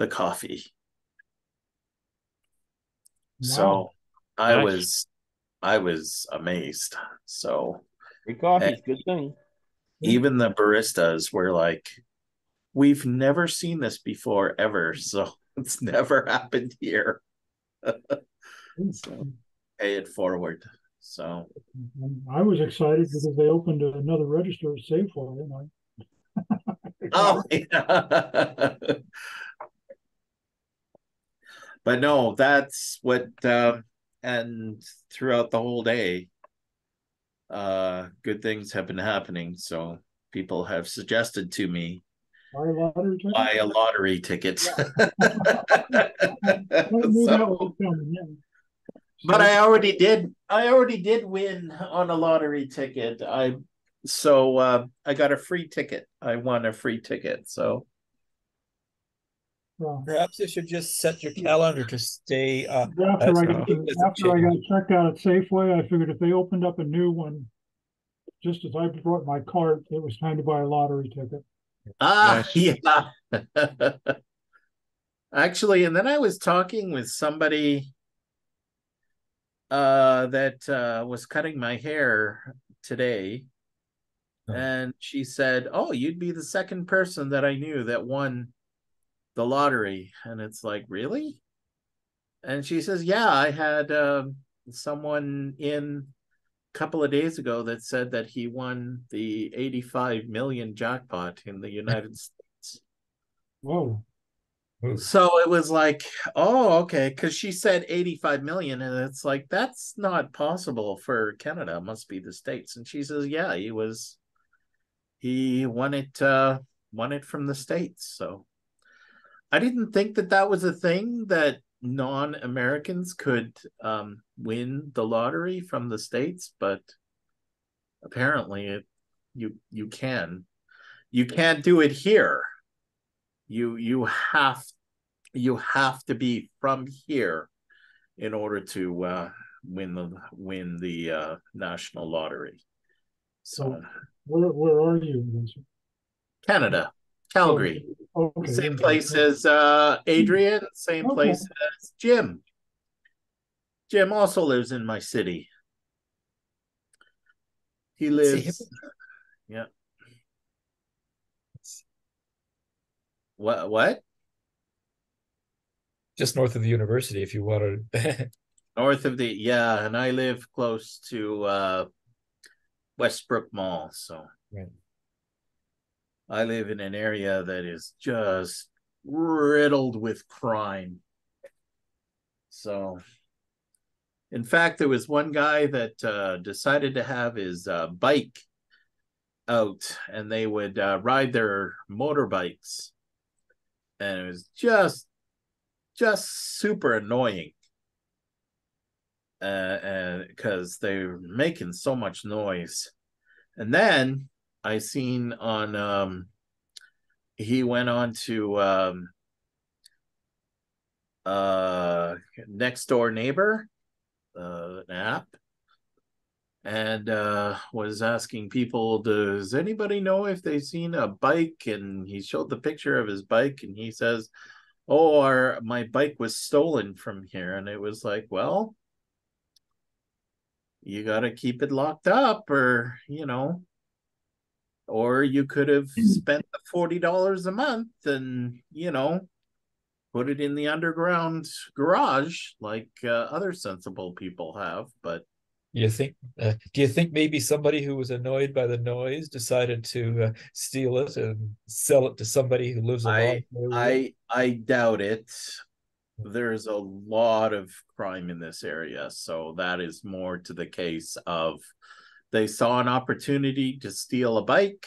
the coffee. Wow. So I Nice. was I was amazed. So Free coffee, eh, good thing. even the baristas were like, We've never seen this before ever, so it's never happened here. so pay it forward. So mm-hmm. I was excited because they opened another register at Safeway, and I. oh yeah. But no, that's what uh, and throughout the whole day, uh good things have been happening. So people have suggested to me Buy a lottery ticket? buy a lottery ticket. I knew that So- was coming, yeah. but I already did. I already did win on a lottery ticket. I so uh, I got a free ticket. I won a free ticket. So Well, Perhaps you should just set your calendar to stay. Uh, After I got, right. After I got checked out at Safeway, I figured if they opened up a new one, just as I brought my cart, it was time to buy a lottery ticket. ah yeah. Actually, and then I was talking with somebody uh that uh was cutting my hair today Oh. and she said, "Oh, you'd be the second person that I knew that won the lottery." And it's like, "Really?" And she says, "Yeah, I had um, someone in a couple of days ago that said that he won the 85 million jackpot in the United States." Whoa. So it was like, "Oh, okay," because she said 85 million, and it's like that's not possible for Canada. It must be the states. And she says, "Yeah, he was." He won it. Uh, won it from the states. So I didn't think that that was a thing that non-Americans could um, win the lottery from the states, but apparently it you you can. You can't do it here. You you have you have to be from here in order to uh, win the win the uh, national lottery. So Where where are you? Canada, Calgary. Okay. Same place as uh Adrian, same Okay. place as Jim. Jim also lives in my city. He lives yeah. What what? just north of the university, if you wanted. North of the yeah, and I live close to uh Westbrook Mall, so Right. I live in an area that is just riddled with crime. So, in fact, there was one guy that uh, decided to have his uh, bike out, and they would uh, ride their motorbikes, and it was just, just super annoying. Uh, because they were making so much noise, and then I seen on um he went on to um uh next door neighbor uh app. And uh was asking people does anybody know if they've seen a bike? And he showed the picture of his bike and he says oh our my bike was stolen from here. And it was like well you got to keep it locked up or you know or you could have spent the forty dollars a month and you know put it in the underground garage like uh, other sensible people have but you think? Uh, do you think maybe somebody who was annoyed by the noise decided to uh, steal it and sell it to somebody who lives a I- i i doubt it. There's a lot of crime in this area so that is more to the case of they saw an opportunity to steal a bike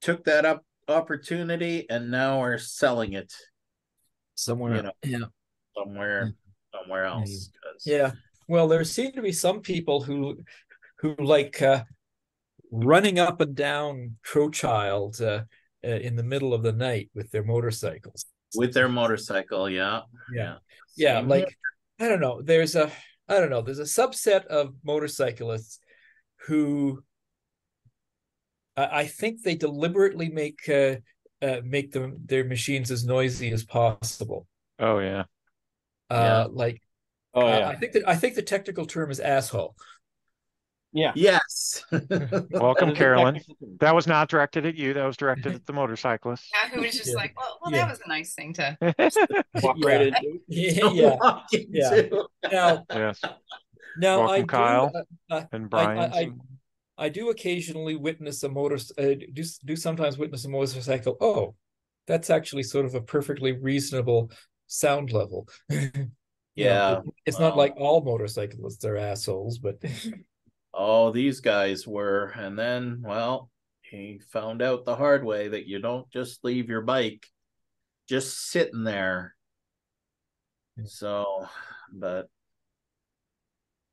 took that up opportunity and now are selling it somewhere. you know, yeah. somewhere somewhere else. Yeah. Well, there seem to be some people who who like uh, running up and down Crowchild uh, uh, in the middle of the night with their motorcycles. with their motorcycle yeah Yeah. Yeah, Same like I don't know. There's a I don't know. There's a subset of motorcyclists who I, I think they deliberately make uh, uh, make them their machines as noisy as possible. Oh yeah. Uh, like Oh yeah. I think that I think the technical term is asshole. yeah. Yes. Welcome, That is a Carolyn. That was not directed at you. That was directed at the motorcyclist. Yeah, who was just Yeah. like, well, well, Yeah. that was a nice thing to. Walk Yeah. right into it. yeah. Walk yeah. into. Now, yes. Now I Welcome, do, Kyle. uh, uh, And I, Brian. I, I do occasionally witness a motor, uh, do do sometimes witness a motorcycle. Oh, that's actually sort of a perfectly reasonable sound level. You know, Yeah. it- it's not well. like all motorcyclists are assholes, but Oh, these guys were. And then, well, he found out the hard way that you don't just leave your bike just sitting there. So, but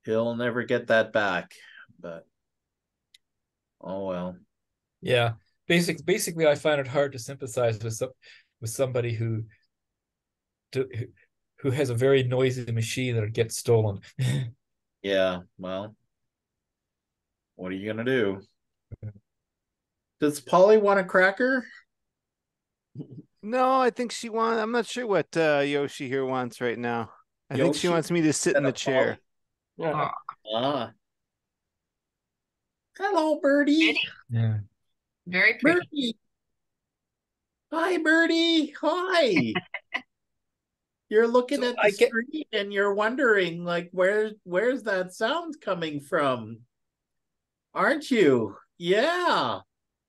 he'll never get that back. But oh well. yeah, basic basically, I find it hard to sympathize with some with somebody who do, who, who has a very noisy machine that gets stolen. Yeah, well, what are you gonna do? Does Polly want a cracker? No, I think she wants. I'm not sure what uh, Yoshi here wants right now. I think she wants me to sit in the Instead of chair. Yeah. Ah. Hello, Birdie. yeah. Very pretty. Birdie. Hi, Birdie. Hi. you're looking So at the I get- screen and you're wondering, like, where where's that sound coming from? Aren't you? Yeah.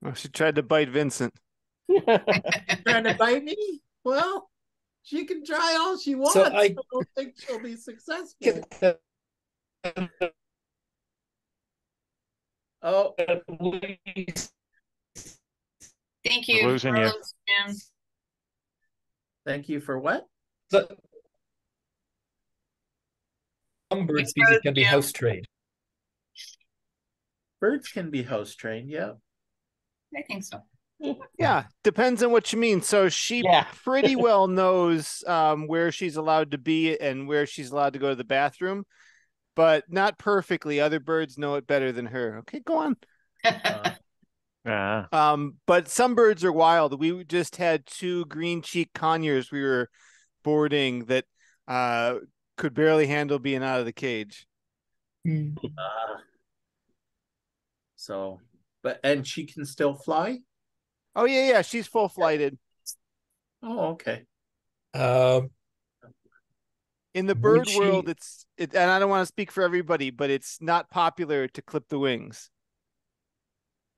Oh, she tried to bite Vincent. Trying to bite me? Well, she can try all she wants. I- I don't think she'll be successful. Oh, Thank you. losing you. Jim. thank you for what? So, some bird species can be yeah. house trained. Birds can be house trained, yeah. I think so. Yeah, depends on what you mean. So she Yeah. pretty well knows um, where she's allowed to be and where she's allowed to go to the bathroom, but not perfectly. Other birds know it better than her. Okay, go on. Uh, Yeah. Um, but some birds are wild. We just had two green cheek conures we were boarding that uh, could barely handle being out of the cage. uh, so, but and she can still fly? Oh yeah, yeah, she's full flighted. Oh, okay. Um, In the Would bird she- world, it's it, and I don't want to speak for everybody, but it's not popular to clip the wings.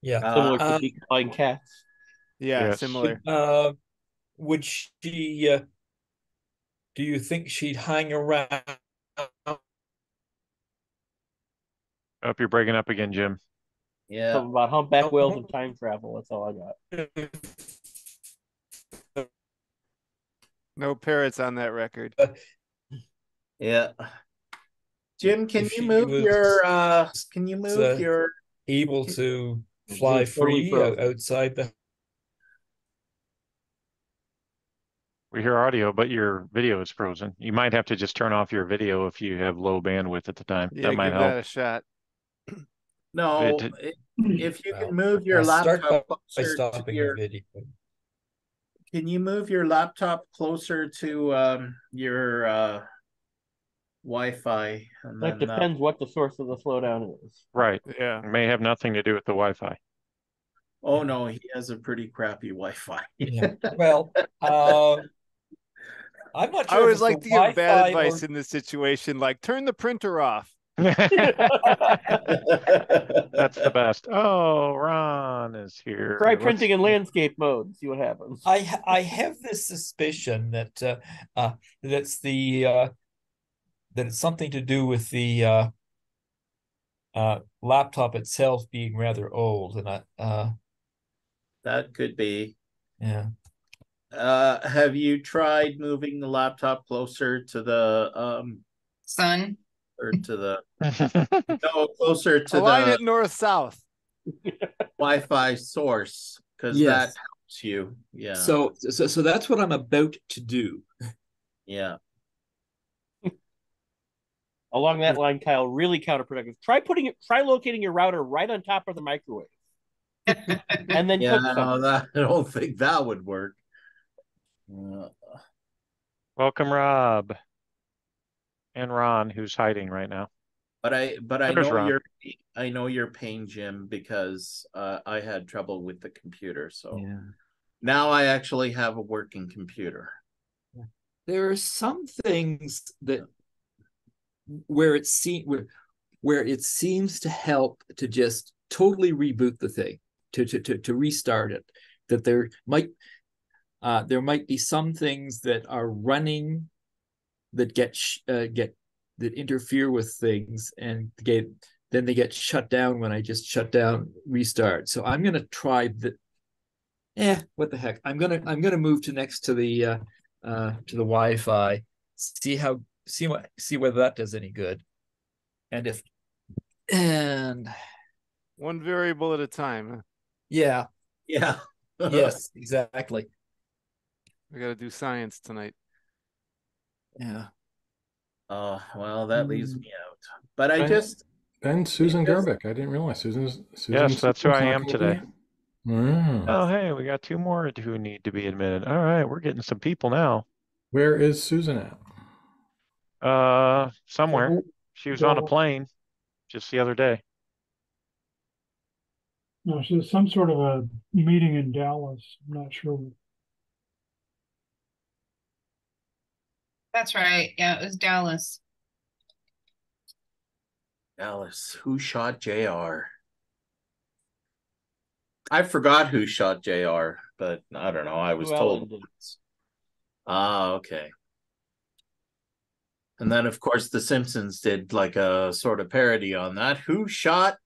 yeah. Similar to Um, the cats. Yeah, Yes. similar. Uh, would she? Uh, do you think she'd hang around? Hope you're breaking up again, Jim. Yeah. Something about humpback Oh, whales oh. and time travel. That's all I got. No parrots on that record. Yeah. Jim, can If you move was- your uh can you move uh, your able to fly free o- outside the We hear audio, but your video is frozen. You might have to just turn off your video if you have low bandwidth at the time. Yeah, that might give help. that a shot. no It- i- if you can move your I'll start laptop by closer to stopping your video. can you move your laptop closer to um your uh Wi-Fi and That then uh, depends what the source of the slowdown is. Right. Yeah. It may have nothing to do with the Wi-Fi. oh no, he has a pretty crappy Wi-Fi. Yeah. Well, uh, I'm not sure. if always like the to give bad advice or- in this situation, like turn the printer off. That's the best. Oh, Ron is here. Try Let's- printing in landscape mode. See what happens. I I have this suspicion that uh, uh that's the uh that it's something to do with the uh uh laptop itself being rather old and I uh that could be. yeah Uh have you tried moving the laptop closer to the um Son, or to the no closer to Align the it north south. Wi-Fi source because Yes. that helps you. Yeah. so so so that's what I'm about to do yeah. Along that line, Kyle, really counterproductive. Try putting it. Try locating your router right on top of the microwave. and then Yeah, cook no, that, I don't think that would work. Uh, Welcome, Rob. And Ron, who's hiding right now. but I, but I There's know Ron. you're, I know you're pain, Jim, because uh, I had trouble with the computer. So Yeah. now I actually have a working computer. There are some things that where it seem where where it seems to help to just totally reboot the thing, to to to, to restart it. That there might uh, there might be some things that are running that get sh- uh, get that interfere with things and get then they get shut down when I just shut down restart. So I'm gonna try the eh, what the heck? I'm gonna I'm gonna move to next to the uh uh to the Wi-Fi, see how see what see whether that does any good. And if and One variable at a time. yeah, Yeah. yes, exactly. We got to do science tonight. Yeah. Oh well, that leaves hmm. me out. But I Ben- just Ben, Susan Because- Gerbic. I didn't realize Susan's. Susan Yes, that's who I am today. open yet? Oh, Oh. hey, we got two more who need to be admitted. All right, we're getting some people now. Where is Susan at? Uh, somewhere. She was on a plane just the other day. No, she there's some sort of a meeting in Dallas. I'm not sure. That's right. Yeah, it was Dallas. Alice, who shot JR? I forgot who shot JR, but I don't know. I was Who told. did. Ah, okay. And then, of course, The Simpsons did like a sort of parody on that. Who shot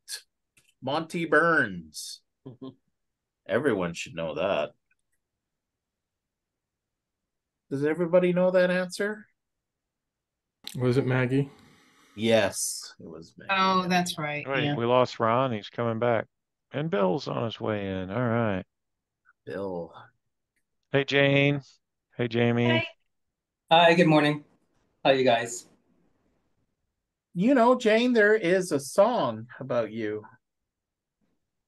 Monty Burns? Everyone should know that. Does everybody know that answer? Was it Maggie? Yes, it was me. Oh, that's right. Wait, Yeah. we lost Ron. He's coming back. And Bill's on his way in. All right. Bill. Hey, Jane. Hey, Jamie. Hi, good morning. How you guys? You know, Jane, there is a song about you.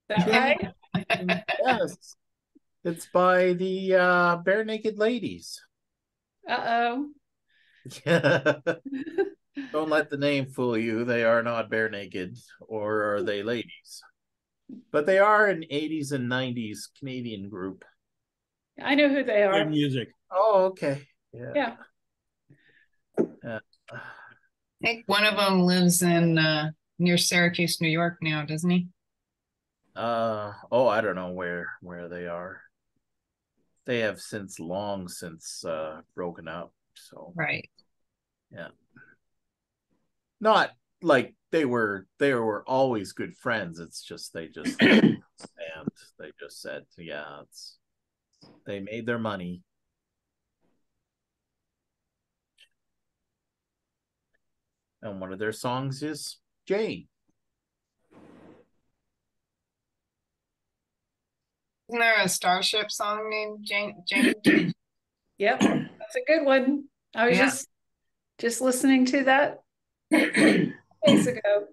That right? Yes. It's by the uh Barenaked Ladies. Uh-oh. Don't let the name fool you. They are not bare naked, or are they ladies? But they are an 80s and 90s Canadian group. I know who they Good are. music. Oh, okay. Yeah. Yeah. Uh, I think one of them lives in uh, near Syracuse, New York now, doesn't he? uh oh, I don't know where where they are. They have since long since uh broken up. So Right. Yeah. Not like they were they were always good friends it's just they just and they just said yeah it's they made their money and one of their songs is jane Isn't there a Starship song named Jane? Jane? Yep, that's a good one. I was Yeah. just just listening to that days ago.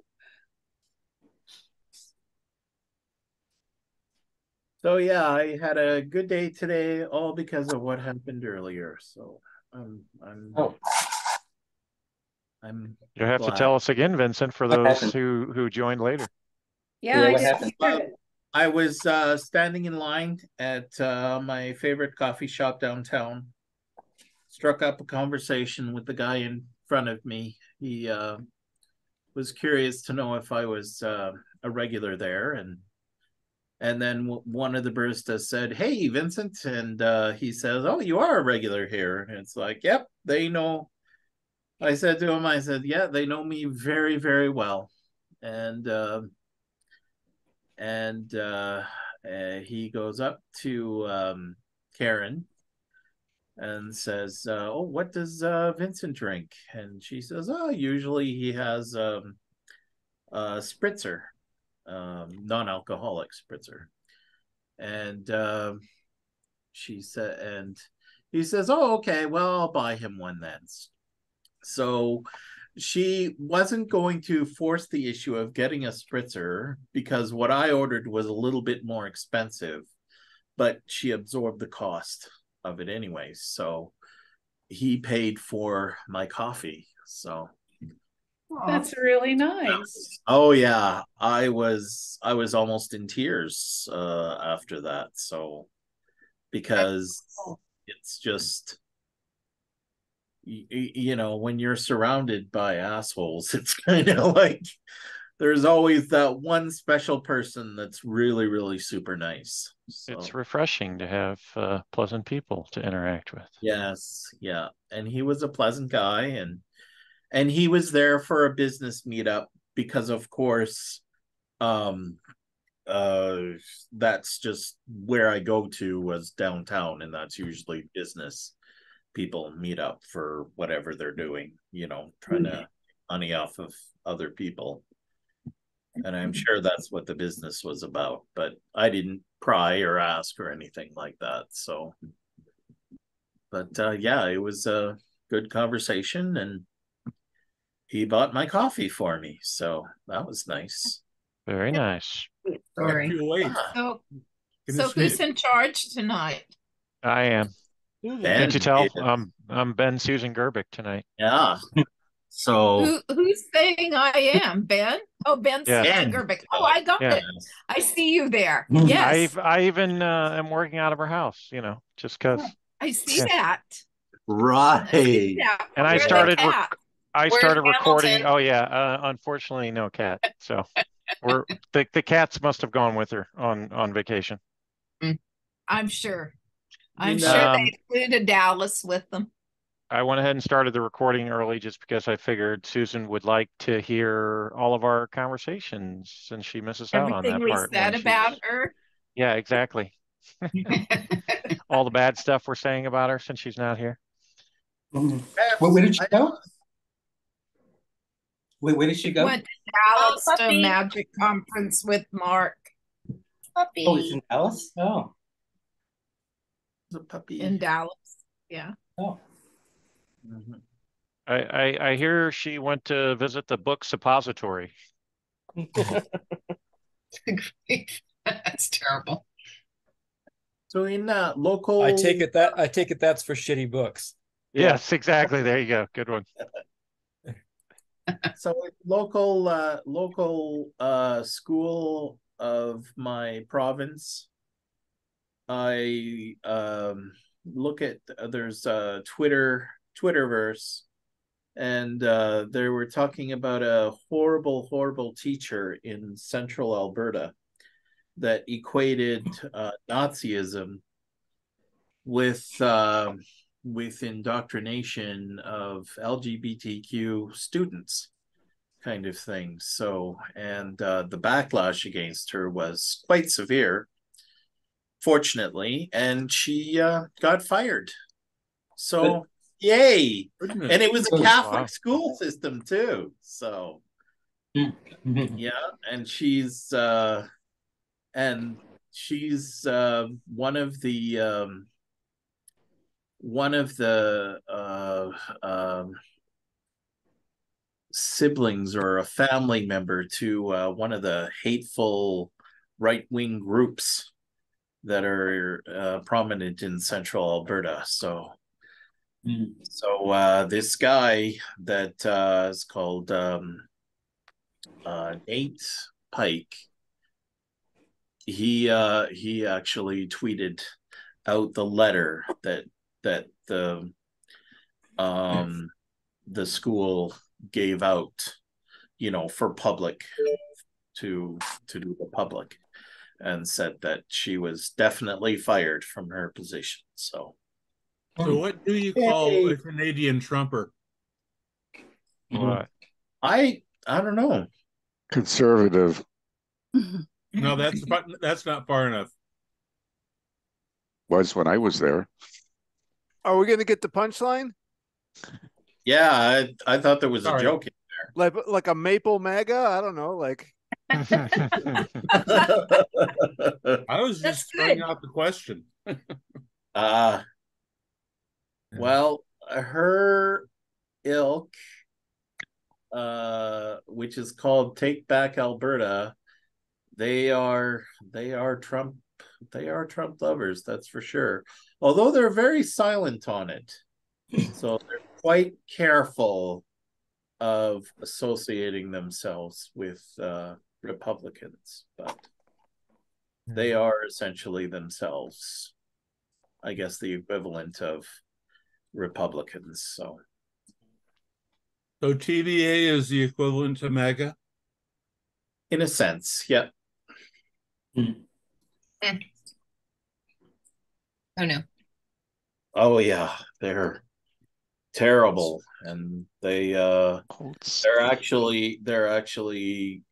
so yeah i had a good day today all because of what happened earlier so i'm i'm Oh. I'm You have to tell us again, Vincent, for those who who joined later. Yeah, Yeah, I just happened? I was uh, standing in line at uh, my favorite coffee shop downtown. Struck up a conversation with the guy in front of me. He uh, was curious to know if I was uh, a regular there, and and then w- one of the baristas said, "Hey, Vincent," and uh, he says, "Oh, you are a regular here." And it's like, "Yep, they know." I said to him, "I said, yeah, they know me very, very well," and. Uh, and uh, uh, he goes up to um, Karen and says, uh, "Oh, what does uh, Vincent drink?" And she says, "Oh, usually he has um, a spritzer, um, non-alcoholic spritzer." And um she said, and he says, "Oh, okay. Well, I'll buy him one then." So she wasn't going to force the issue of getting a spritzer because what I ordered was a little bit more expensive, but she absorbed the cost of it anyways. So he paid for my coffee. So That's really nice. oh yeah, I was I was almost in tears uh after that. So because it's just you know when you're surrounded by assholes it's kind of like there's always that one special person that's really really super nice so, It's refreshing to have uh, pleasant people to interact with. yes yeah and he was a pleasant guy and and he was there for a business meetup because of course um uh that's just where i go to was downtown and that's usually business people meet up for whatever they're doing you know trying to make money off of other people and i'm sure that's what the business was about but i didn't pry or ask or anything like that so but uh yeah it was a good conversation and he bought my coffee for me so that was nice Very nice. Sorry. So, Goodness so who's in charge tonight? I am. Ben Can't you tell? is- I'm I'm Ben Susan Gerbic tonight. yeah so Who, who's saying I am? Ben? Oh, Ben Yeah. Susan Gerbic. Oh, I got Yeah. it. I see you there. I Yes, I even uh, am working out of her house. You know, just because. I see Yeah. that. right Yeah. And I Where's the started. rec- I Where's started recording. Oh yeah. Uh, unfortunately, no cat. So we're the the cats must have gone with her on on vacation. I'm sure. I'm sure know- they included Dallas with them. I went ahead and started the recording early just because I figured Susan would like to hear all of our conversations since she misses out on that we part. said when about she's- her. Yeah, exactly. All the bad stuff we're saying about her since she's not here. Mm-hmm. Wait, where did she go? Wait, where did she go? Went to Dallas Oh, to a magic conference with Mark Puppy. Oh, it's in Dallas? Oh, the puppy in Dallas. Yeah. oh. Mhm. I, I, I hear she went to visit the book suppository. That's terrible. so in uh local I take it that I take it that's for shitty books. Yes, exactly. There you go. Good one. so local uh local uh school of my province i um look at uh, there's uh twitter twitterverse and uh they were talking about a horrible horrible teacher in central alberta that equated uh nazism with um with indoctrination of LGBTQ students, kind of thing. So, and uh, the backlash against her was quite severe, fortunately, and she uh, got fired. So, yay! And it was a Catholic Wow. school system too. So, Mhm. yeah, and she's uh, and she's uh, one of the um, one of the uh, um, siblings or a family member to uh, one of the hateful right wing groups that are uh, prominent in central Alberta. So, Mm. so uh, this guy that uh, is called um, uh, Nate Pike, he uh, he actually tweeted out the letter that that the um the school gave out you know for public to to do the public and said that she was definitely fired from her position so So hmm. what do you call Yay. a Canadian trumper? Hmm. What? i i don't know Conservative. No, that's that's not far enough. Was when I was there. Are we gonna get the punchline? yeah i i thought there was Sorry. a joke in there. Like like a maple MAGA? I don't know. Like there I was That's just throwing out the question. uh well her ilk which is called Take Back Alberta. They are they are Trump they are Trump lovers, that's for sure. Although they're very silent on it. So they're quite careful of associating themselves with uh, Republicans, but they are essentially themselves, I guess, the equivalent of Republicans. So, So TBA is the equivalent to MAGA. in a sense, yeah. Eh. Oh no. Oh yeah, they're terrible, and they uh, they're actually they're actually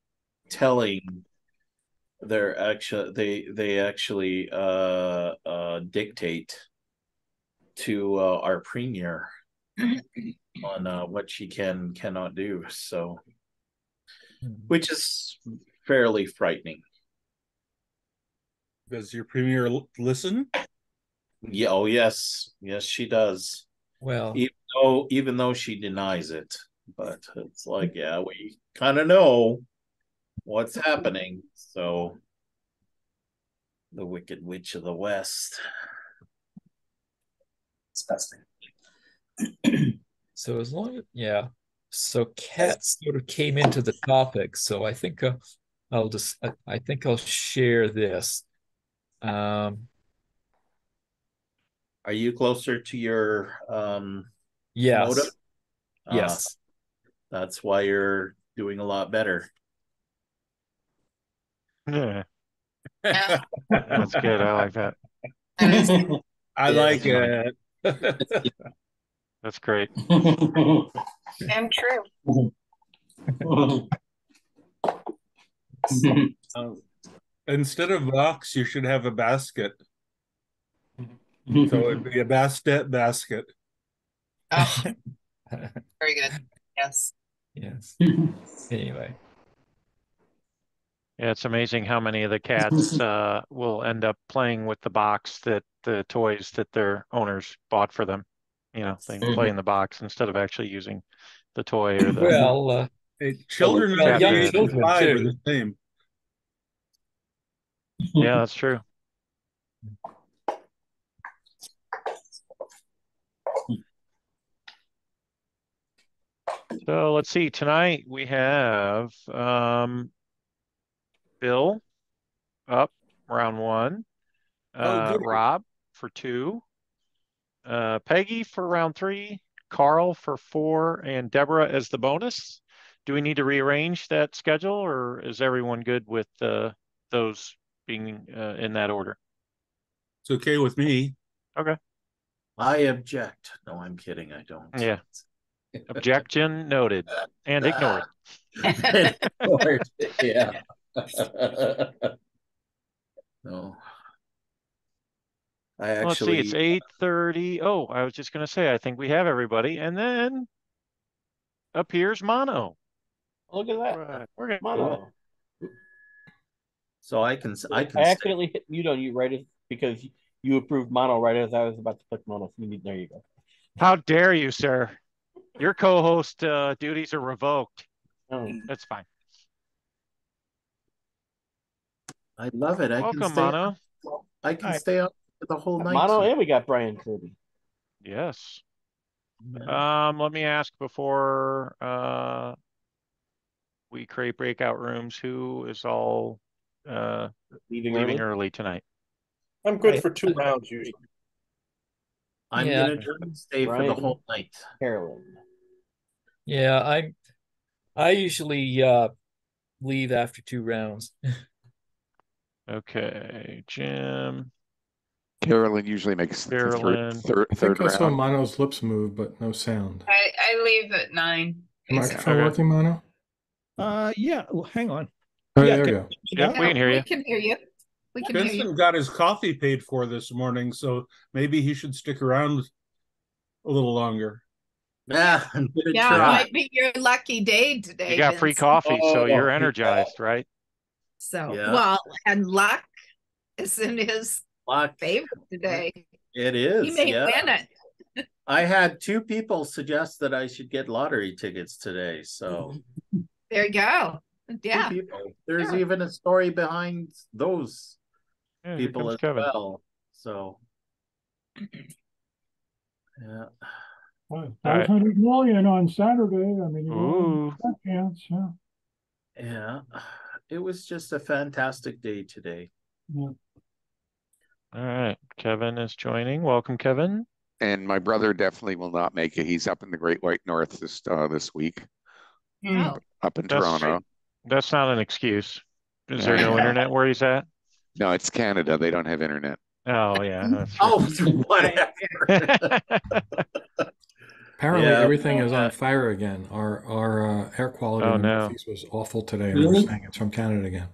telling they're actually they they actually uh uh dictate to uh, our premier on uh, what she can cannot do so. Which is fairly frightening. Does your premier l- listen? yeah oh yes. Yes she does. Well, even though even though she denies it but it's like yeah we kind of know what's happening so the wicked witch of the west Disgusting. so as long as yeah, so Kat sort of came into the topic, so I think uh, I'll just I, I think I'll share this. Um, are you closer to your um yes, modem? Ah, yes. that's why you're doing a lot better Yeah, Yeah. that's good. I like that. That is- I Yeah, like it's it. That's great. and true. Um, Instead of box, you should have a basket. So it'd be a basket basket. Oh, very good. Yes. yes. Anyway, Yeah, it's amazing how many of the cats uh, will end up playing with the box that the toys that their owners bought for them. You know, they play in the box instead of actually using the toy or the. well, uh, Hey, children Well, young the children, are too. the same. yeah, that's true. So let's see. Tonight we have um, Bill up round one, uh, good. Rob for two, uh, Peggy for round three, Karl for four, and Deborah as the bonus. Do we need to rearrange that schedule, or is everyone good with uh, those being uh, in that order? It's okay with me. Okay. I object no i'm kidding i don't Yeah. Objection noted and ignored. Lord, yeah. no. I actually. Let's see, it's eight thirty. Oh, I was just gonna say, I think we have everybody, and then appears Mono. Look at that. Right, We're gonna Mono. so I can I can I stay. accidentally hit mute on you right as because you approved mono right as I was about to click mono. So you need, there you go. How dare you, sir? Your co-host uh, duties are revoked. Oh, That's fine. I love it. I Welcome, can stay Mono. I can Hi. stay up for the whole night. mono, so- and we got Brian Kirby. Yes. Um, let me ask before uh we create breakout rooms, who is all uh Leaving, leaving early. early tonight? I'm good for two rounds usually. I'm Yeah. gonna try to stay for the whole night. Carolyn. yeah, I I usually uh leave after two rounds. Okay, Jim. Carolyn usually makes the Carolyn. third, third, I third think I saw. Mono's lips move, but no sound. I, I leave at nine. Microphone Okay. working, Mono? Uh, yeah. Well, hang on. Oh, Yeah, there we can- go. Yep, we can hear you. We can hear you. We can hear you. Got his coffee paid for this morning, so maybe he should stick around a little longer. Yeah, I'm gonna Yeah, it might be your lucky day today. You got free Vince. coffee, so Oh, you're energized, right? So, Yeah. well, and luck is in his Luck. favor today. It is. He may yeah. win it. I had two people suggest that I should get lottery tickets today, so There you go. Two Yeah. people. There's even a story behind those Yeah, people as Kevin. well. So, yeah. Five hundred million on Saturday. I mean, you Ooh. chance, yeah. Yeah, it was just a fantastic day today. yeah. All right, Kevin is joining. Welcome, Kevin. And my brother definitely will not make it. He's up in the Great White North this uh, this week, Oh, up in That's- Toronto. That's not an excuse. Is there no internet where he's at? No, it's Canada. They don't have internet. Oh yeah. That's Oh, whatever. Apparently, Yeah. everything is on fire again. Our our uh, air quality Oh, in the no. Northeast was awful today, and they're saying it's from Canada again.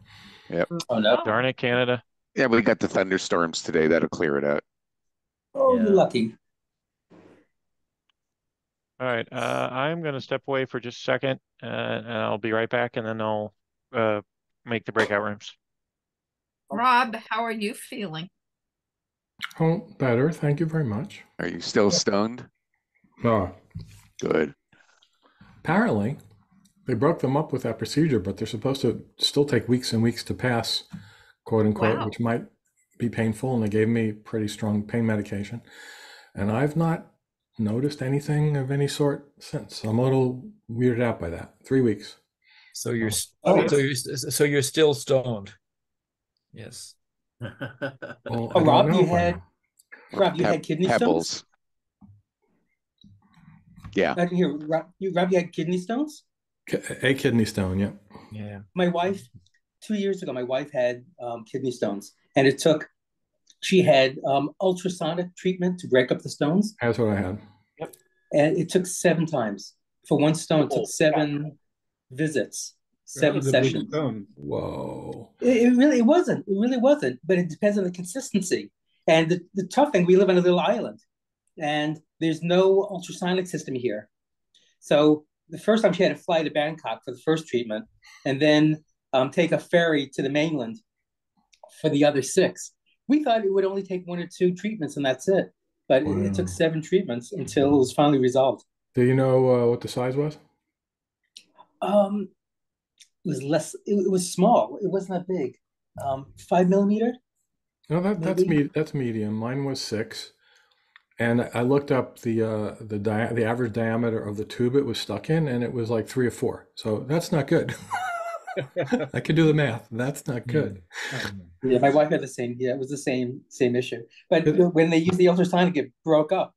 Yep. Oh no. Darn it, Canada. Yeah, we got the thunderstorms today. That'll clear it out. Oh, Yeah. you're lucky. All right. Uh, I'm gonna step away for just a second, uh, and I'll be right back, and then I'll uh make the breakout rooms. Rob, how are you feeling? Oh, better. Thank you very much. Are you still stoned? Oh, Good. apparently, they broke them up with that procedure, but they're supposed to still take weeks and weeks to pass, quote unquote, Wow. which might be painful. And they gave me pretty strong pain medication, and I've not noticed anything of any sort since. I'm a little weirded out by that. Three weeks. So you're oh. s- Oh. so you're so you're still stoned. Yes. Well, Oh, Rob, you had. Rob, you Peb- had kidney stones. Pebbles. Yeah. I can hear Rob. You Rob, you had kidney stones. A kidney stone. Yeah. Yeah. My wife, two years ago, my wife had um, kidney stones, and it took. She had um, ultrasonic treatment to break up the stones, That's what I had. Yep. and it took seven times for one stone. It took seven visits, seven That was a big sessions. Whoa. It, it really it wasn't. It really wasn't. But it depends on the consistency. And the, the tough thing, we live on a little island, and there's no ultrasonic system here. So the first time she had to fly to Bangkok for the first treatment, and then um, take a ferry to the mainland for the other six. We thought it would only take one or two treatments, and that's it. But it, it took seven treatments until it was finally resolved. Do you know uh, what the size was? Um, it was less. It, it was small. It wasn't that big. Um, five millimeter. No, that that's me. That's medium. Mine was six, and I looked up the uh, the dia the average diameter of the tube it was stuck in, and it was like three or four. So that's not good. I could do the math. That's not good. Yeah, my wife had the same. Yeah, it was the same same issue. But when they used the ultrasonic, it broke up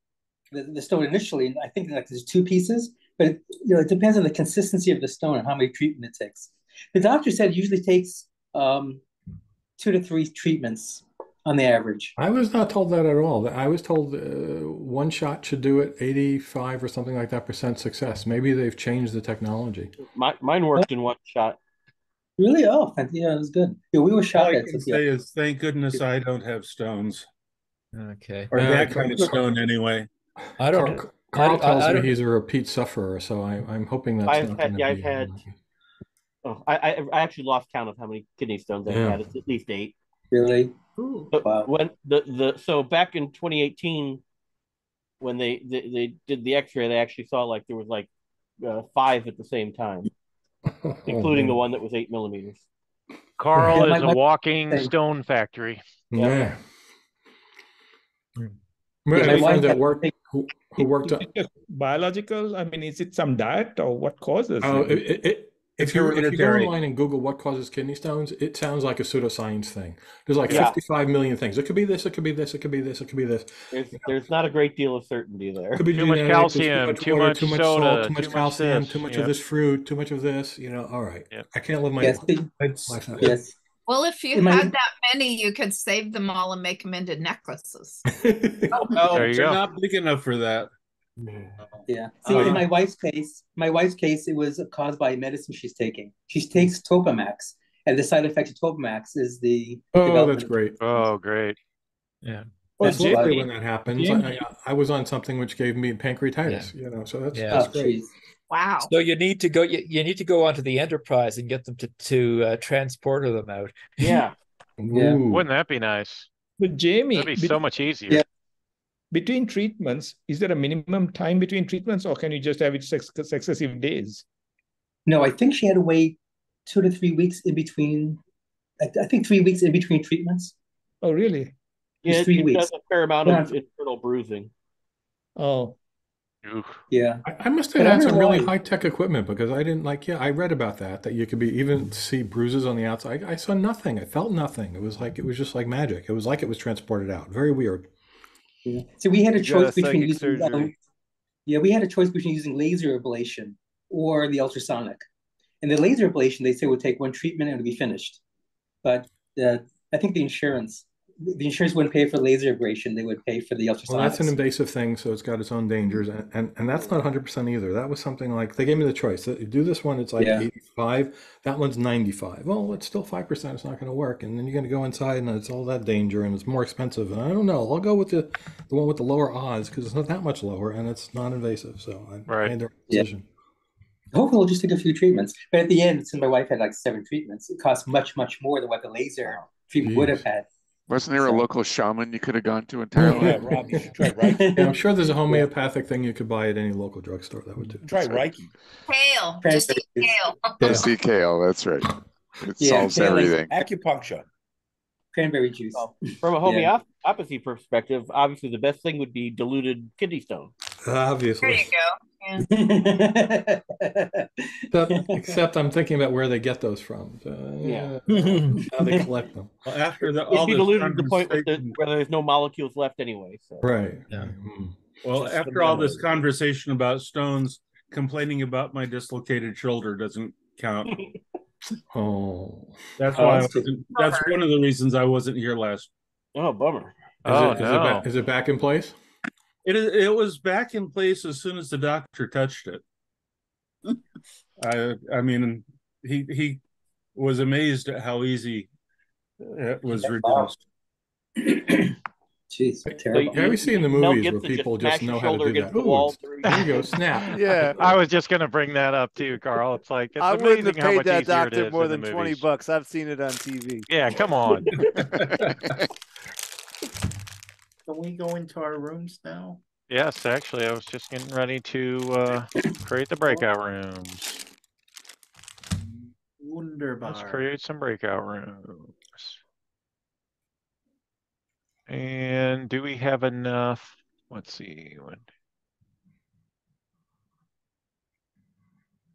the, the stone initially. And I think like there's two pieces, but it, you know it depends on the consistency of the stone and how many treatment it takes. The doctor said it usually takes um, two to three treatments on the average. I was not told that at all. I was told uh, one shot should do it, 85 or something like that percent success. Maybe they've changed the technology. My, mine worked in one shot. Really? Oh, fant- yeah, it was good. Yeah, we were All shocked I can say is thank goodness I don't have stones. Okay. Or Yeah, that kind of stone anyway. I don't. Karl, Karl I- I- tells I me he's a repeat sufferer, so I, I'm hoping that's I've not had, going yeah, to I've had. Oh, I, I I actually lost count of how many kidney stones I've Yeah. had. It's at least eight. Really? But when the the so back in 2018, when they they, they did the X-ray, they actually saw like there was like uh, five at the same time, including the one that was eight millimeters. Karl is a walking Same. stone factory. Yeah. Hmm. Well, my I wife friends at work who, who worked up. Biological? I mean, is it some diet or what causes Oh, it? it, it, it, It's if you if you go hereditary. online and Google what causes kidney stones, it sounds like a pseudoscience thing. There's like Yeah. 55 million things. It could be this. It could be this. It could be this. It could be this. There's there's not a great deal of certainty there. Could be Too much genetic, there's calcium, too water, much too much soda, salt, too much too calcium, this. too much Yep. of this fruit, too much of this. You know, all right. I can't live my Yes, life. that yes. Well, if you In my- had that many, you could save them all and make them into necklaces. Oh, There you they're not big enough for that. Yeah. See, Oh, in my wife's case, my wife's case, it was caused by medicine she's taking. She takes Topamax, and the side effect of Topamax is the Oh, that's great. Oh, great. Yeah. Well, That's lovely when that happens. Jamie. I, I was on something which gave me pancreatitis. You know, so that's Yeah. that's Oh, great. jeez. Wow. So you need to go. You, you need to go onto the Enterprise and get them to to uh, transporter them out. Yeah. Yeah. Wouldn't that be nice? But Jamie, That'd be bet- so much easier. Yeah. Between treatments, is there a minimum time between treatments, or can you just have it suc- successive days? No, I think she had to wait two to three weeks in between. I, I think three weeks in between treatments. Oh, really? Yeah, Just it, three it weeks. does a fair amount Yeah. of internal bruising. Oh, Yeah. I, I must have I had some really high tech equipment because I didn't like. Yeah, I read about that. That you could be even see bruises on the outside. I, I saw nothing. I felt nothing. It was like it was just like magic. It was like it was transported out. Very weird. So we had a You got a choice between using um, yeah, we had a choice between using laser ablation or the ultrasonic. And the laser ablation, they say, would take one treatment and it'll be finished. But uh, I think the insurance, the insurance wouldn't pay for laser ablation; they would pay for the ultrasound. Well, that's an invasive thing, so it's got its own dangers, and, and, and that's not 100% either. That was something like they gave me the choice. You do this one, it's like Yeah. 85. That one's 95. Well, it's still 5%. It's not going to work. And then you're going to go inside, and it's all that danger, and it's more expensive. And I don't know. I'll go with the, the one with the lower odds because it's not that much lower, and it's non invasive. So I Right. made the right Yeah. decision. Hopefully, we'll just take a few treatments. But at the end, since my wife had like seven treatments, it cost much, much more than what the laser treatment would have had. Wasn't there a local shaman you could have gone to in yeah, Thailand? Rob, you should try Reiki. Yeah, I'm sure there's a homeopathic thing you could buy at any local drugstore that would do. Try Reiki. Kale, just eat kale. Yeah. Just eat kale. That's right. It Yeah, solves kale is- everything. Acupuncture. Cranberry juice. From a Yeah. homeopathy perspective, obviously the best thing would be diluted kidney stone. Obviously. There you go. Yeah. Except, except I'm thinking about where they get those from. Uh, Yeah. How they collect them. Well, after the, It'd all be this diluted to the point where, the, conversation, where there's no molecules left anyway. So Right. Yeah. Mm. well, Just after all this conversation about stones, complaining about my dislocated shoulder doesn't count. Oh. That's Oh, why I that's that's one of the reasons I wasn't here last. Oh, bummer. Is, Oh, it no. back, is it back in place? It is. It was back in place as soon as the doctor touched it. I. I mean, he he was amazed at how easy it was reduced. Jeez, So terrible. Yeah, we see in the movies where people just just know how to do that. Ooh, there you go, snap. Yeah. I was just going to bring that up too, Karl. It's like it's I wouldn't have paid that doctor more than 20 bucks. I've seen it on TV. Yeah, come on. Can we go into our rooms now? yes, actually, I was just getting ready to uh, create the breakout rooms. Let's create some breakout rooms. And do we have enough? Let's see. What,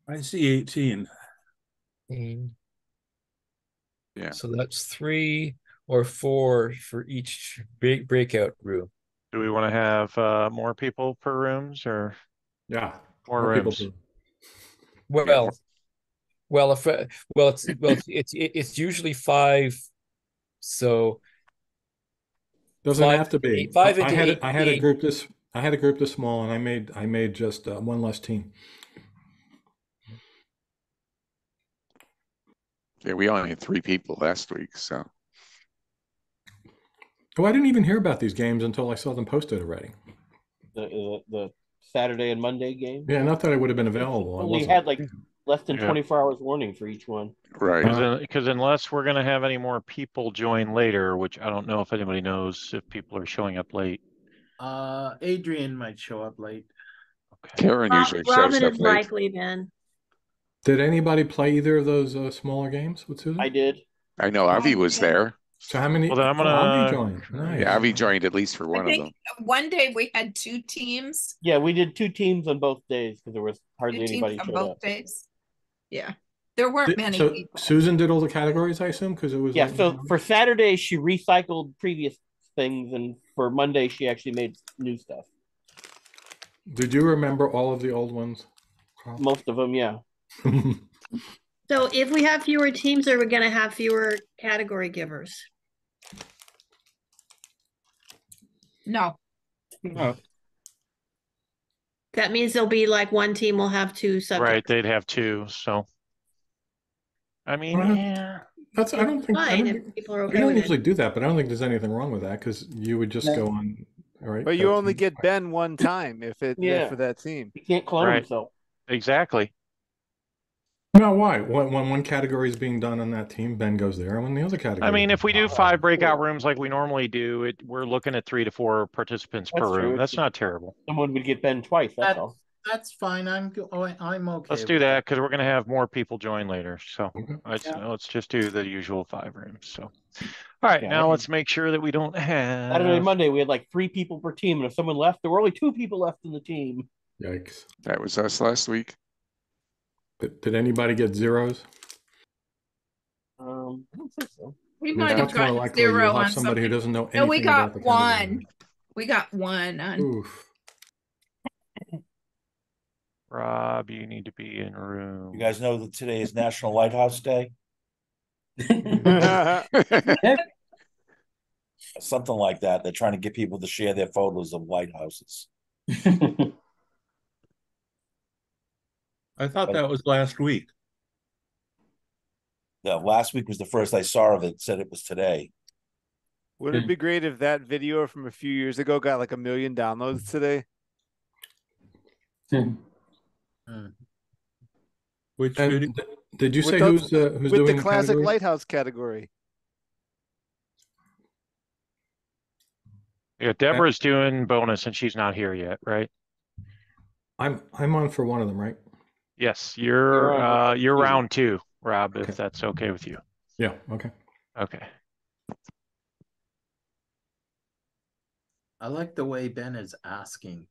I see 18. eighteen. Yeah. So that's three or four for each break, breakout room. do we want to have uh, more people per rooms or Yeah. more, more rooms? do. Well, well, if uh, well, it's well, it's it's, it's usually five. So Doesn't Five have to be. eight- five I, I had eight- a, I had a group this I had a group this small, and I made I made just uh, one less team. Yeah, we only had three people last week, so Oh, I didn't even hear about these games until I saw them posted already. The, the the Saturday and Monday game. Yeah, not that I would have been available. I Only wasn't. had like less than Yeah. 24 hours warning for each one. right. Because unless we're going to have any more people join later, which I don't know if anybody knows if people are showing up late. Uh, Adrian might show up late. Okay. Karen Rob- usually shows Robin up is late. likely then. Did anybody play either of those uh, smaller games with Susan? I did. I know Avi was there. So how many? Well, then I'm oh, Avi gonna- joined. Nice. Yeah, Avi joined at least for I one of them. one day we had two teams, Yeah, we did two teams on both days because there was two hardly anybody teams on both up. days. Yeah, there weren't Did- many so people. Susan did all the categories, I assume, because it was. Yeah, like- so for Saturday she recycled previous things, and for Monday she actually made new stuff. Did you remember all of the old ones? Karl? Most of them, yeah. So if we have fewer teams, are we gonna have fewer category givers? No, No, That means there'll be like one team will have two Right, subjects. they'd have two. So, I mean, Well, yeah. That's I don't think I Fine, don't, if people are we okay don't with usually it. do that, but I don't think there's anything wrong with that because you would just No. go on. All right, But you that only get Ben one time if it Yeah. for that team. He can't clone Right. himself. Exactly. No, why? When, when one category is being done on that team, Ben goes there, and when the other category. I mean, if we do five breakout rooms like we normally do, it we're looking at three to four participants per true. room. That's not terrible. Someone would get Ben twice. That's That- all. That's fine. I'm go- oh, I'm okay. Let's do that because we're gonna have more people join later. So let's, Yeah. let's just do the usual five rooms. So, all right, Yeah, I now let's make sure that we don't have. Saturday, Monday, we had like three people per team, and if someone left, there were only two people left in the team. Yikes. That was us last week. Did, did anybody get zeros? Um, I don't think so. We I mean, might have that's gotten zero have on somebody who doesn't know No, we anything about got the category. one. We got one on. Oof. Rob, you need to be in room. You guys know that today is National Lighthouse Day? Something like that. They're trying to get people to share their photos of lighthouses. I thought that was last week. Yeah, last week was the first I saw of it, said it was today. Wouldn't it be great if that video from a few years ago got like a million downloads today? Which And video? th- did you With say the- who's uh, who's with doing the classic categories? lighthouse category? Yeah, Deborah's doing bonus and she's not here yet, right? I'm I'm on for one of them, right? Yes, You're you're uh you're round two, Rob, if Okay. that's okay with you. Yeah. Okay. Okay. I like the way Ben is asking.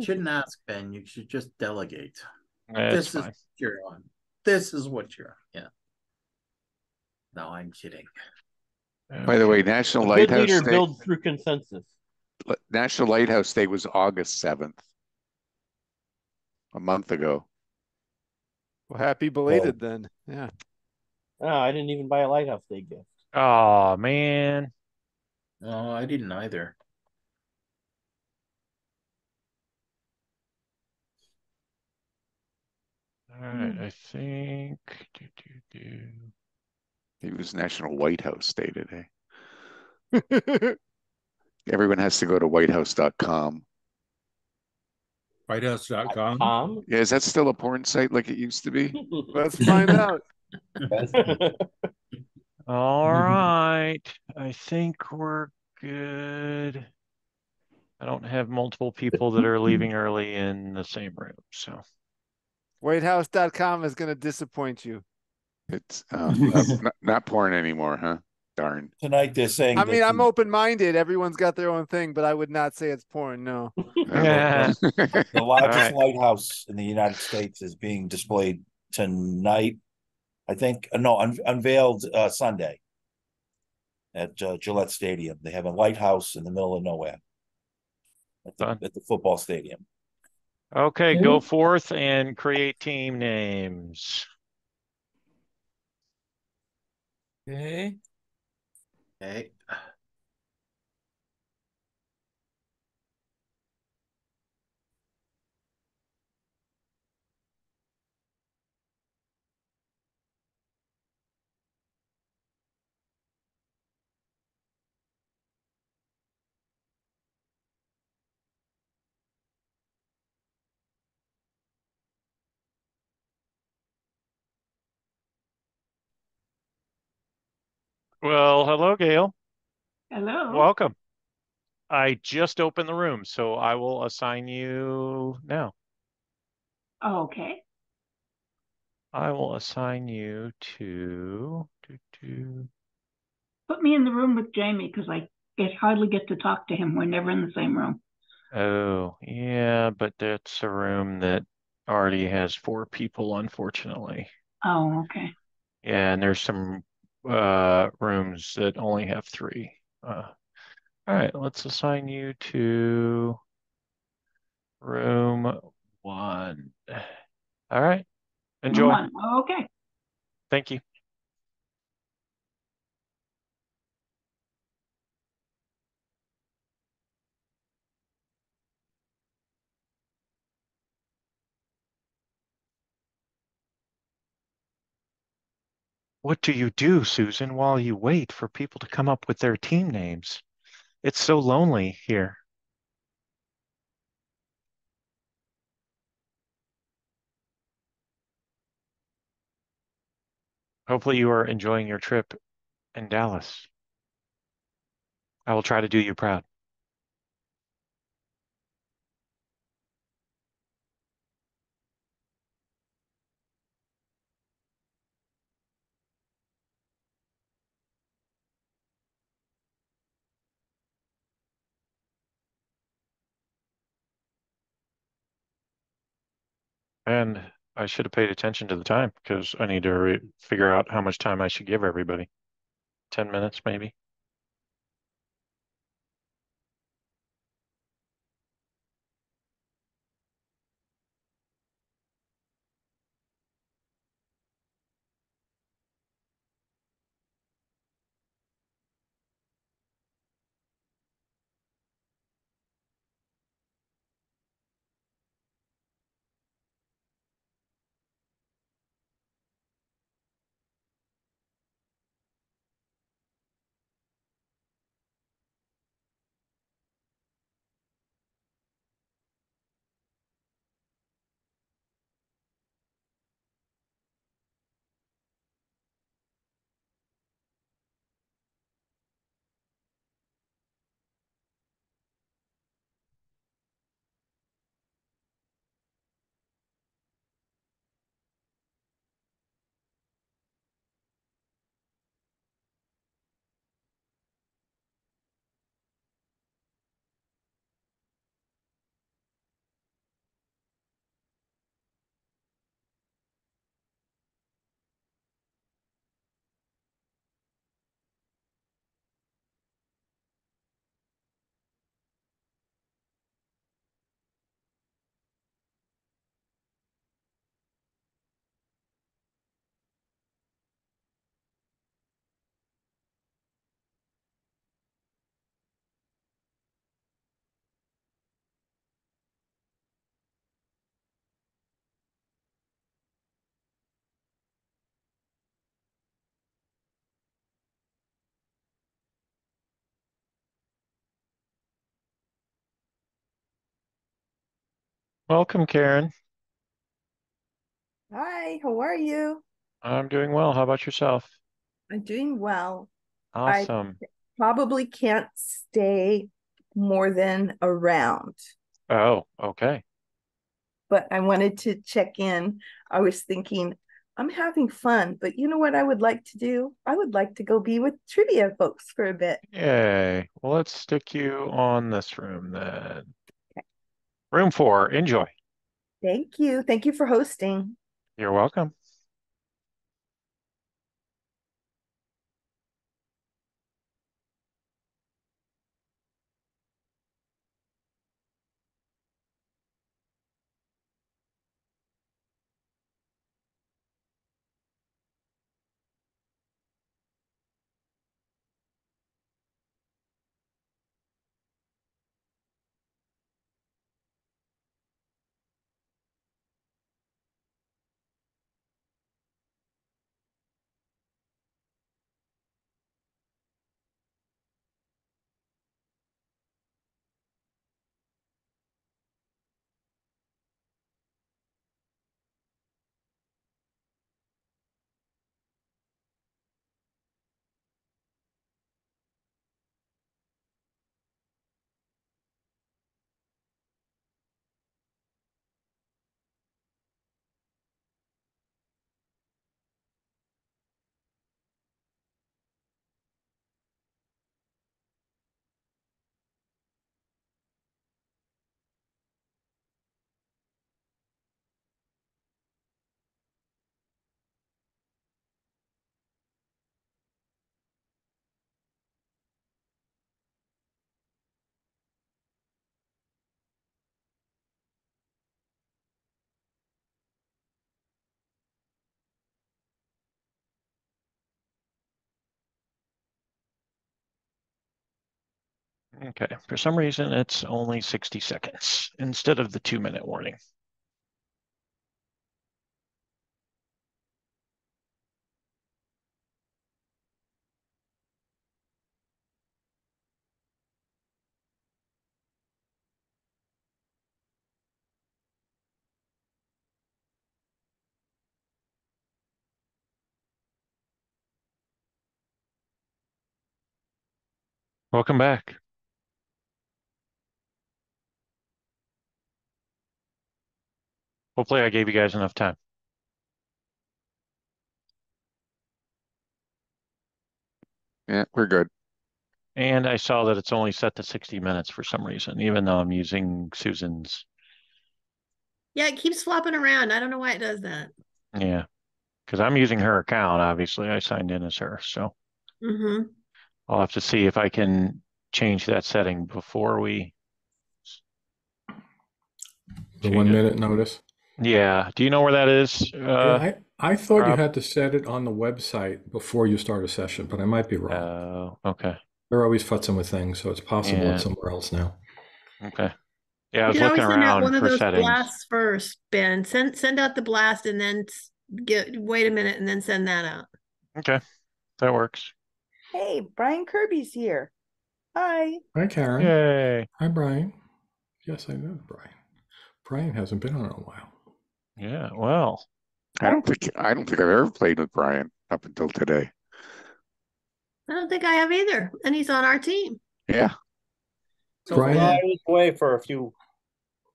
Shouldn't ask Ben. You should just delegate. That's this is fine. what you're on. This is what you're on. Yeah. No, I'm kidding. By the way, National A good Lighthouse leader Day, builds through consensus. National Lighthouse Day was August seventh. A month ago. Well, happy belated then. Yeah. Oh, I didn't even buy a Lighthouse Day gift. Oh man. No, I didn't either. All right, I think do, do, do. It was National White House Day today. Everyone has to go to whitehouse.com. Whitehouse.com. Yeah, is that still a porn site like it used to be? Let's find out. All Mm-hmm. I think we're good. I don't have multiple people that are leaving early in the same room, so Whitehouse.com is going to disappoint you. It's um, not, not, not porn anymore, huh? Darn. Tonight they're saying. I mean, I'm the- open minded. Everyone's got their own thing, but I would not say it's porn. No. The largest Alright. lighthouse in the United States is being displayed tonight. I think, uh, no, un- unveiled uh, Sunday at uh, Gillette Stadium. They have a lighthouse in the middle of nowhere at the, at the football stadium. Okay, go forth and create team names. Okay. Okay. Well, hello, Gail. Hello. Welcome. I just opened the room, so I will assign you now. Okay. I will assign you to, to, to Put me in the room with Jamie because I get hardly get to talk to him. We're never in the same room. Oh, yeah, but that's a room that already has four people, unfortunately. Oh, okay. Yeah, and there's some uh rooms that only have three. Uh, all right, let's assign you to room one. All right, enjoy. Okay. Thank you. What do you do, Susan, while you wait for people to come up with their team names? It's so lonely here. Hopefully, you are enjoying your trip in Dallas. I will try to do you proud. And I should have paid attention to the time because I need to re- figure out how much time I should give everybody. 10 minutes, maybe. Welcome, Karen. Hi, how are you? I'm doing well. How about yourself? I'm doing well. I Awesome. probably can't stay more than a round, Oh, okay. but I wanted to check in. I was thinking, I'm having fun, but you know what I would like to do? I would like to go be with trivia folks for a bit. Yay. Well, let's stick you on this room then. Room for. Enjoy. Thank you. Thank you for hosting. You're welcome. Okay. For some reason, it's only 60 seconds instead of the two minute warning. Welcome back. Hopefully, I gave you guys enough time. Yeah, we're good. And I saw that it's only set to 60 minutes for some reason, even though I'm using Susan's Yeah, it keeps flopping around. I don't know why it does that. Yeah. Because I'm using her account, obviously. I signed in as her, so Mm-hmm. I'll have to see if I can change that setting before we. The change one it. minute notice. Yeah. Do you know where that is? Yeah, Uh, I, I thought you had to set it on the website before you start a session, but I might be wrong. Oh, okay. They're always futzing with things, so it's possible Yeah. it's somewhere else now. Okay. Yeah, I You was can looking always send out around one of those settings. blasts first, Ben. Send send out the blast and then get wait a minute and then send that out. Okay. That works. Hey, Brian Kirby's here. Hi. Hi, Karen. Yay. Hi, Brian. Yes, I know Brian. Brian hasn't been on in a while. Yeah. Well, I don't think I don't think I've ever played with Brian up until today. I don't think I have either, and he's on our team. Yeah. So Brian- I was away for a few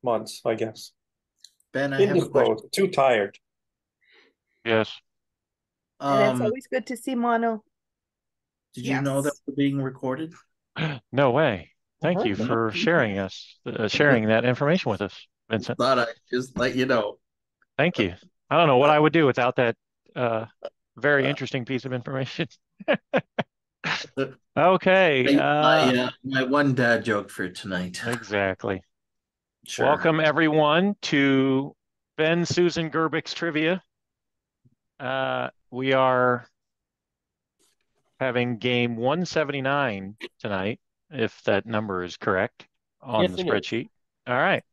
months, I guess. Ben, I have a question. Indisposed, too tired. yes. And it's Um, always good to see Mono. did you know that Yes. we're being recorded? No way. Thank heard you for sharing us, uh, sharing that information with us, Vincent. Thought I'd just let you know. Thank you. I don't know what I would do without that uh, very interesting piece of information. Okay. My, Uh, my, uh, my one dad joke for tonight. exactly. Sure. Welcome everyone to Ben Susan Gerbic's trivia. Uh, we are having game 179 tonight, if that number is correct on Yes, the it is. spreadsheet. All right.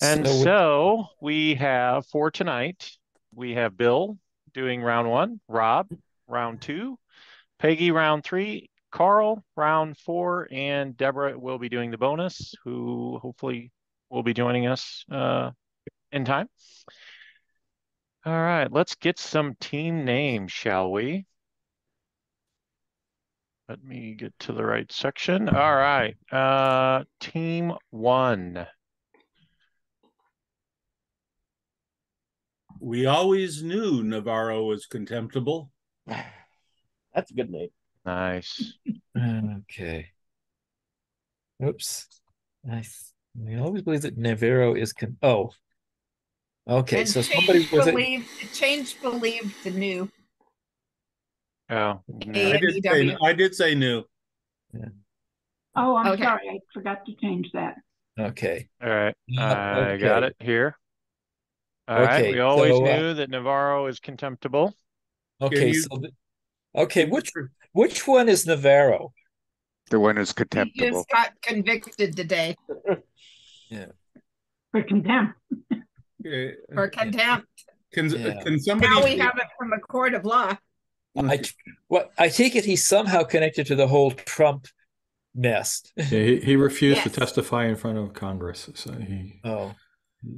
And So we- so we have for tonight, we have Bill doing round one, Rob round two, Peggy round three, Karl round four, and Deborah will be doing the bonus, who hopefully will be joining us uh, in time. All right, let's get some team names, shall we? Let me get to the right section. All right, uh, team one. We always knew Navarro was contemptible. That's a good name. Nice. Okay. Oops. Nice. I always believe that Navarro is con oh. Okay, And so somebody change was it believe, change believe to new. Oh, A- I did say, I did say new. Oh, I'm Okay. sorry, I forgot to change that. okay. All right, Uh, I got it here. All right, Okay, we always so, uh, knew that Navarro is contemptible. Okay, you- so the, okay, which which one is Navarro? The one who's He contemptible. just got convicted today Yeah. For contempt. Uh, for contempt. Can, Yeah. can somebody? Now we have it from a court of law. I what I take it he's somehow connected to the whole Trump mess. Yeah, he, he refused Yes. to testify in front of Congress. So he, Oh,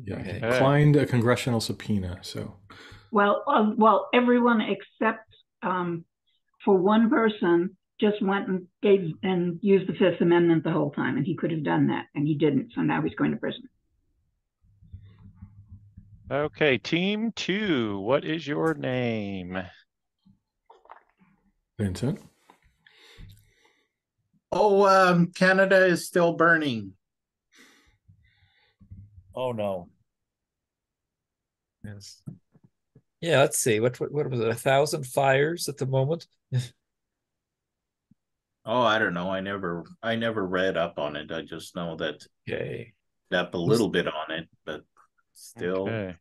yeah, he okay. declined a congressional subpoena. So Well, uh, well, everyone except um, for one person just went and gave and used the Fifth Amendment the whole time, and he could have done that, and he didn't. So now he's going to prison. Okay, team two, what is your name? Vincent, Oh, um, Canada is still burning. Oh, no. Yes. Yeah, let's see. What what, what was it? A thousand fires at the moment? Oh, I don't know. I never, I never read up on it. I just know that Okay. up a little bit on it, but still Okay.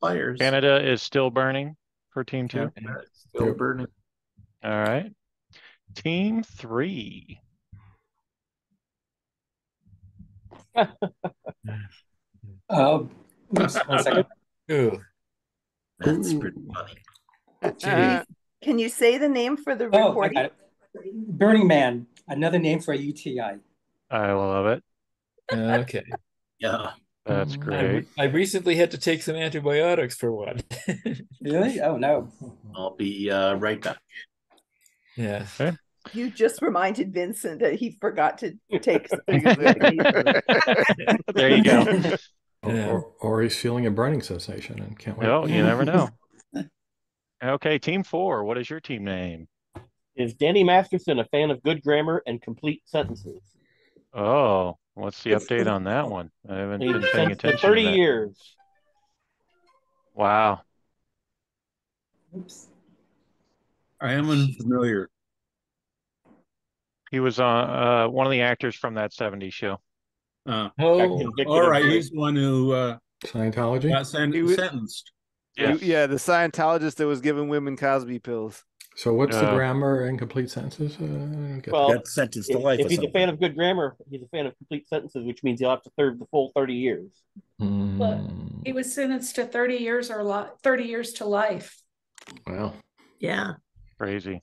fires. Canada is still burning for team two. Still burning. All right. Team three. Uh, oops, one second. Ooh. That's Ooh. pretty funny. Uh, Can you say the name for the Oh, I recording? got it. Burning Man, another name for a UTI. I love it. Okay. Yeah. That's great. re- I recently had to take some antibiotics for one. Really? Oh no. I'll be uh, right back. yeah. You just reminded Vincent that he forgot to take. There you go. Or, Yeah. or, or he's feeling a burning sensation and can't wait. No, you never know. Okay, team four, what is your team name? Is Danny Masterson a fan of good grammar and complete sentences? Oh, What's the update on that one? I haven't He's been been paying for attention. to 30 that. years. Wow. Oops. I am unfamiliar. He was on uh, one of the actors from that 70s show. Uh, Oh, convicted all of right. rape. He's the one who uh, Scientology. got sen- He was- sentenced. Yes. Yeah, the Scientologist that was giving women Cosby pills. So what's the Uh, grammar and complete sentences? Uh, I don't get Well, Got sentenced to if, life. if or he's a fan of good grammar, he's a fan of complete sentences, which means he'll have to serve the full 30 years. that. Hmm, He was sentenced to thirty years or li- thirty years to life. Wow. Yeah. Crazy.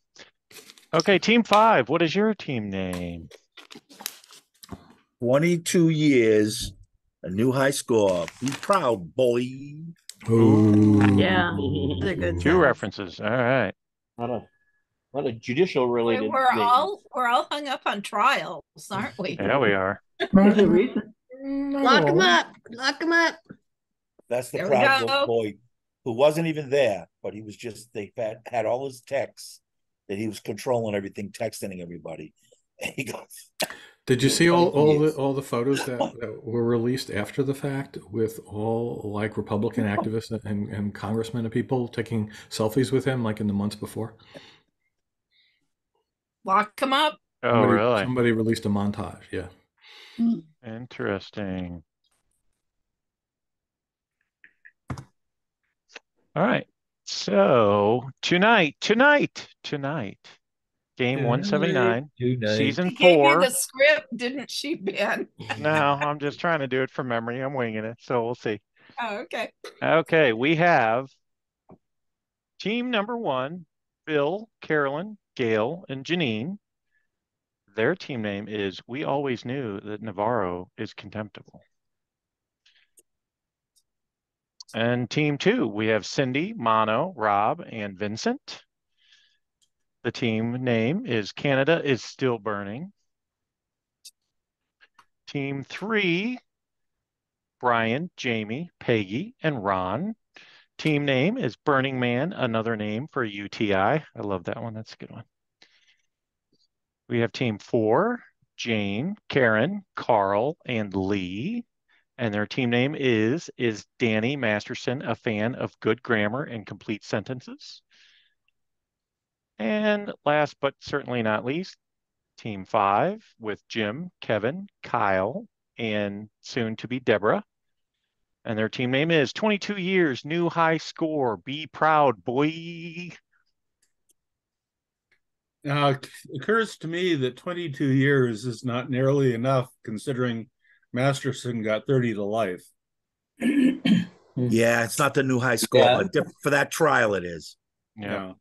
Okay, team five. What is your team name? 22 years, a new high score. Be proud, boy. Ooh. Yeah. They're good. Two sounds. references. All right. Not a not a judicial related. We're name. all we're all hung up on trials, aren't we? Yeah, we are. There's a reason. Mm-hmm. Lock them up. Lock them up. That's the There proud boy who wasn't even there, but he was just, they had, had all his texts that he was controlling everything, texting everybody. And he goes, Did you see all, all the all the photos that, that were released after the fact with all like Republican activists and, and congressmen and people taking selfies with him like in the months before? Lock him up. Oh, Somebody- really? Somebody released a montage. Yeah. Hmm. Interesting. All right. So tonight, tonight, tonight, game 179, season She gave you four. the script, didn't she, Ben? No, I'm just trying to do it from memory. I'm winging it. So we'll see. Oh, okay. Okay, we have team number one, Bill, Carolyn, Gail, and Janine. Their team name is We Always Knew That Navarro is Contemptible. And team two, we have Cindy, Mono, Rob, and Vincent. The team name is Canada is Still Burning. Team three, Brian, Jamie, Peggy, and Ron. Team name is Burning Man, another name for UTI. I love that one. That's a good one. We have team four, Jane, Karen, Karl, and Lee. And their team name is is Danny Masterson, a fan of good grammar and complete sentences. And last but certainly not least, team five with Jim, Kevin, Kyle, and soon to be Deborah. And their team name is 22 years, new high score. Be proud, boy. Now, it occurs to me that 22 years is not nearly enough considering Masterson got 30 to life. yeah, it's not the new high score, Yeah. but for that trial it is. Yeah.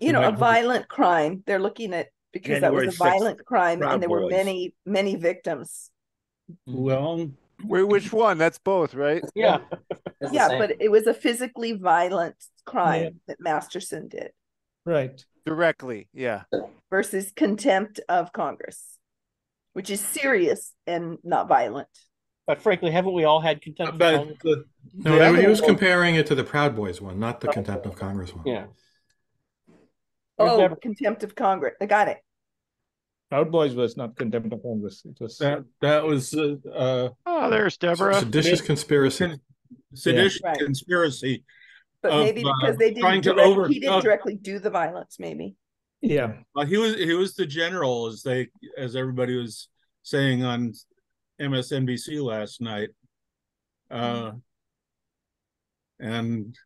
You know, a violent crime. They're looking at because that was a 6th, violent crime Proud and there were Boys. many, many victims. Mm-hmm. Well, Wait, which one? That's both, right? Yeah. That's the Yeah, same. but it was a physically violent crime that Masterson did Right. Directly, yeah. versus contempt of Congress, which is serious and not violent. But frankly, haven't we all had contempt? for but Congress? the, No, the he was other- comparing it to the Proud Boys one, not the Contempt of Congress one. Yeah. There's Oh, never- contempt of Congress. I got it. Proud Boys was not contempt of Congress. It was that that was uh, uh Oh, there's Deborah. Seditious conspiracy. sedition Right. conspiracy. But of, maybe uh, because they didn't to direct, over- he didn't uh, directly do the violence, maybe. yeah. Well, he was he was the general as they as everybody was saying on MSNBC last night. Uh and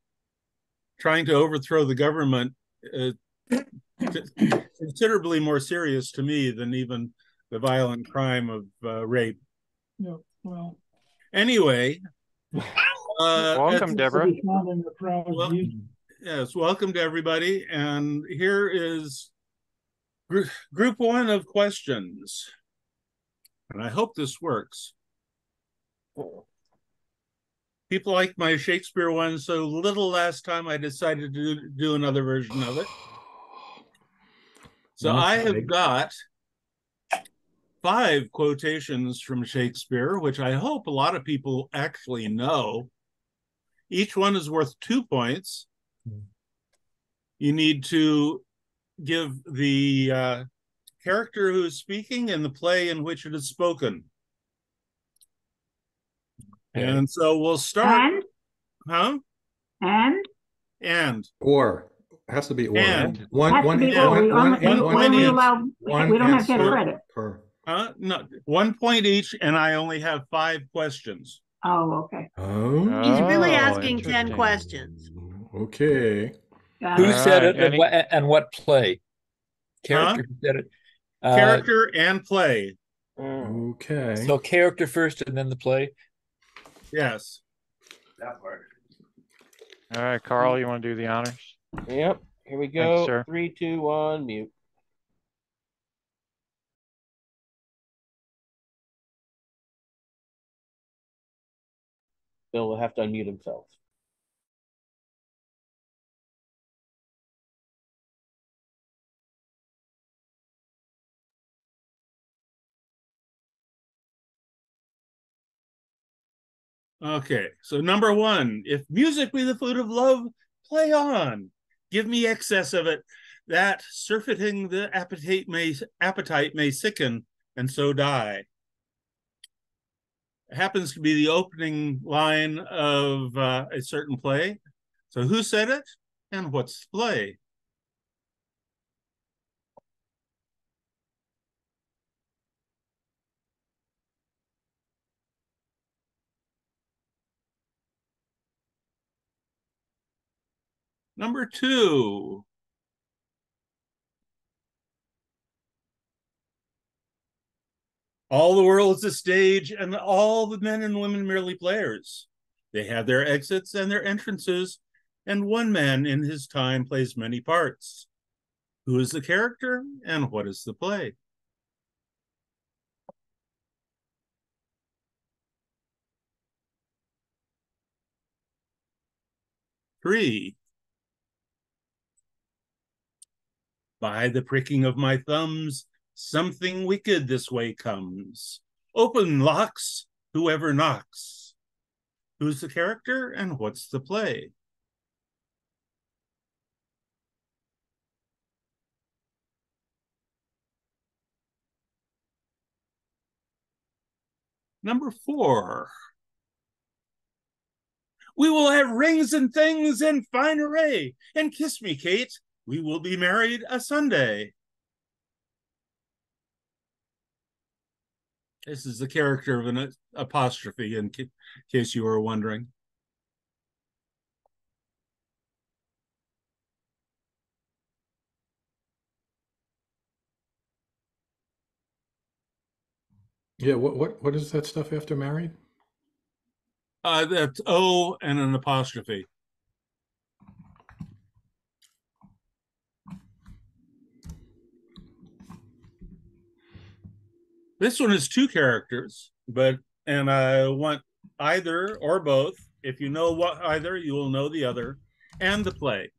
trying to overthrow the government uh, c- considerably more serious to me than even the violent crime of uh, rape. Yeah, well. Anyway, uh, Welcome, Deborah. Responding to proud Well- Yes, welcome to everybody. And here is gr- group one of questions. And I hope this works. People like my Shakespeare one so little last time I decided to do, do another version of it. So I have got five quotations from Shakespeare, which I hope a lot of people actually know. Each one is worth two points. You need to give the uh, character who is speaking and the play in which it is spoken. And so we'll start. And? Huh? And? And. Or it has to be or. And. One, Has to one, be one, or. one, We one, only- we one only each. allow- One we don't have to answer get credit. Per. Huh? No, one point each, and I only have five questions. Oh, okay. Oh. He's really Oh, asking ten interesting. questions. Okay. Got Who it. said Alright, it and any- what, and what play? Character who said it. Uh, Character and play. Okay. So character first and then the play. Yes. That part. All right, Karl, you want to do the honors? Yep. Here we Thank you, go. sir. Three, two, one, mute. Bill will have to unmute himself. Okay, so number one, if music be the food of love, play on. Give me excess of it, that surfeiting the appetite may appetite may sicken and so die. It happens to be the opening line of uh, a certain play. So who said it and what's the play? Number two. All the world is a stage, and all the men and women merely players. They have their exits and their entrances, and one man in his time plays many parts. Who is the character, and what is the play? Three. By the pricking of my thumbs, something wicked this way comes. Open locks, whoever knocks. Who's the character and what's the play? Number four. We will have rings and things in fine array. And kiss me, Kate. We will be married a Sunday. This is the character of an apostrophe, in case you were wondering. Yeah. What what what is that stuff after married? Uh, that's O and an apostrophe. This one is two characters, but and I want either or both. If you know what either, you will know the other, and the play.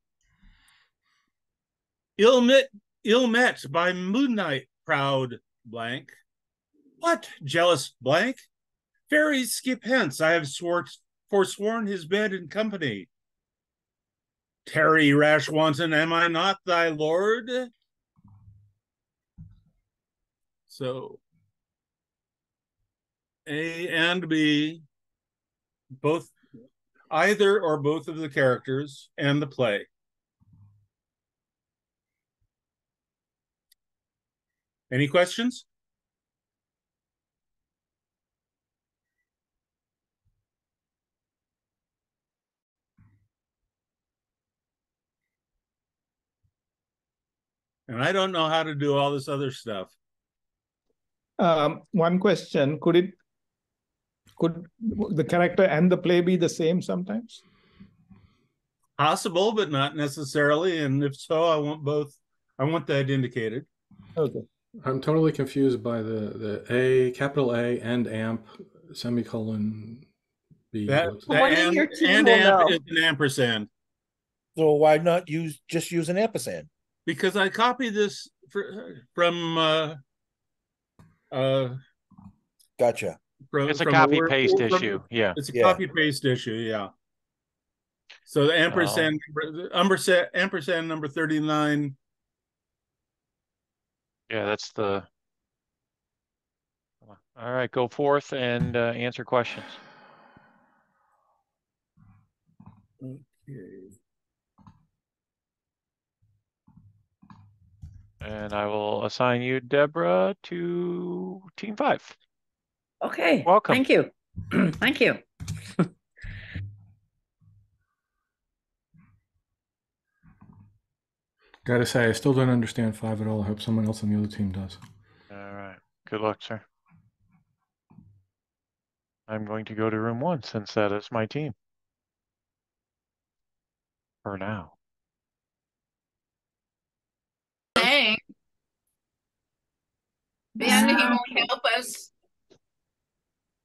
Ill met, ill met by moonlight, proud blank. What jealous blank? Fairies skip hence. I have swore, forsworn his bed and company. Terry rash wanton, am I not thy lord? So A and B, both either or both of the characters and the play. Any questions? And I don't know how to do all this other stuff. Um, one question: Could it, could the character and the play be the same sometimes? Possible, but not necessarily. And if so, I want both. I want that indicated. Okay. I'm totally confused by the the A capital A and amp semicolon B. That, What's- that and, and amp is an ampersand. So why not use just use an ampersand? Because I copied this fr- from uh uh Gotcha. From, It's a from copy word- paste from- issue, yeah. It's a Yeah. copy paste issue, yeah. So the Oh. ampersand ampersand ampersand number 39 Yeah, that's the. All right, go forth and uh, answer questions. Okay. And I will assign you, Deborah, to team five. Okay. Welcome. Thank you. Thank you. Gotta say, I still don't understand five at all. I hope someone else on the other team does. All right. Good luck, sir. I'm going to go to room one since that is my team. For now. Dang. Ben, he won't help us.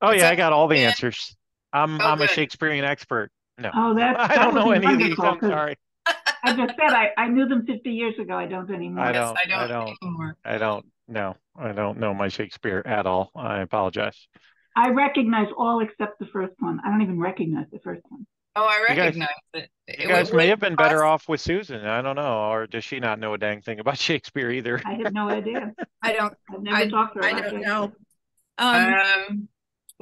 Oh yeah, I got all the Ben? answers. I'm Oh, I'm a good. Shakespearean expert. No. Oh, that- I that don't would know be any of these. wonderful, I'm 'cause- sorry. As I said, I, I knew them 50 years ago. I don't anymore. I don't. I don't I don't. anymore. I don't. No, I don't know my Shakespeare at all. I apologize. I recognize all except the first one. I don't even recognize the first one. Oh, I You guys- recognize it. You It guys would- may have been better off with Susan. I don't know, or does she not know a dang thing about Shakespeare either? I have no idea. I don't. I've never I, talked to her I about don't it. know. Um,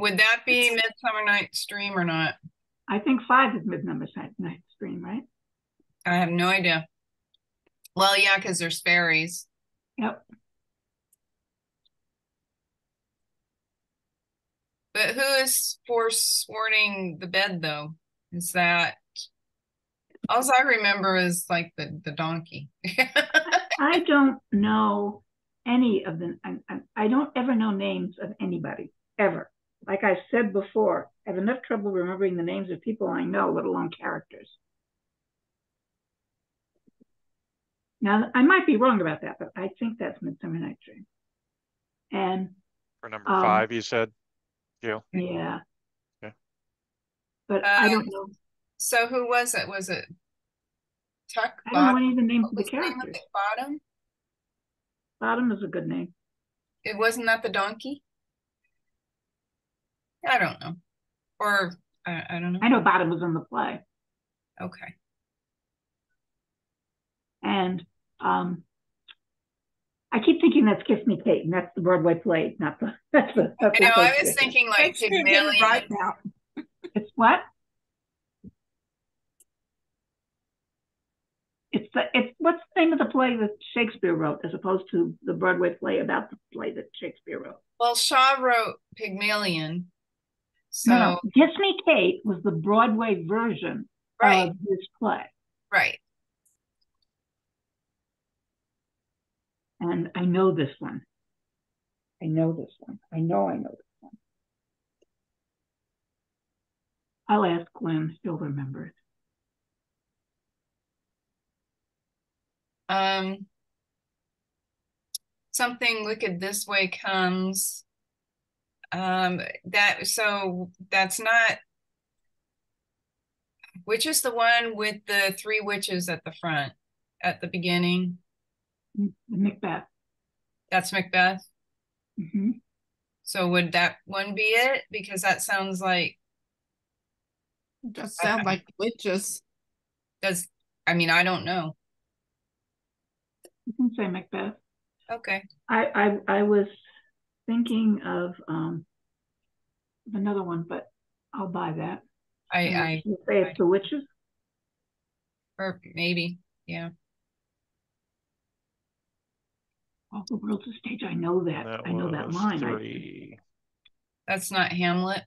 would that be Midsummer Night's Dream or not? I think five is Midsummer Night's Dream, right? I have no idea. Well, yeah, because there's fairies. Yep. But who is forsworning the bed though? Is that all I remember is like the the donkey. I don't know any of the. I, I, I don't ever know names of anybody, ever. Like I said before, I have enough trouble remembering the names of people I know, let alone characters. Now, I might be wrong about that, but I think that's Midsummer Night's Dream. And For number Um, five, you said. Gil. yeah. Okay. But I Um, don't know. So who was it? Was it Tuck? I don't know Bottom? any of the names of the What the name of characters. it? Bottom? Bottom is a good name. It wasn't that the donkey? I don't know. Or I, I don't know. I know Bottom was in the play. Okay. And um, I keep thinking that's Kiss Me Kate, and that's the Broadway play, not the. That's the. That's I know, the I was thinking like Pygmalion. right now. It's what? It's the it's what's the name of the play that Shakespeare wrote, as opposed to the Broadway play about the play that Shakespeare wrote. Well, Shaw wrote Pygmalion. So No, no, Kiss Me Kate was the Broadway version Right. of this play, right. and I know this one. I know this one. I know I know this one. I'll ask Glenn. He'll remember it. Um something wicked this way comes. Um that so that's not which is the one with the three witches at the front at the beginning? Macbeth. That's Macbeth. hmm So would that one be it? Because that sounds like just sound like witches. Does I mean I don't know. You can say Macbeth. Okay. I, I I was thinking of um another one, but I'll buy that. I And I you say it's the witches. or maybe, yeah. All the world's a stage. I know that. That I know that was line. I- three. That's not Hamlet.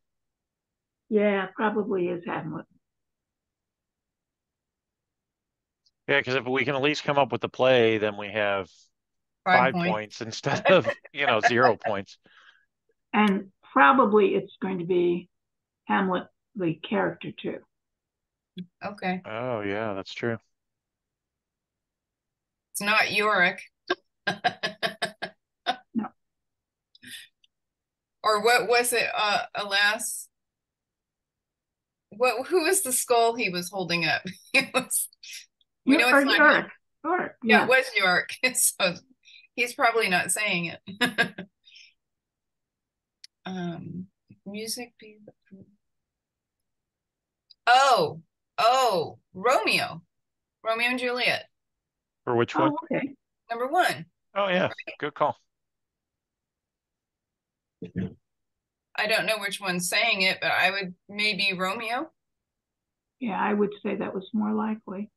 yeah, probably is Hamlet. Yeah, because if we can at least come up with the play, then we have Five five points. points instead of, you know, zero points. And probably it's going to be Hamlet, the character too. Okay. Oh, yeah, that's true. It's not Yorick. No. Or what was it? Uh, alas. What? Who was the skull he was holding up? It was. We know it's not Yorick. him. Yorick, Yeah, yeah. it was York. So he's probably not saying it. um, music. be Oh, oh, Romeo, Romeo and Juliet, For which one? Oh, okay. number one. Oh, yeah, good call. I don't know which one's saying it, but I would maybe Romeo. Yeah, I would say that was more likely.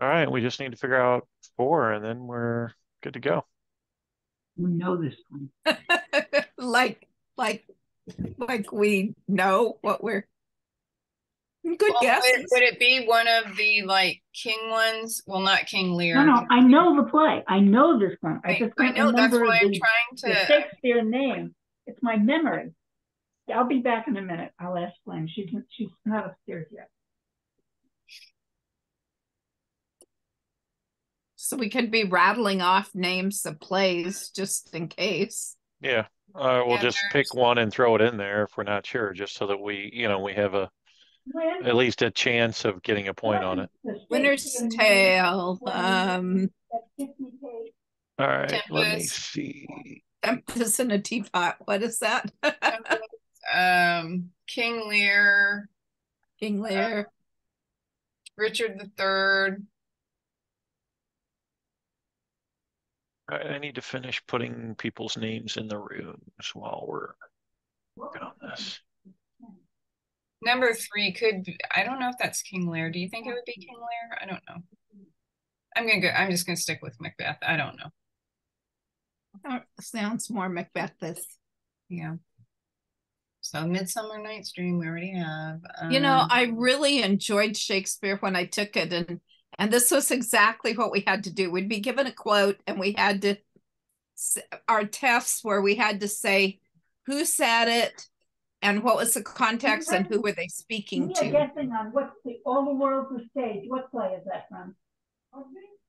All right, we just need to figure out four and then we're good to go. We know this one. like, like, like we know what we're. Good Well, guess. Would, would it be one of the like king ones? Well, not King Lear. No, no, I know the play. I know this one. I I- just can't know, that's remember why I'm the- trying the Shakespeare name. It's my memory. I'll be back in a minute. I'll ask Glenn. She's she's not upstairs yet. So we could be rattling off names of plays just in case. Yeah, uh, we'll Yeah, just pick one and throw it in there if we're not sure, just so that we, you know, we have a at least a chance of getting a point on it. Winter's Tale, um, All right, let me Tempest. see. Tempest in a Teapot. What is that? um, King Lear, King Lear, Richard the Third. I, I need to finish putting people's names in the rooms while we're working on this. Number three could be, I don't know if that's King Lear. Do you think it would be King Lear? I don't know. I'm gonna go. I'm just gonna stick with Macbeth. I don't know. Oh, sounds more Macbethist. Yeah. So Midsummer Night's Dream we already have. You know, Um, I really enjoyed Shakespeare when I took it, and and this was exactly what we had to do. We'd be given a quote, and we had to our tests where we had to say who said it and what was the context and who were they speaking We to. guessing on what's the All the World's a Stage. What play is that from?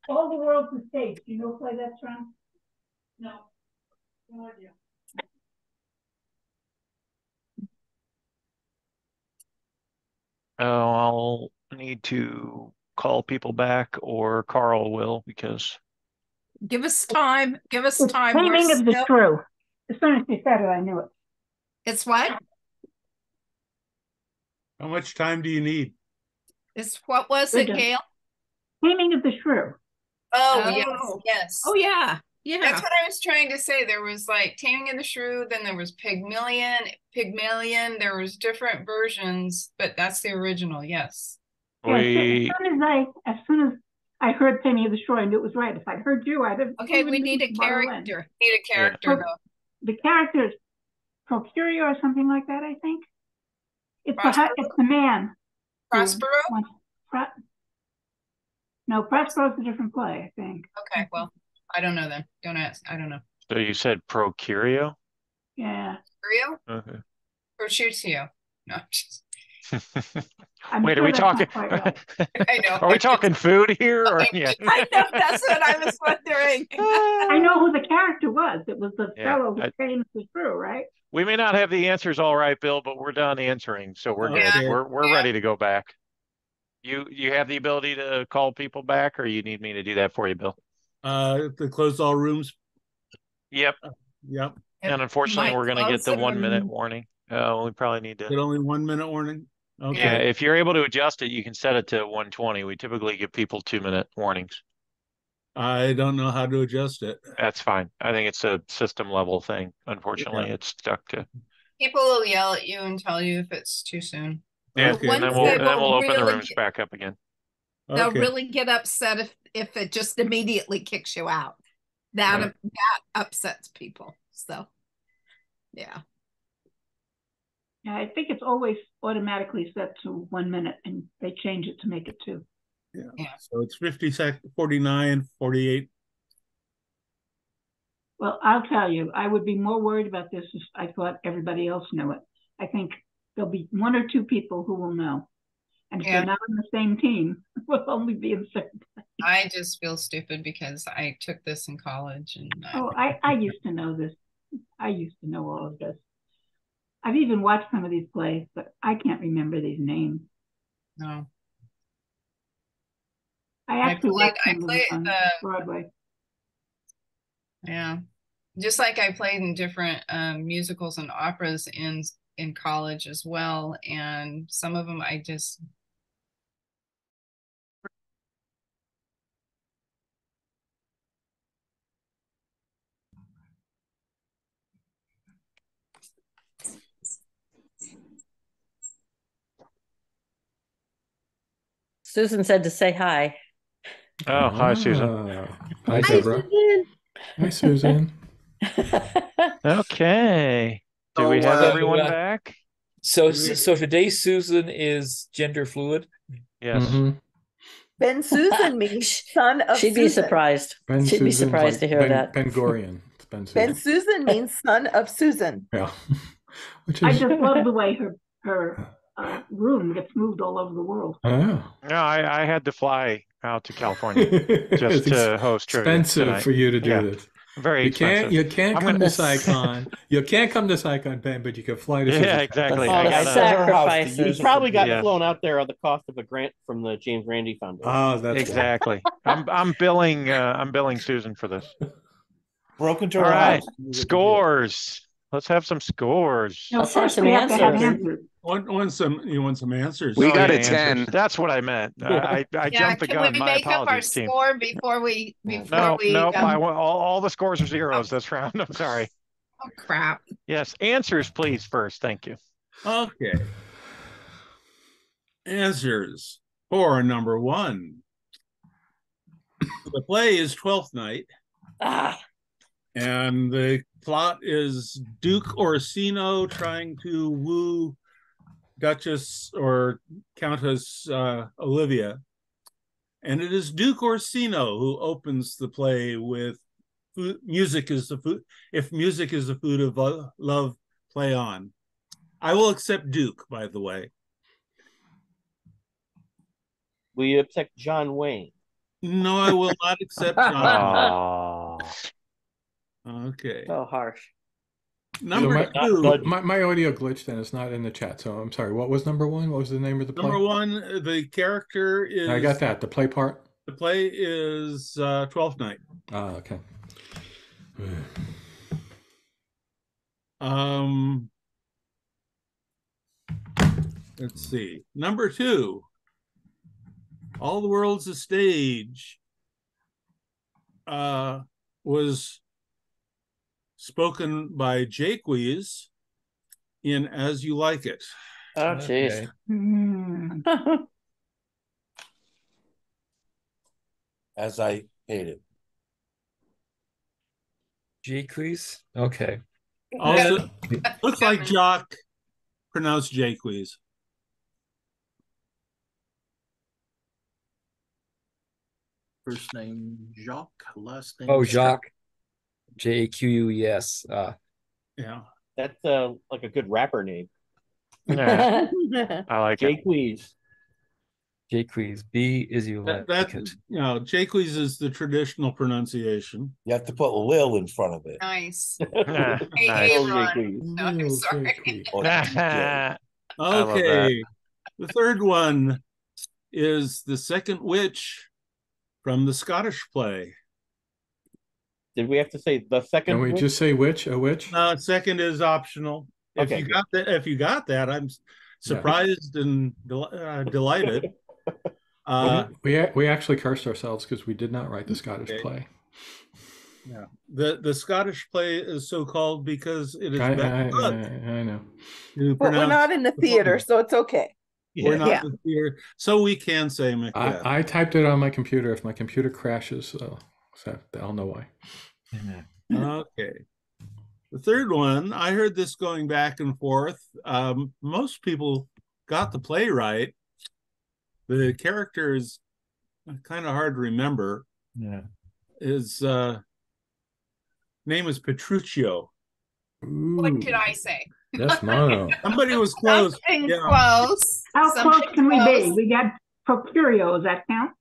All the World's a Stage. Do you know what play that's from? No. No idea. Oh, I'll need to call people back or Karl will because Give us time. Give us time. We're Taming of the still- Shrew. As soon as you said it, I knew it. It's what? How much time do you need? It's what was We're it, done. Gail? Taming of the Shrew. Oh, Oh. yes, yes. Oh yeah, yeah. That's what I was trying to say. There was like Taming of the Shrew, then there was Pygmalion, Pygmalion. There was different versions, but that's the original. Yes. Yeah, so as soon as I, as soon as I heard Taming of the Shrew, I knew it was right. If I'd heard you, I'd have. Okay, we need a even bothered character. Need a character Yeah. though. The character is Procurio or something like that, I think. It's the, hu- Prospero? it's the man. Prospero? wants- Pro- no, Prospero's a different play, I think. Okay, well, I don't know then. Don't ask. I don't know. so you said Procurio? Yeah. Procurio. Okay. Prosciutto. No, just, I'm Wait, are we talking? right. I know. Are we talking food here? Or, yeah. I know that's what I was wondering. I know who the character was. It was the Yeah, fellow who I- came the Shrew, right? We may not have the answers all right, Bill, but we're done answering, so we're good. Okay. We're we're Yeah. ready to go back. You you have the ability to call people back, or you need me to do that for you, Bill? Uh, to close all rooms. Yep. Yep. And unfortunately, we're gonna get the the one minute warning. Oh, we probably need to Get to. only one minute warning. Okay. Yeah, if you're able to adjust it, you can set it to 120. We typically give people two minute warnings. I don't know how to adjust it. That's fine. I think it's a system level thing. Unfortunately, Yeah. it's stuck to. People will yell at you and tell you if it's too soon. Yeah, Okay. and then we'll and then we'll open the really rooms get- back up again. They'll Okay. really get upset if if it just immediately kicks you out. That Yeah. that upsets people. So, yeah. Yeah, I think it's always automatically set to one minute and they change it to make it two. Yeah. Yeah. So it's 50 sec, 49, 48. Well, I'll tell you, I would be more worried about this if I thought everybody else knew it. I think there'll be one or two people who will know. And if Yeah. they're not on the same team, we'll only be in certain. I just feel stupid because I took this in college and uh, Oh, I, I used to know this. I used to know all of this. I've even watched some of these plays, but I can't remember these names. no. I I actually played- watched I some of played on the- Broadway. Yeah. Just like I played in different um, musicals and operas in in college as well, and some of them I just Susan said to say hi. Oh, hi, Susan. Ah, Hi, Deborah. Hi, Susan. Okay. Do we have So, everyone back? So so today Susan is gender fluid. Yes. Mhm. Ben Susan means son of Susan. She'd be surprised. Ben She'd be surprised like to hear ben, that. Ben Gurion. Ben Susan. Ben Susan means son of Susan. Yeah. Which I just love the way her her uh, room gets moved all over the world. oh. No, I, I had to fly out to California just to host trivia expensive tonight. for you to do Yeah. this. Very You can't expensive. you can't I'm come gonna- to CSICon. you can't come to CSICon, Ben, but you can fly to Yeah, exactly. All I the gotta- sacrifices. You probably got Yeah. flown out there on the cost of a grant from the James Randi Foundation. Oh, that's Exactly. I'm I'm billing uh, I'm billing Susan for this. Broken to All her right. house. Scores. Let's have some scores. No, Let's have first some we have to have answers. answers. Want, want some, you want some answers? We Oh, got yeah, a 10. answers. That's what I meant. I I, I Yeah, jumped the can gun. we My make up our apologies, team. score before we, before No, we? nope. um, I want all, all the scores are zeros this round. I'm sorry. Oh, crap. Yes, answers, please. First, thank you. Okay. Answers for number one. The play is Twelfth Night, Ah, and the plot is Duke Orsino trying to woo Duchess or Countess uh, Olivia. And it is Duke Orsino who opens the play with "Fu- music is the food. If music is the food of love, play on. I will accept Duke, by the way. Will you accept John Wayne? No, I will not accept John. Aw. Okay. so harsh. So Number my, two. my my audio glitched and it's not in the chat. So I'm sorry. What was number one? What was the name of the play? Number one, the character is. I got that. The play part. The play is uh, Twelfth Night. Ah, okay. Um, let's see. Number two, All the World's a Stage uh, was spoken by Jaques in As You Like It. Oh, jeez. Hmm. As I hate it. Jaques. Okay. Also, looks like Jock pronounced Jaques. First name Jacques, last name Oh, Jacques. J A Q U E S. Uh, Yeah. That's uh, like a good rapper name. Yeah, I like it. Jaques. Jaques. B is you That, like that it. you know, Jaques is the traditional pronunciation. You have to put Lil in front of it. Nice. Nice. Hey, hey, Ron. No, I'm sorry. Or I love that. Okay. The third one is the second witch from the Scottish play. Did we have to say the second? Can we one? just say which? A which? No, second is optional. Okay. If you got that, if you got that, I'm s- surprised and del- uh, delighted. Uh, we we actually cursed ourselves because we did not write the Scottish Okay. play. yeah, the the Scottish play is so called because it is I, I, I, I know. But we're not in the theater, so it's okay. We're not Yeah. in the theater, so we can say Macbeth. I, I typed it on my computer. If my computer crashes, so, so I'll know why. Okay. The third one, I heard this going back and forth. Um, most people got the play right. The character is kind of hard to remember. Yeah. His uh, name is Petruchio. What did I say? That's mono. Somebody was close. Something Yeah. close. How Something close can we be? We got Procurio. Does that count?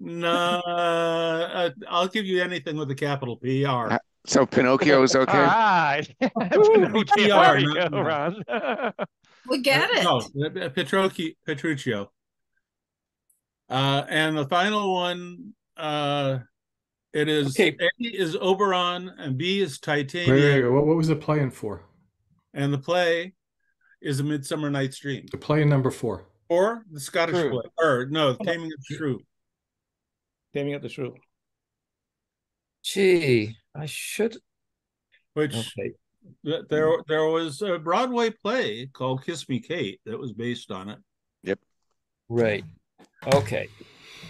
No, uh, I'll give you anything with a capital P R. So Pinocchio is okay. All right. Pinocchio, PR, you not- go, Ron. We get it. No, Petrocchi, Petruchio. Uh, and the final one, uh, it is Okay. A is Oberon and B is Wait, Titania, wait, wait, what, what was the play-in for? and the play is A Midsummer Night's Dream. The play-in number four. Or the Scottish True. play, or no, the Taming of the Shrew. Taming of the Shrew. Gee, I should. Which Okay. there there was a Broadway play called Kiss Me Kate that was based on it. Yep. Right. Okay.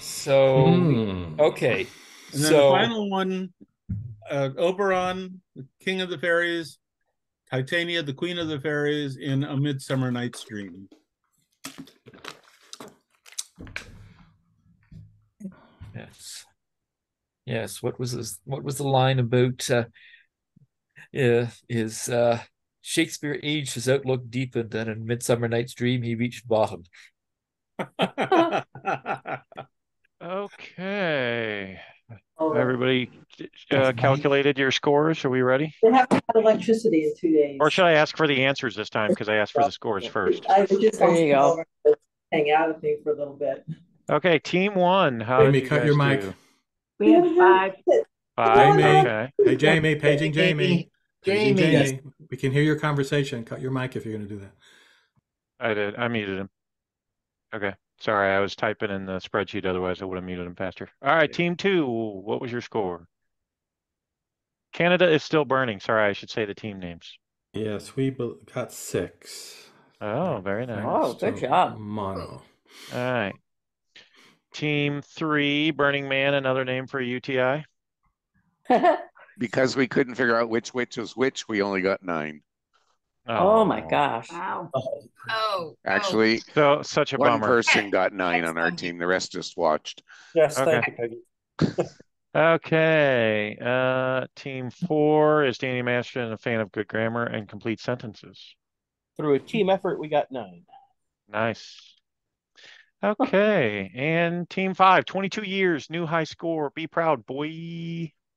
So Hmm. okay. And then so the final one, uh, Oberon, the King of the Fairies, Titania, the Queen of the Fairies, in A Midsummer Night's Dream. Yes. Yes. What was this? What was the line about? Uh, yeah, is uh, Shakespeare aged his outlook deepened, and in Midsummer Night's Dream he reached bottom. Okay. All right. Everybody uh, calculated your scores. Are we ready? They haven't had electricity in two days. Or should I ask for the answers this time? Because I asked for the scores first. I was just There going you to go. hang out with me for a little bit. Okay, team one. How Jamie, did you cut guys your mic. do? We had five. Five. Jamie. Okay. Hey, Jamie, paging Jamie. Paging Jamie. Jamie. We can hear your conversation. Cut your mic if you're going to do that. I did. I muted him. Okay. Sorry, I was typing in the spreadsheet. Otherwise, I would have muted him faster. All right, team two. What was your score? Canada is still burning. Sorry, I should say the team names. Yes, we bel- got six. Oh, very nice. Oh, good job. Mono. All right. Team three, Burning Man, another name for UTI. Because we couldn't figure out which which was which, we only got nine. Oh my gosh. Wow. Oh. Actually, So such a one bummer. person got nine on our team. The rest just watched. Yes, Okay. thank you, Peggy. Okay. Uh, team four is Danny Masterson, a fan of good grammar and complete sentences. Through a team effort, we got nine. Nice. Okay. And team five, 22 years, new high score. Be proud, boy.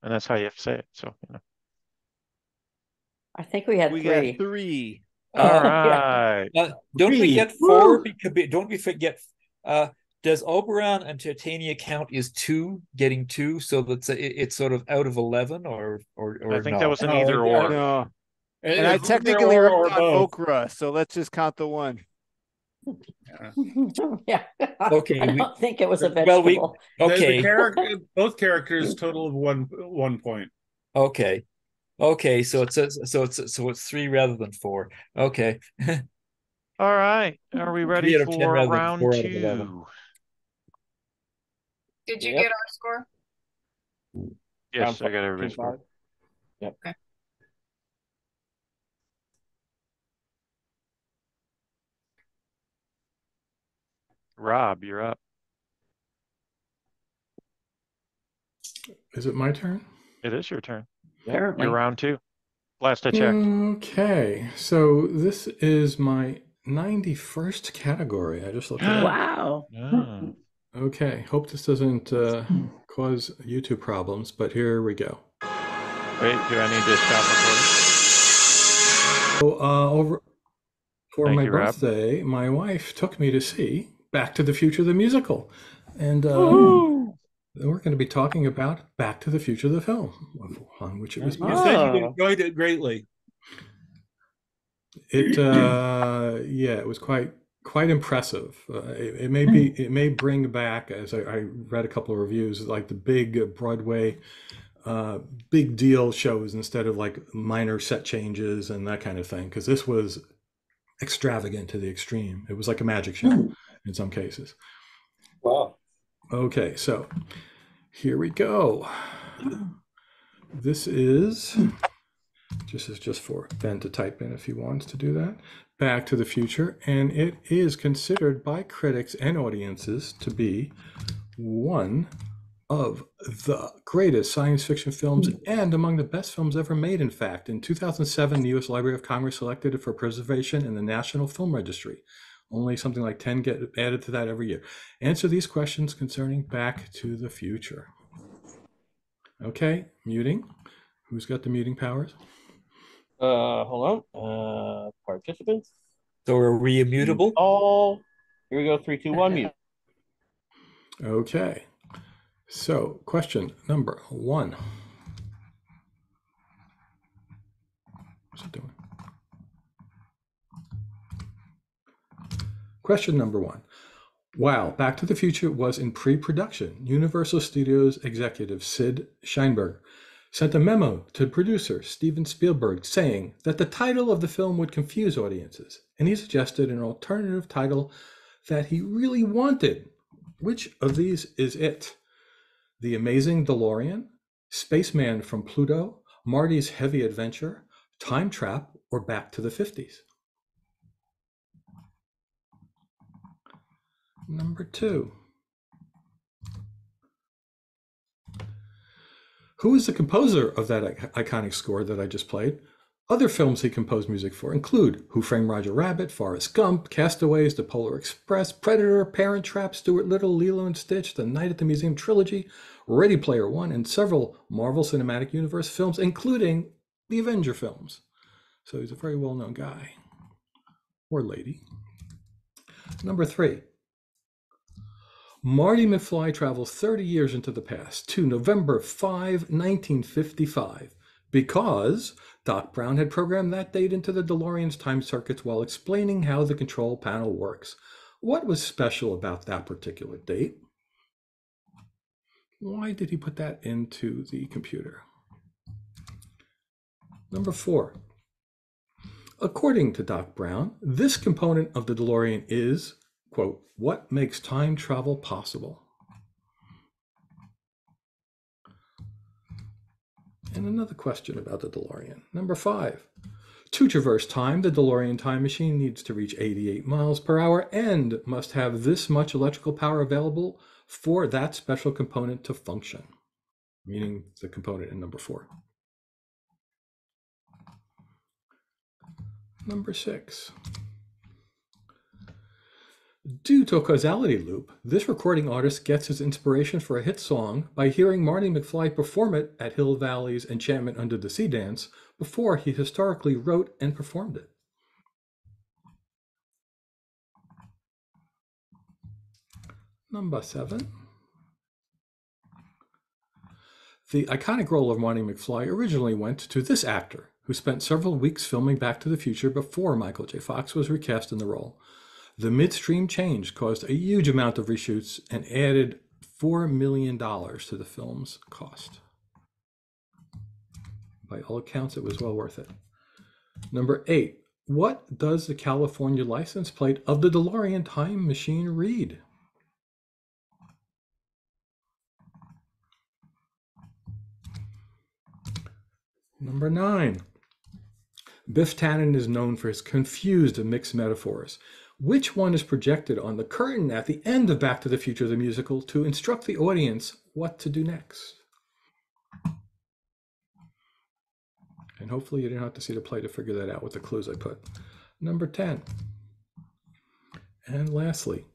And that's how you have to say it. So, you know. I think we had We three. got three. All Uh, right. Uh, don't Three. forget four. Because, don't we forget? Uh, does Oberon and Titania count as two, getting two? So that's it, it's sort of out of eleven, or or or I think no? that was an No, either yeah. or. No. It- And I technically or wrote or. Okra, so let's just count the one. Yeah. Okay, I don't think it was a well, we vegetable. The- the okay, character- both characters total of one one point. okay, okay. So it's so it's so it's three rather than four. Okay, All right. Are we ready Three out of 10 for round four out of 11. two? Did you Yep. get our score? Yes, Round I got five, everybody's score. Yep. Okay. Rob, you're up. Is it my turn? It is your turn. Apparently. You're round two. Last I checked. Okay, so this is my 91st category. I just looked at it. Wow. Okay, hope this doesn't uh, cause YouTube problems, but here we go. Wait, do I need to stop recording? So, uh, over for Thank my you, Rob. birthday, my wife took me to see Back to the Future the musical, and uh, Woohoo. we're going to be talking about Back to the Future the film, on which it was You based. said you enjoyed it greatly. It uh, yeah, it was quite quite impressive. Uh, it, it may be it may bring back, as I, I read a couple of reviews, like the big Broadway uh, big deal shows instead of like minor set changes and that kind of thing. Because this was extravagant to the extreme. It was like a magic show in some cases. Wow. Okay, so here we go. This is this is just for Ben to type in if he wants to do that. Back to the Future, and it is considered by critics and audiences to be one of the greatest science fiction films and among the best films ever made. In fact, in 2007, the U.S. Library of Congress selected it for preservation in the National Film Registry. Only something like 10 get added to that every year. Answer these questions concerning Back to the Future. Okay, muting. Who's got the muting powers? Uh, hold on. Uh, participants. So are we immutable? All. Here we go. Three, two, one. Mute. Okay. So, question number one. What's it doing? Question number one. While Back to the Future was in pre production, Universal Studios executive Sid Sheinberg sent a memo to producer Steven Spielberg saying that the title of the film would confuse audiences, and he suggested an alternative title that he really wanted Which of these is it? The Amazing DeLorean, Spaceman from Pluto, Marty's Heavy Adventure, Time Trap, or Back to the 50s? Number two. Who is the composer of that iconic score that I just played? Other films he composed music for include Who Framed Roger Rabbit, Forrest Gump, Castaways, The Polar Express, Predator, Parent Trap, Stuart Little, Lilo and Stitch, The Night at the Museum trilogy, Ready Player One, and several Marvel Cinematic Universe films, including the Avenger films. So he's a very well known guy or lady. Number three. Marty McFly travels 30 years into the past to November 5, 1955, because Doc Brown had programmed that date into the DeLorean's time circuits while explaining how the control panel works. What was special about that particular date? Why did he put that into the computer? Number four. According to Doc Brown, this component of the DeLorean is, quote, what makes time travel possible. And another question about the DeLorean. Number five. To traverse time, the DeLorean time machine needs to reach 88 miles per hour and must have this much electrical power available for that special component to function, meaning the component in number four. Number six. Due to a causality loop, this recording artist gets his inspiration for a hit song by hearing Marty McFly perform it at Hill Valley's Enchantment Under the Sea dance before he historically wrote and performed it. Number seven. The iconic role of Marty McFly originally went to this actor, who spent several weeks filming Back to the Future before Michael J. Fox was recast in the role. The midstream change caused a huge amount of reshoots and added $4 million to the film's cost. By all accounts, it was well worth it. Number eight, what does the California license plate of the DeLorean time machine read? Number nine, Biff Tannen is known for his confused and mixed metaphors. Which one is projected on the curtain at the end of Back to the Future the musical to instruct the audience what to do next? And hopefully you didn't have to see the play to figure that out with the clues I put. Number 10. And lastly,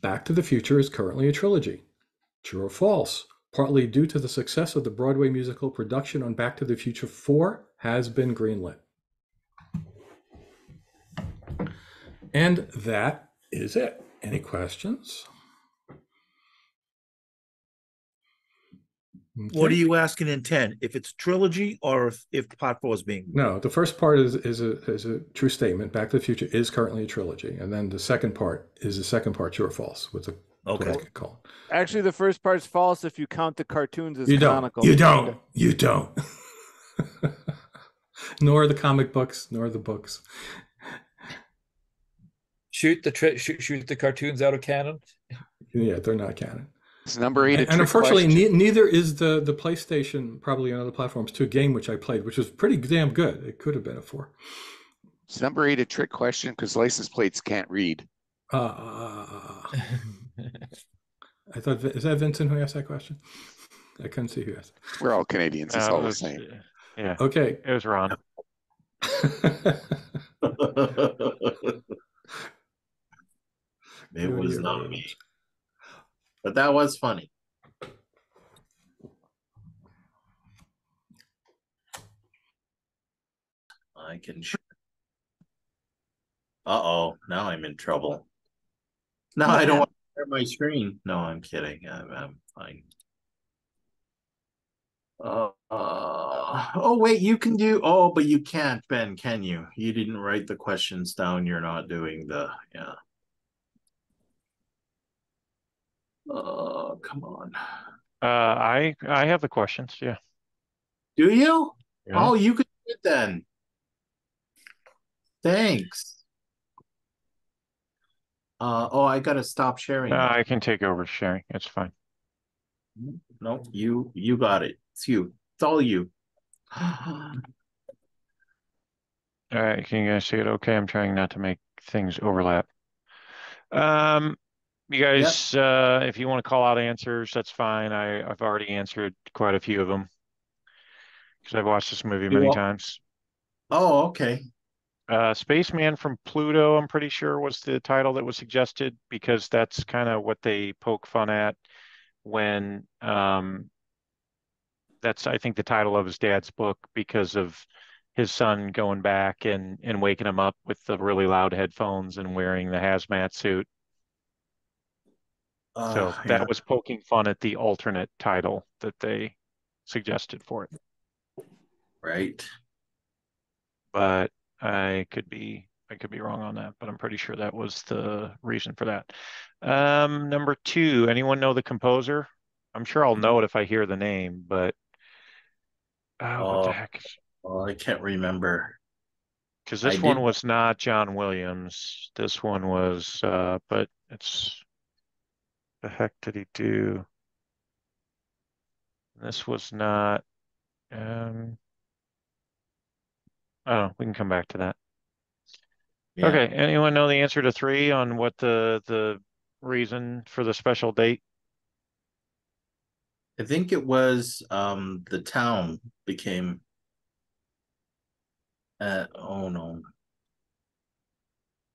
Back to the Future is currently a trilogy. True or false? Partly due to the success of the Broadway musical, production on Back to the Future 4 has been greenlit. And that is it. Any questions? What are you asking in ten? If it's trilogy or if, if part four is being No, the first part is is a is a true statement. Back to the Future is currently a trilogy, and then the second part is the second part true or false with the Okay. call. Actually, the first part's false if you count the cartoons as You don't. canonical. You don't. You don't. nor the comic books, nor the books. Shoot the tri- shoot, shoot the cartoons out of canon. Yeah, they're not canon. Is number eight And, and unfortunately, ne- neither is the the PlayStation. Probably on other platforms to a game which I played, which was pretty damn good. It could have been a four. Is number eight a trick question? Because license plates can't read. Uh, I thought is that Vincent who asked that question? I couldn't see who asked. We're all Canadians. It's Uh, all it the same. Yeah. Okay. It was Ron. It was not me. But that was funny. I can. Uh oh, now I'm in trouble. No, I don't want to share my screen. No, I'm kidding. I'm, I'm fine. Uh, uh, oh wait, you can do. Oh, but you can't, Ben. Can you? You didn't write the questions down. You're not doing the. Yeah. Oh, come on. Uh, I I have the questions. Yeah. Do you? Yeah. Oh, you could do it then. Thanks. Uh, oh, I gotta stop sharing. Uh, I can take over sharing. It's fine. No, you you got it. It's you. It's all you. All right, can you guys see it? Okay, I'm trying not to make things overlap. Um, you guys, uh, if you want to call out answers, that's fine. I I've already answered quite a few of them because I've watched this movie many times. Oh, okay. Uh, Spaceman from Pluto, I'm pretty sure was the title that was suggested because that's kind of what they poke fun at when um that's I think the title of his dad's book because of his son going back and and waking him up with the really loud headphones and wearing the hazmat suit. So Uh, that yeah. was poking fun at the alternate title that they suggested for it. Right. but I could be I could be wrong on that, but I'm pretty sure that was the reason for that. Um, number two, anyone know the composer? I'm sure I'll know it if I hear the name, but oh, what the Oh, heck? is- oh, I can't remember. Because I this one did- was not John Williams. This one was, uh, but it's the heck did he do? This was not. Um, oh, we can come back to that. Yeah. Okay, anyone know the answer to three on what the the reason for the special date? I think it was um the town became uh oh no.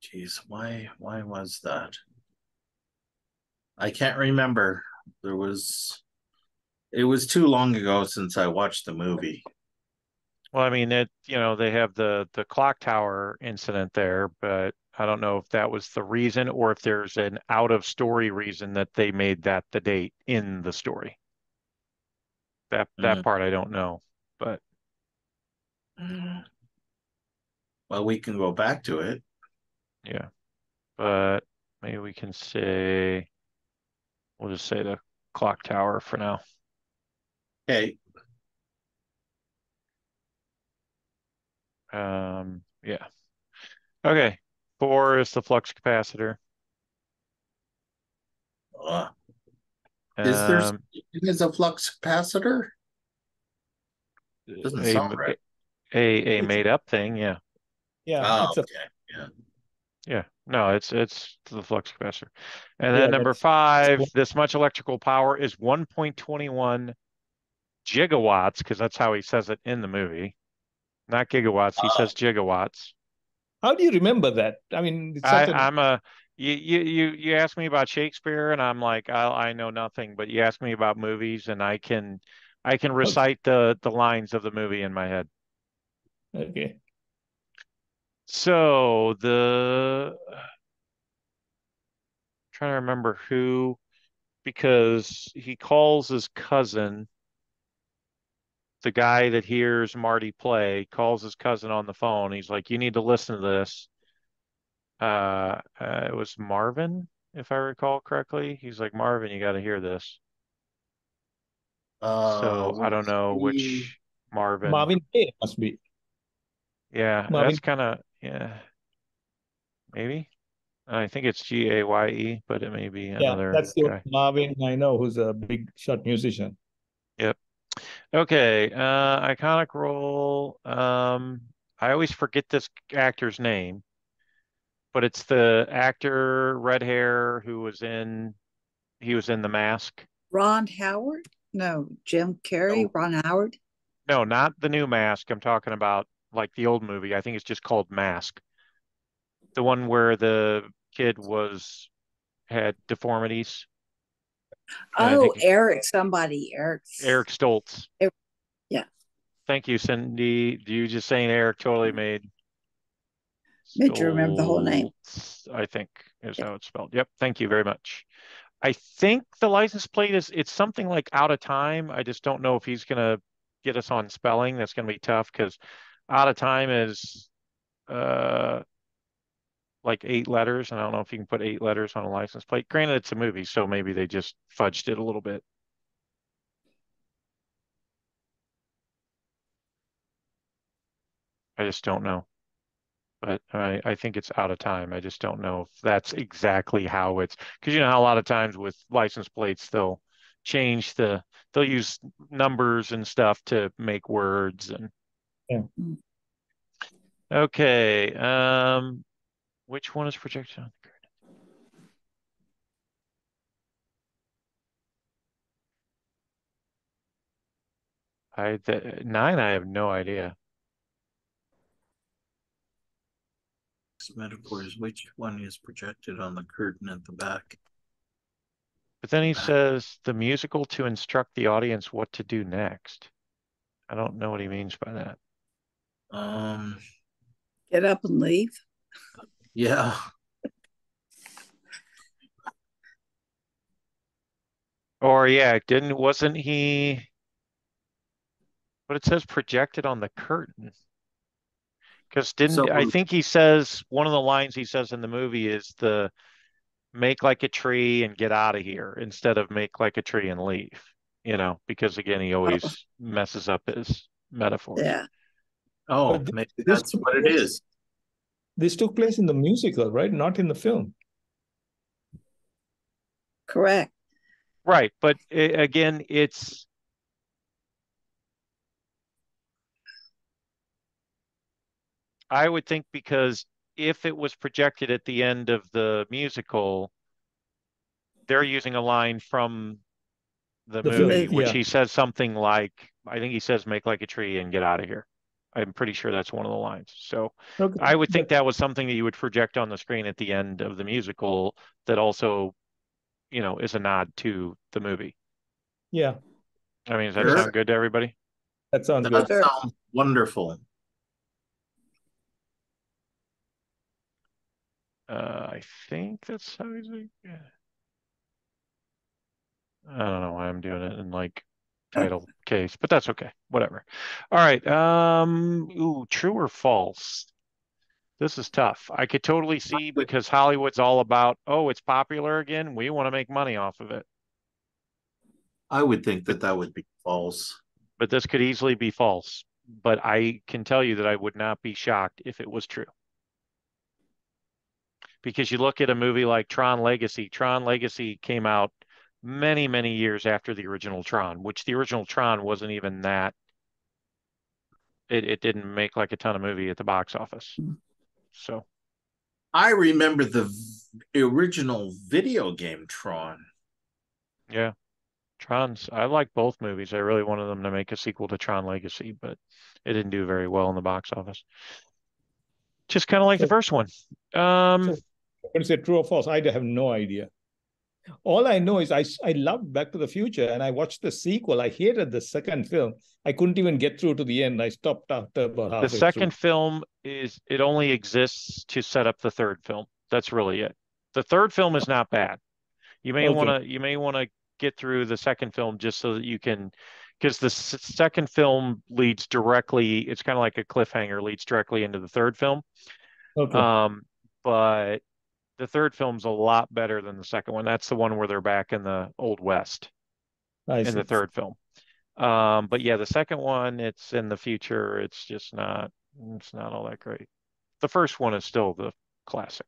Jeez, why why was that? I can't remember. There was it was too long ago since I watched the movie. Well, I mean, it, you know, they have the the clock tower incident there, but I don't know if that was the reason or if there's an out of story reason that they made that the date in the story. That that Mm. part I don't know, but Well, we can go back to it. yeah. But maybe we can say we'll just say the clock tower for now. Okay. Um, yeah. Okay. Four is the flux capacitor. Uh, is there Um, such a thing as a flux capacitor? Doesn't a, sound right. a a made up thing, yeah. Yeah, Oh, a- okay. Yeah. Yeah, no, it's it's the flux capacitor. And Yeah, then number that's- five, this much electrical power is 1.21 gigawatts, because that's how he says it in the movie. Not gigawatts, he says gigawatts. How do you remember that? I mean, it's I, such a, I'm a you you you you ask me about Shakespeare and I'm like I I know nothing, but you ask me about movies and I can I can recite the the lines of the movie in my head. okay. So the I'm trying to remember who because he calls his cousin the guy that hears Marty play calls his cousin on the phone. He's like, "You need to listen to this." Uh, uh it was Marvin, if I recall correctly. He's like, "Marvin, you got to hear this." Uh, So I don't know which Marvin. Marvin Gaye must be. Yeah, Marvin- that's kind of yeah. Maybe. I think it's G A Y E, but it may be Yeah, another that's the guy. Marvin I know who's a big shot musician. Yep. Okay, uh iconic role. Um I always forget this actor's name, but it's the actor, red hair, who was in he was in The Mask. Ron Howard? No, Jim Carrey, Ron Howard. No, not the new Mask. I'm talking about like the old movie. I think it's just called Mask. The one where the kid was had deformities. Oh, Eric, somebody, Eric. Eric Stoltz. Eric- Yeah. Thank you, Cindy. You just saying Eric totally mm-hmm. made Made you remember the whole name. I think is how it's spelled. Yep. Thank you very much. I think the license plate is it's something like out of time. I just don't know if he's gonna get us on spelling. That's gonna be tough because out of time is uh like eight letters, and I don't know if you can put eight letters on a license plate. Granted, it's a movie, so maybe they just fudged it a little bit. I just don't know. but I, I think it's out of time. I just don't know if that's exactly how it's because you know how a lot of times with license plates they'll change the they'll use numbers and stuff to make words and Yeah. okay. Um which one is projected on the grid? I the, nine I have no idea. Metaphors, which one is projected on the curtain at the back? But then he says the musical to instruct the audience what to do next. I don't know what he means by that. Um, Get up and leave. yeah. Or yeah, didn't wasn't he? But it says projected on the curtain. Because didn't So- I think he says one of the lines he says in the movie is the make like a tree and get out of here instead of make like a tree and leave. You know, because again he always messes up his metaphor. Yeah. Oh, But maybe that's took what it place- is. This took place in the musical, right? Not in the film. Correct. Right, but i again, it's I would think because if it was projected at the end of the musical, they're using a line from the, The film, movie, which yeah. he says something like, I think he says, "Make like a tree and get out of here." I'm pretty sure that's one of the lines. So Okay. I would think that was something that you would project on the screen at the end of the musical that also, you know, is a nod to the movie. Yeah, I mean, does that Sure. sound good to everybody? that sounds That good. sounds wonderful. Uh, I think that's how he's like. yeah. I don't know why I'm doing it in like title case, but that's okay. Whatever. All right. Um, ooh, true or false? This is tough. I could totally see because Hollywood's all about, oh, it's popular again. We want to make money off of it. I would think that that would be false. But this could easily be false. But I can tell you that I would not be shocked if it was true. Because you look at a movie like Tron Legacy, Tron Legacy came out many, many years after the original Tron, which the original Tron wasn't even that. It, it didn't make like a ton of movie at the box office. So, I remember the v- original video game Tron. yeah. Tron's, I like both movies. I really wanted them to make a sequel to Tron Legacy, but it didn't do very well in the box office. Just kind of like the first one. Um, I'm going to say true or false. I have no idea. All I know is I I loved Back to the Future and I watched the sequel. I hated the second film. I couldn't even get through to the end. I stopped after about halfway the second through. film is it only exists to set up the third film. That's really it. The third film is not bad. You may Okay. want to you may want to get through the second film just so that you can because the s- second film leads directly it's kind of like a cliffhanger leads directly into the third film. Okay. Um but the third film's a lot better than the second one. That's the one where they're back in the old west I in see. the third film. Um, but yeah, the second one, it's in the future. It's just not, it's not all that great. The first one is still the classic.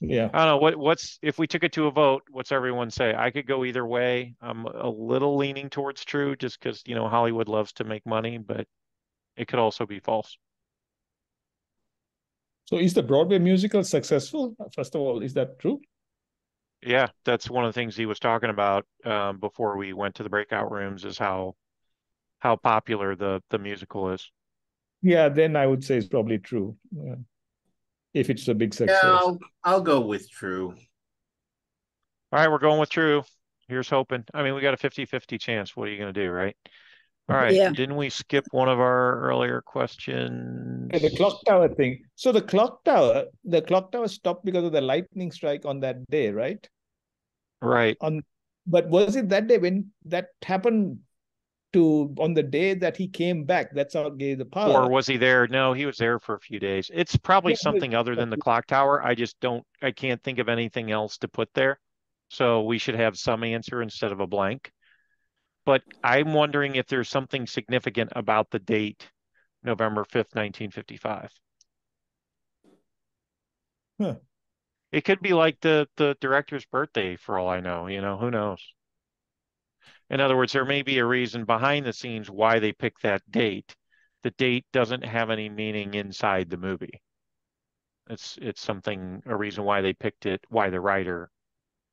Yeah. I don't know what what's if we took it to a vote, what's everyone say? I could go either way. I'm a little leaning towards true just because, you know, Hollywood loves to make money, but it could also be false. So is the Broadway musical successful? First of all, is that true? Yeah, that's one of the things he was talking about um, before we went to the breakout rooms is how how popular the the musical is. Yeah, then I would say it's probably true. Yeah. If it's a big Yeah, success. I'll, I'll go with true. All right, we're going with True. Here's hoping. I mean, we got a 50-50 chance. What are you going to do, right? All right. Yeah. Didn't we skip one of our earlier questions? Okay, the clock tower thing. So the clock tower, the clock tower stopped because of the lightning strike on that day, right? Right. On, but was it that day when that happened to on the day that he came back? That's how gave the power. Or was he there? No, he was there for a few days. It's probably Yeah, but- something other than the clock tower. I just don't, I can't think of anything else to put there. So we should have some answer instead of a blank. But I'm wondering if there's something significant about the date, November 5th, 1955. It could be like the the director's birthday for all I know, you know, who knows? In other words, there may be a reason behind the scenes why they picked that date. The date doesn't have any meaning inside the movie. It's it's something a reason why they picked it, why the writer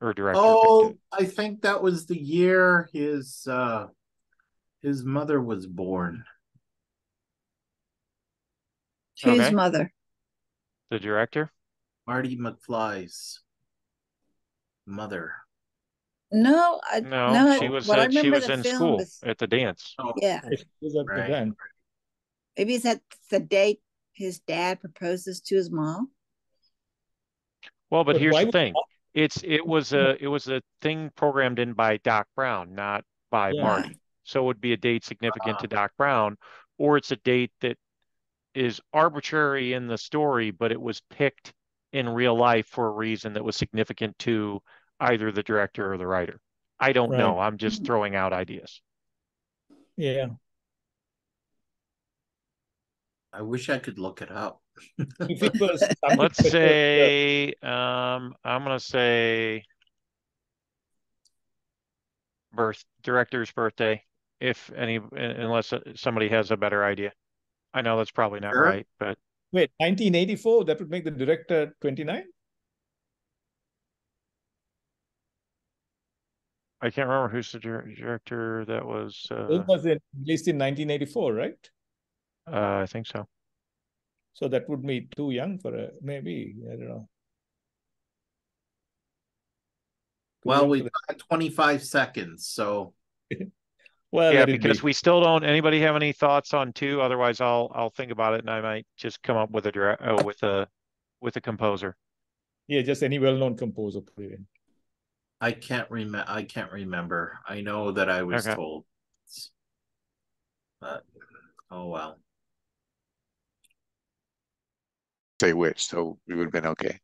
or director Oh. I think that was the year his uh his mother was born. Whose Okay. mother? The director? Marty McFly's mother. No, I No, no. she was what I at, she was in school was- at the dance. yeah, It was at the Right. dance. maybe it's at the date his dad proposes to his mom. Well, but But here's the would- thing. It's it was a it was a thing programmed in by Doc Brown, not by Yeah. Marty. So it would be a date significant to Doc Brown, or it's a date that is arbitrary in the story, but it was picked in real life for a reason that was significant to either the director or the writer. I don't know. I'm just mm-hmm. throwing out ideas. Yeah. I wish I could look it up. If it was Let's say um I'm gonna say birth director's birthday if any unless somebody has a better idea. I know that's probably not Sure. right, but Wait, 1984, that would make the director 29? I can't remember who's the director that was uh, It was in, released in 1984, right? uh I think so. So that would be too young for a, maybe, I don't know. Too Well, young we've for got 25 seconds, so the- Well, yeah, let it because be. we still don't anybody have any thoughts on two? Otherwise I'll I'll think about it and I might just come up with a direct oh, with a with a composer. Yeah, just any well-known composer put it in. I can't remember. I can't remember. I know that I was Okay. told. But oh well. Say which, so we would have been okay.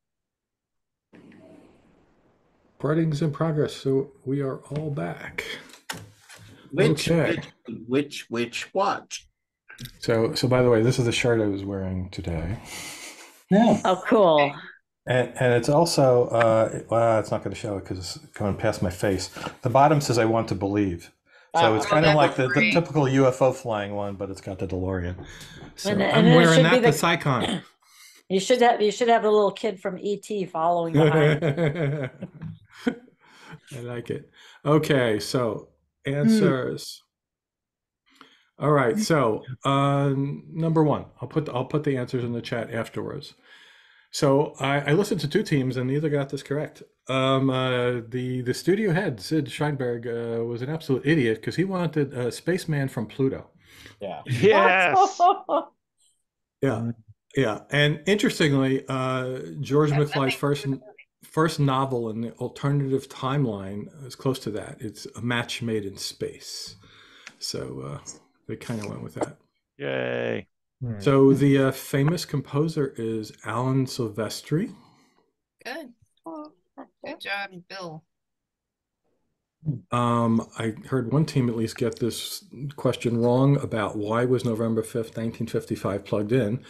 Recordings in progress, so we are all back. Which Okay. which which which watch? So, so by the way, this is the shirt I was wearing today, Yeah. Oh, cool. and and it's also uh, well, it's not going to show it because it's coming past my face. The bottom says "I want to believe," so Oh, it's kind of that's like the, the great. typical UFO flying one, but it's got the DeLorean. So And- and I'm it should wearing be that the- to CSICon. You should have you should have a little kid from ET following behind. I like it. Okay, so answers. All right, so uh, number one, I'll put I'll put the answers in the chat afterwards. So I, I listened to two teams, and neither got this correct. Um, uh, the the studio head Sid Sheinberg uh, was an absolute idiot because he wanted a spaceman from Pluto. Yeah. Yes. Yeah, yeah, and interestingly, uh, George McFly's first first novel in the alternative timeline is close to that. It's a match made in space, so uh, they kind of went with that. Yay. So the uh, famous composer is Alan Silvestri. Good. Good job, Bill. Um, I heard one team at least get this question wrong about why was November 5th, 1955 plugged in.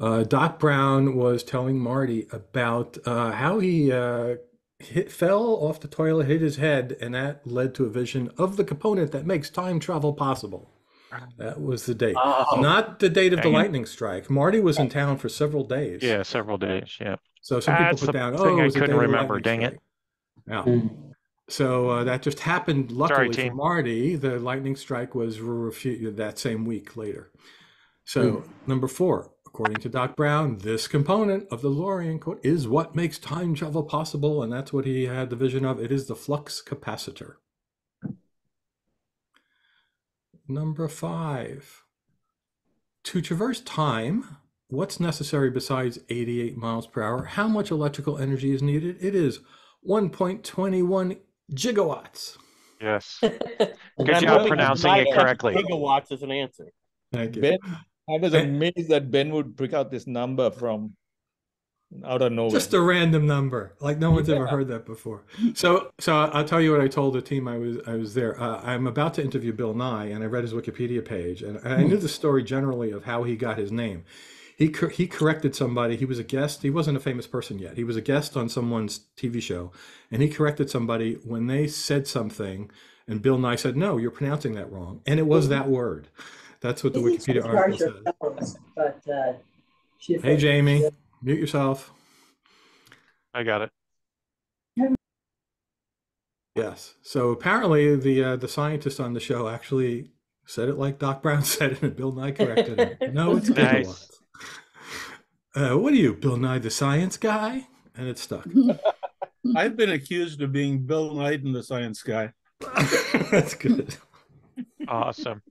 Uh, Doc Brown was telling Marty about uh, how he uh, hit, fell off the toilet, hit his head, and that led to a vision of the component that makes time travel possible. That was the date, Oh. not the date of the lightning strike. Marty was in town for several days. Yeah, several days. Yeah. So some people put down, oh, it I couldn't remember. Dang it. Yeah. So uh, that just happened. Luckily for. Marty, the lightning strike was refuted that same week later. So number four, according to Doc Brown, this component of the DeLorean quote is what makes time travel possible, and that's what he had the vision of. It is the flux capacitor. Number five, to traverse time, what's necessary besides 88 miles per hour? How much electrical energy is needed? It is 1.21 gigawatts. Yes. Good job pronouncing it correctly. Gigawatts is an answer. Thank you. Ben, I was amazed that Ben would pick out this number from out of nowhere. Just a random number, like no one's ever heard that before. So, so I'll tell you what I told the team. I was, I was there. Uh, I'm about to interview Bill Nye, and I read his Wikipedia page, and I knew the story generally of how he got his name. he cor- he corrected somebody. He was a guest. He wasn't a famous person yet. He was a guest on someone's TV show, and he corrected somebody when they said something, and Bill Nye said, "No, you're pronouncing that wrong," and it was that word. That's what the Wikipedia article said. But uh, she Hey, Jamie, mute yourself. I got it. Yes. So apparently, the uh, the scientist on the show actually said it like Doc Brown said it, and Bill Nye corrected him. No, it's Nice. Uh, what are you, Bill Nye, the science guy? And it stuck. I've been accused of being Bill Nye and the science guy. That's good. Awesome.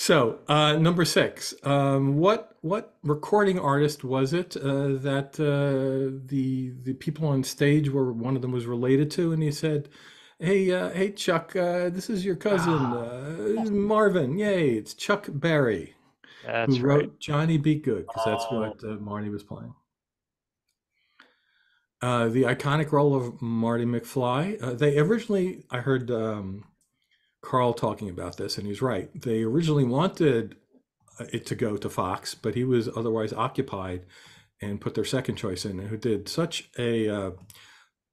So, uh, number six. Um, what what recording artist was it uh, that uh, the the people on stage were one of them was related to? And he said, "Hey, uh, hey, Chuck, uh, this is your cousin uh, Marvin. Yay, it's Chuck Berry, That's who wrote right. Johnny B. Goode because that's what uh, Marty was playing." Uh, the iconic role of Marty McFly. Uh, they originally, I heard um, Karl talking about this, and he's right. They originally wanted uh, it to go to Fox, but he was otherwise occupied and put their second choice in, who did such a uh,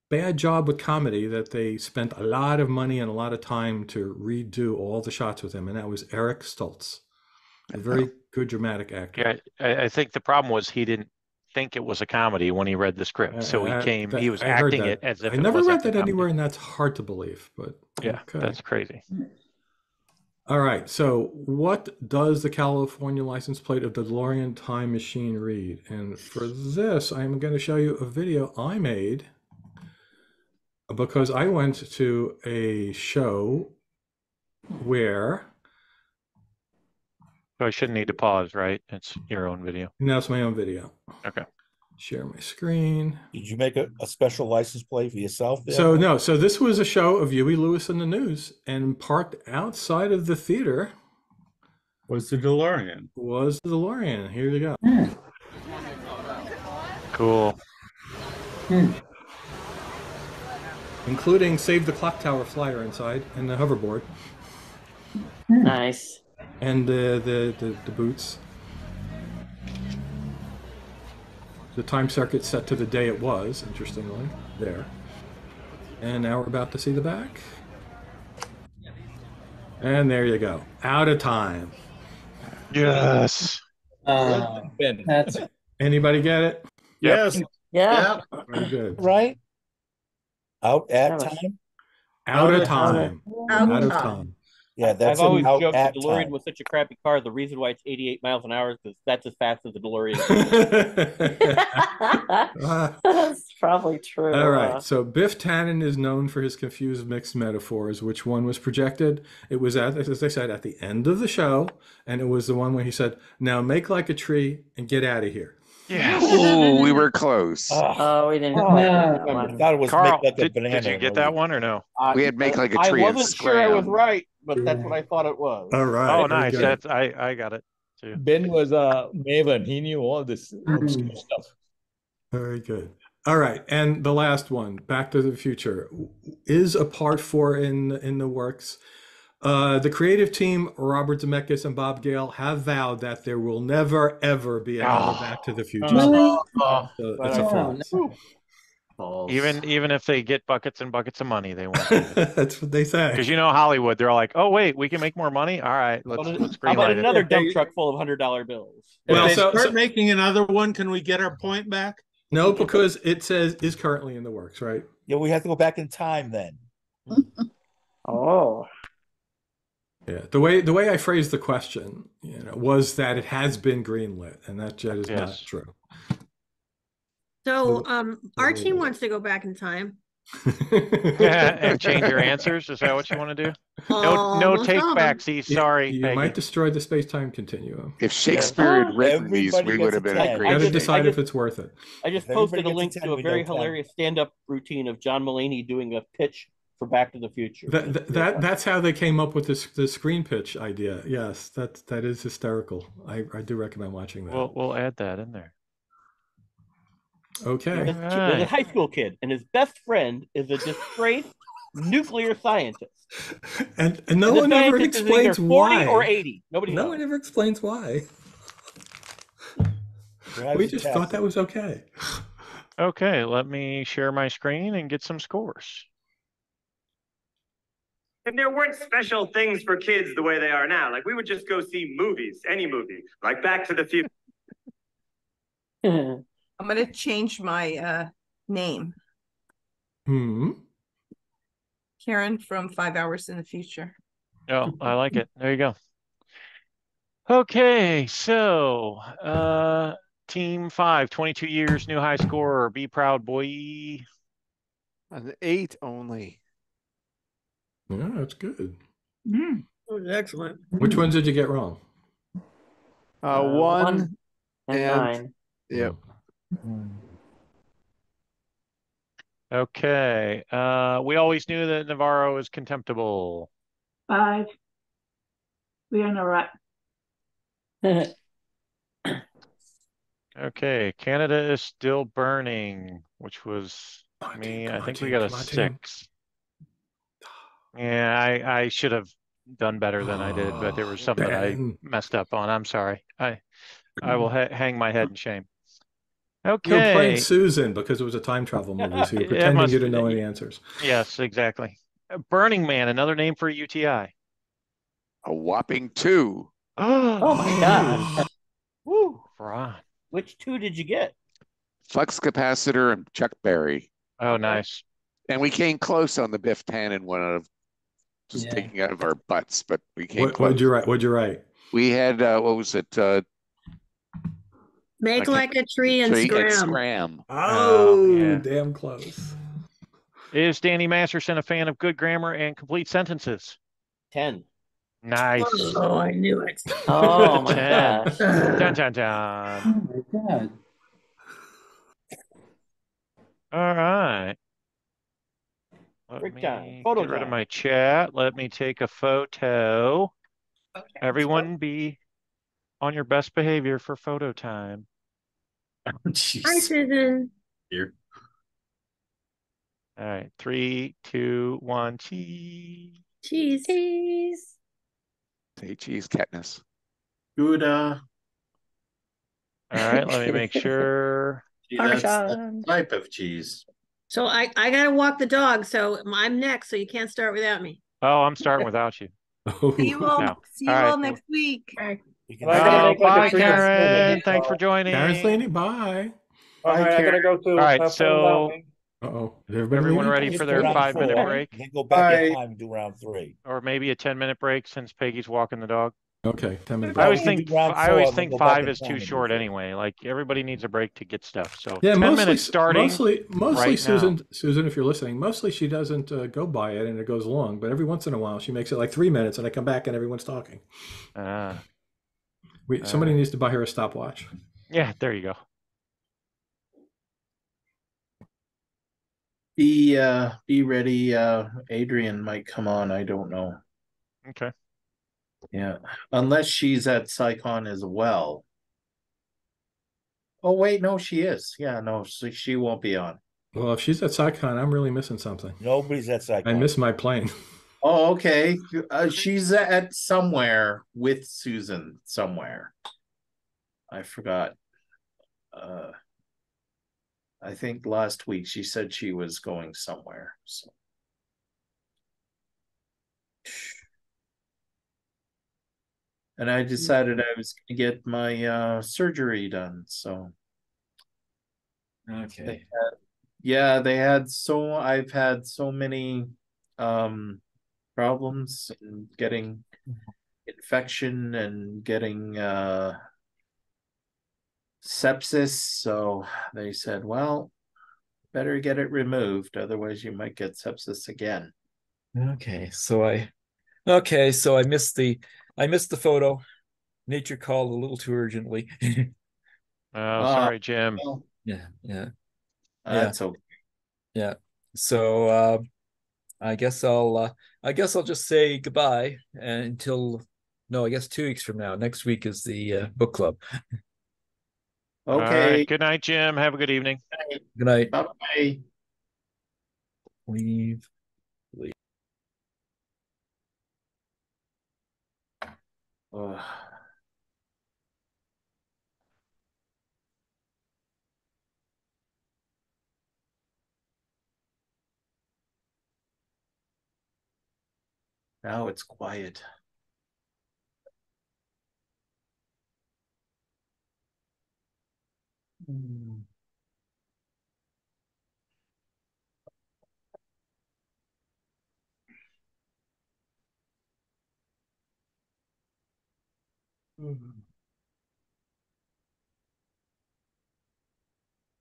bad job with comedy that they spent a lot of money and a lot of time to redo all the shots with him, and that was Eric Stoltz, a very good dramatic actor. Yeah, I, I think the problem was he didn't think it was a comedy when he read the script, so he came. that- he was I acting it as if I never read that anywhere, and that's hard to believe. But Yeah, okay. that's crazy. All right. So, what does the California license plate of the DeLorean time machine read? And for this, I'm going to show you a video I made because I went to a show where Oh, so I shouldn't need to pause, right? It's your own video. now it's my own video. Okay. Share my screen. Did you make a, a special license plate for yourself? there? So no, so this was a show of Huey Lewis and the News, and parked outside of the theater was the DeLorean. Was the DeLorean? Here you go. Hmm. Cool. Hmm. Including Save the Clock Tower flyer inside and the hoverboard. Hmm. Nice. And the the, the, the boots. The time circuit set to the day it was, interestingly, there. And now we're about to see the back. And there you go. Out of time. Yes. Uh, That's Anybody get it? Yes. Yeah. Very good. Right? Out at time? Out of time. Out Out of of time. time. Yeah, that's I've always joked at the DeLorean time. was such a crappy car. The reason why it's 88 miles an hour is because that's as fast as the DeLorean. That's probably true. All uh. So Biff Tannen is known for his confused mixed metaphors. Which one was projected? It was at, as I said, at the end of the show, and it was the one where he said, "Now make like a tree and get out of here." Yes. Ooh, we were close. Oh. oh, we didn't Oh, quite I get that one. thought was Karl, make like a did, banana. did you get that one or no? Uh, we had make like a tree and wasn't sure I was right, but that's what I thought it was. All right. Oh, nice. good. That's I I got it too. Ben was a maven. He knew all this obscure mm. stuff. Very good. All right, and the last one, Back to the Future, is a part four in in the works. Uh, the creative team, Robert Zemeckis and Bob Gale, have vowed that there will never ever be another Oh. Back to the Future. Really? So it's a Oh, flop. Even even if they get buckets and buckets of money, they won't. That's what they say. Because you know Hollywood, they're all like, "Oh wait, we can make more money. All right, let's How let's about greenlight it." another dump truck full of hundred dollar bills? If Well, they so- start so- making another one, can we get our point back? No, because it says is currently in the works, right? Yeah, we have to go back in time then. Oh. Yeah. The way the way I phrased the question, you know, was that it has been greenlit, and that jet is not true. So, um, our team wants to go back in time. yeah, and change your answers. Is that what you want to do? No, no Almost take all of backsies. Sorry, You, Peggy. might destroy the space time continuum. If Shakespeare had written these, we would have been ten. a You great got to just- decide I if it's worth it. I just If posted a link gets a to a very hilarious stand-up routine of John Mulaney doing a pitch for Back to the Future. That, that, that that's how they came up with this the screen pitch idea. Yes, that that is hysterical. I, I do recommend watching that. We'll we'll add that in there. okay. There's a high school kid, and his best friend is a disgraced nuclear scientist. And and no And one ever scientist is explains 40 why. or 80. Nobody no knows. one ever explains why. We just thought that was okay. Okay, let me share my screen and get some scores. And there weren't special things for kids the way they are now. Like we would just go see movies, any movie, like Back to the Future. I'm gonna change my uh name. Hmm. Karen from Five Hours in the Future. Oh, I like it. There you go. Okay, so uh team five, 22 years, new high scorer. Be proud, boy. An eight only. Yeah, that's good. That was excellent. Which ones did you get wrong? Uh, Uh, one, one and nine. Yep. Okay. Uh we always knew that Navarro is contemptible. Five. We are in a rut. Okay, Canada is still burning, which was me. I think we got a come six. Yeah, I I should have done better than I did, but there was something I Ben. messed up on. I'm sorry. I I will ha hang my head in shame. You were playing Okay. Susan because it was a time travel movie, so you're It pretending must- you didn't know any answers. Yes, exactly. Uh, Burning Man, another name for a UTI. A whopping two. Oh my god. Woo. Ron. Which two did you get? Flux capacitor and Chuck Berry. Oh, nice. And we came close on the Biff Tannen one out of just Yeah. taking out of our butts, but we came What, close. what'd you write? What'd you write? We had uh, what was it? Uh, Make Okay. like a tree and tree scram. and scram. Oh, yeah. damn close. Is Danny Masterson a fan of good grammar and complete sentences? Ten. Nice. Oh, I knew it. Oh my Ten. gosh. Dun dun dun. Oh my God. All right. Let Break me time. Photo get rid of my chat. Let me take a photo. Okay. Everyone be on your best behavior for photo time. Oh, Hi, Jeez. Susan. Here. All right. Three, two, one, cheese. Cheese. Cheese. Say cheese, Katniss. Gouda. Uh, All right. Let me make sure. Gee, that's the Parmesan. type of cheese. So I, I gotta walk the dog, so I'm next, so you can't start without me. Oh, I'm starting without you. See you all, No. see you All all right. next week. You can Well, I Oh, like bye, tree and scram Karen. Thanks for joining. Karen's lady, bye. All right, I gotta go too. All right, Have so- Uh oh. Everyone ready for their round five minute break? Then go back in time and do round three. Or maybe a 10 minute break since Peggy's walking the dog? Okay, 10 minutes. I always think I always think five is too short anyway. Like everybody needs a break to get stuff. So Yeah, 10 mostly, minutes starting. mostly, mostly right now. Susan, Susan, if you're listening, mostly she doesn't uh, go by it and it goes long, but every once in a while she makes it like three minutes and I come back and everyone's talking. Ah, We, All somebody needs to buy her a stopwatch. yeah, there you go. Be uh be ready. Uh Adrian might come on. I don't know. Okay. Yeah. Unless she's at CSICon as well. Oh wait, no, she is. Yeah, no, she, she won't be on. Well, if she's at CSICon, I'm really missing something. Nobody's at CSICon. I CSICon. miss my plane. Oh, okay. Uh, she's at somewhere with Susan somewhere. I forgot. Uh I think last week she said she was going somewhere. So and I decided I was gonna get my uh surgery done, so Okay. yeah, they had so I've had so many um problems in getting infection and getting uh sepsis, so they said, well, better get it removed, otherwise you might get sepsis again. Okay. So I okay, so I missed the I missed the photo. Nature called a little too urgently. Oh, Uh, sorry, Jim. Well, yeah, yeah. that's okay. Yeah. So uh I guess I'll uh I guess I'll just say goodbye until no, I guess two weeks from now. Next week is the uh, book club. Okay. right. Good night, Jim. Have a good evening. Good night. Bye. Leave. Leave. Oh. now it's quiet. Mm. Hmm.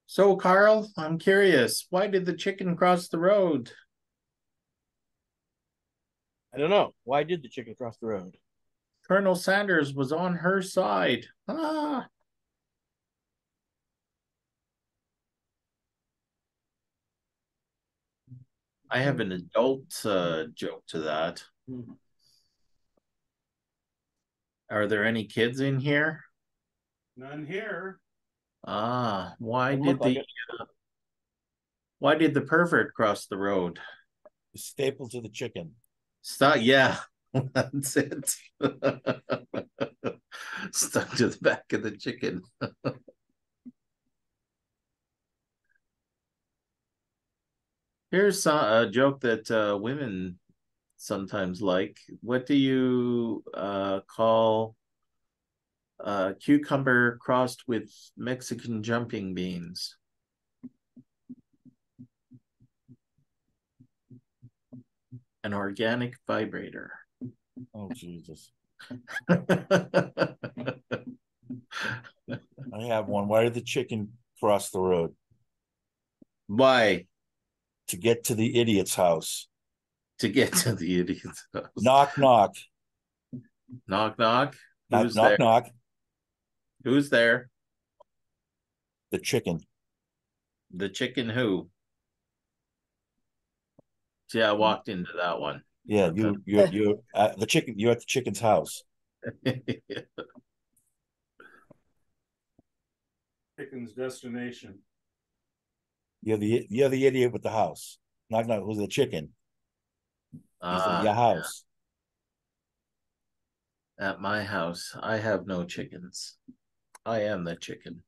So, Karl, I'm curious, why did the chicken cross the road? I don't know. Why did the chicken cross the road? Colonel Sanders was on her side. Ah. I have an adult uh, joke to that. Are there any kids in here? None here. Ah, why Doesn't did look like the uh, why did the pervert cross the road? Staple to the chicken. Stop. Yeah, that's it. Stuck to the back of the chicken. Here's some, a joke that uh, women sometimes like. What do you uh, call uh, cucumber crossed with Mexican jumping beans? An organic vibrator. Oh Jesus. I have one. Why did the chicken cross the road? Why? To get to the idiot's house. To get to the idiot's house. Knock knock. Knock knock. Knock Who's knock there? knock. Who's there? The chicken. The chicken who? See, I walked into that one. Yeah, you you you uh, the chicken you're at the chicken's house. Chicken's destination. You're the you're the idiot with the house. Knock knock who's the chicken? He's at your house. At my house, I have no chickens. I am the chicken.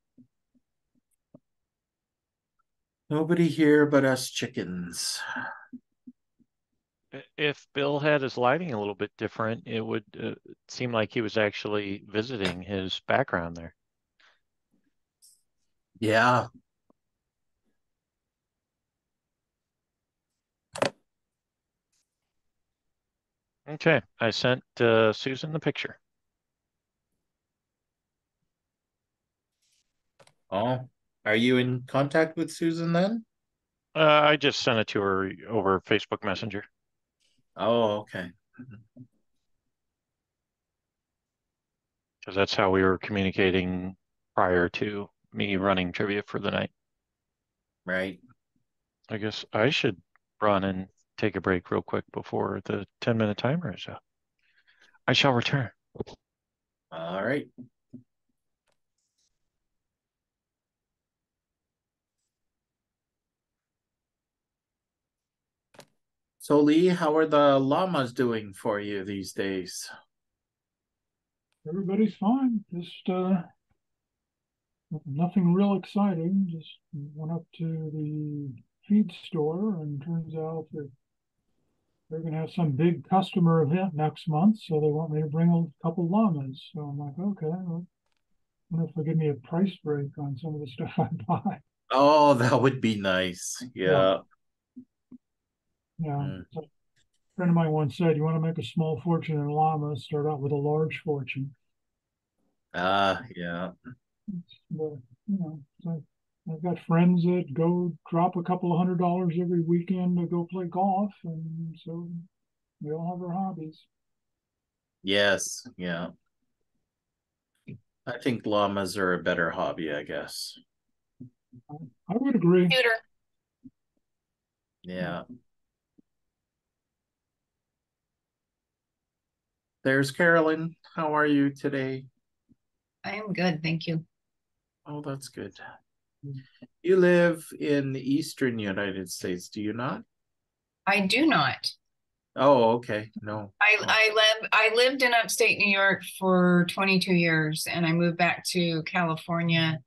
Nobody here but us chickens. If Bill had his lighting a little bit different, it would uh, seem like he was actually visiting his background there. Yeah. Okay, I sent uh, Susan the picture. Oh, are you in contact with Susan then? Uh, I just sent it to her over Facebook Messenger. Oh, okay. Because that's how we were communicating prior to me running trivia for the night. Right. I guess I should run and take a break real quick before the 10 minute timer is up. I shall return. All right. So Lee, how are the llamas doing for you these days? Everybody's fine. Just uh, nothing real exciting. Just went up to the feed store, and turns out that they're going to have some big customer event next month, so they want me to bring a couple llamas. So I'm like, okay, well, I wonder if they'll give me a price break on some of the stuff I buy. Oh, that would be nice. Yeah. Yeah. So a friend of mine once said, "You want to make a small fortune in llamas, start out with a large fortune." Ah, yeah. But you know, so I've got friends that go drop a couple of hundred dollars every weekend to go play golf, and so we all have our hobbies. Yes, yeah. I think llamas are a better hobby, I guess. I would agree. Computer. Yeah. There's Carolyn. How are you today? I am good, thank you. Oh, that's good. You live in the eastern United States, do you not? I do not. Oh, okay. No. I I live I lived in upstate New York for 22 years and I moved back to California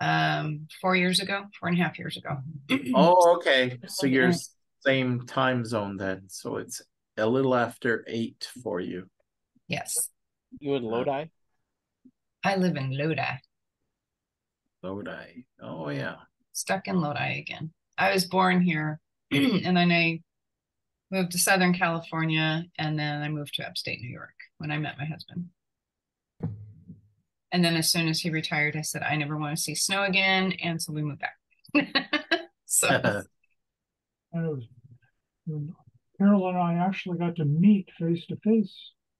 um four years ago, four and a half years ago. Oh, okay. So you're same time zone then. So it's a little after eight for you. Yes. You in Lodi? I live in Lodi. Lodi. Oh mm-hmm. yeah. Stuck in Lodi again. I was born here and then I moved to Southern California and then I moved to upstate New York when I met my husband. And then as soon as he retired, I said, I never want to see snow again. And so we moved back. so And it was, Carol and I actually got to meet face to face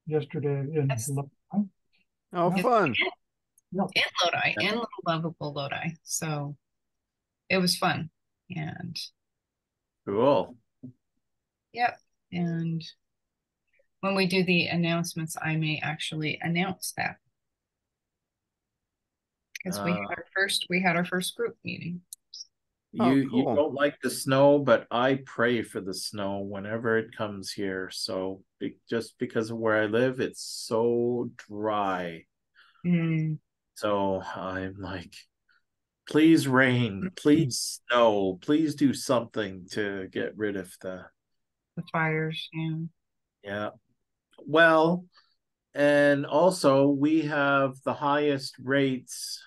yesterday in. Lo- Oh, Yes, fun. We did. in Lodi, and little lovable Lodi. So it was fun. And Cool. yep. And when we do the announcements, I may actually announce that. Because we Uh, had our first we had our first group meeting. You Oh, you don't like the snow, but I pray for the snow whenever it comes here. So be, just because of where I live, it's so dry. Mm, So I'm like, please rain, please snow, please do something to get rid of the the fires, yeah. yeah. Well, and also we have the highest rates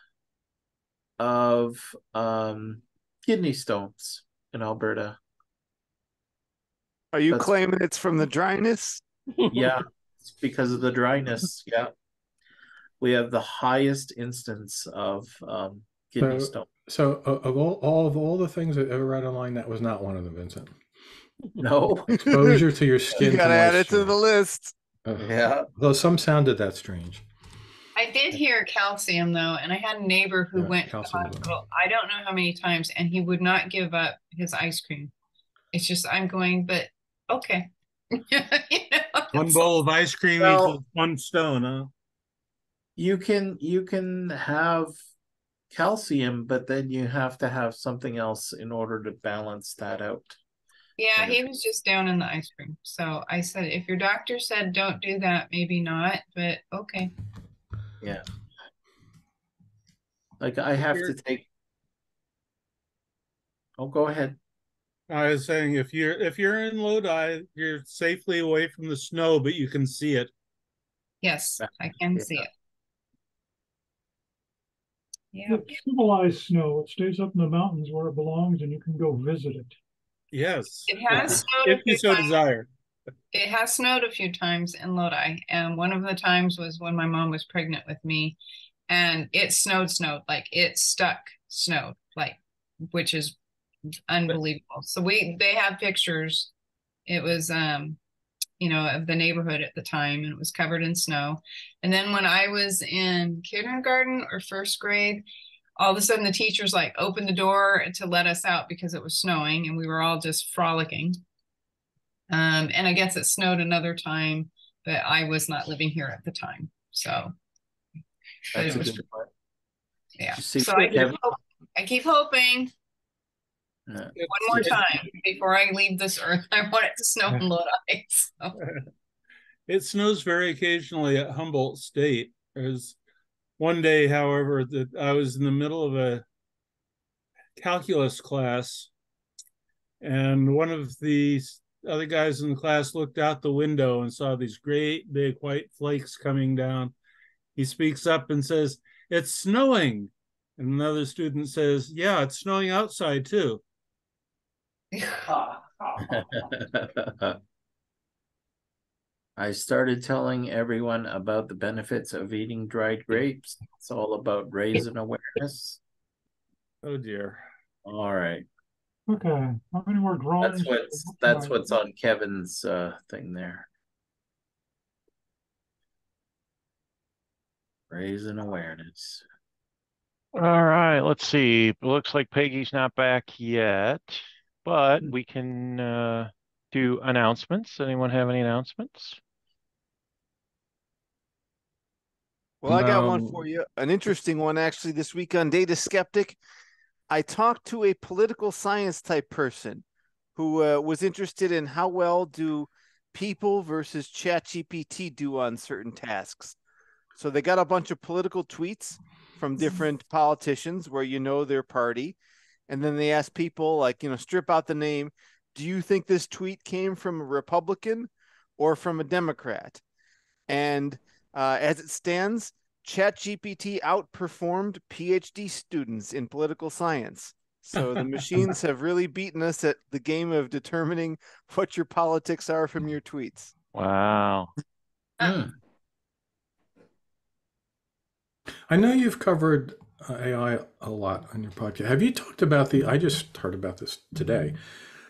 of um kidney stones in Alberta. Are you That's- claiming it's from the dryness? Yeah, it's because of the dryness. Yeah. We have the highest instance of um kidney So, stone. so uh, of all, all of all the things I've ever read online, that was not one of them, Vincent. No. Exposure to your skin. You gotta add it to the list. Uh, Yeah. Though some sounded that strange. I did hear calcium though, and I had a neighbor who Yeah, went to the calcium hospital. I don't know how many times, and he would not give up his ice cream. It's just I'm going, but okay. you know, One bowl of ice cream Well- equals one stone, huh? You can you can have calcium, but then you have to have something else in order to balance that out. Yeah, he was just down in the ice cream. So I said, if your doctor said don't do that, maybe not, but okay. Yeah. Like I have to take. Oh, go ahead. I was saying if you're if you're in Lodi, you're safely away from the snow, but you can see it. Yes, I can see it. Yeah. It's civilized snow. It stays up in the mountains where it belongs and you can go visit it. Yes. It has snowed If you so times. desire. It has snowed a few times in Lodi, and one of the times was when my mom was pregnant with me, and it snowed, snowed like it stuck, snowed like, which is unbelievable. So we they have pictures. It was um, you know, of the neighborhood at the time, and it was covered in snow. And then when I was in kindergarten or first grade, all of a sudden the teachers like opened the door to let us out because it was snowing, and we were all just frolicking. Um, and I guess it snowed another time, but I was not living here at the time. So, That's a good point. yeah. So I keep, I keep hoping Yeah. one more time before I leave this earth. I want it to snow in Lodi. So. It snows very occasionally at Humboldt State. There's one day, however, that I was in the middle of a calculus class, and one of the other guys in the class looked out the window and saw these great big white flakes coming down. He speaks up and says, It's snowing. And another student says, Yeah, it's snowing outside too. I started telling everyone about the benefits of eating dried grapes. It's all about raising awareness. Oh dear. All right. Okay, how many more drawings? That's what's that's what's on Kevin's uh thing there. Raising awareness. All right, let's see. It looks like Peggy's not back yet, but we can uh, do announcements. Anyone have any announcements? Well, I got one for you. An interesting one, actually, this week on Data Skeptic. I talked to a political science type person who uh, was interested in how well do people versus ChatGPT do on certain tasks. So they got a bunch of political tweets from different politicians where you know their party. And then they asked people, like, you know, strip out the name. Do you think this tweet came from a Republican or from a Democrat. And uh, as it stands, ChatGPT outperformed PhD students in political science. So the machines have really beaten us at the game of determining what your politics are from your tweets. Wow. I know you've covered Uh, AI a lot on your podcast. Have you talked about the? I just heard about this today.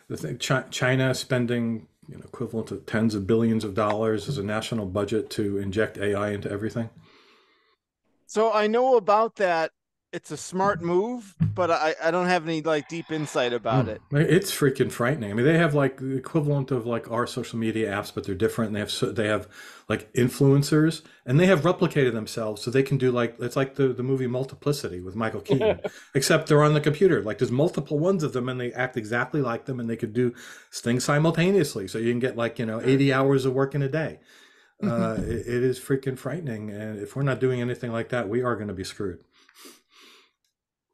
The thing, Chi- China spending you know equivalent to tens of billions of dollars as a national budget to inject AI into everything. So I know about that. It's a smart move, but I, I don't have any like deep insight about it. It's freaking frightening. I mean, they have like the equivalent of like our social media apps, but they're different. They have so, they have like influencers, and they have replicated themselves, so they can do like it's like the the movie Multiplicity with Michael Keaton, except they're on the computer. Like there's multiple ones of them, and they act exactly like them, and they could do things simultaneously. So you can get like you know 80 hours of work in a day. Uh, it, it is freaking frightening, and if we're not doing anything like that, we are going to be screwed.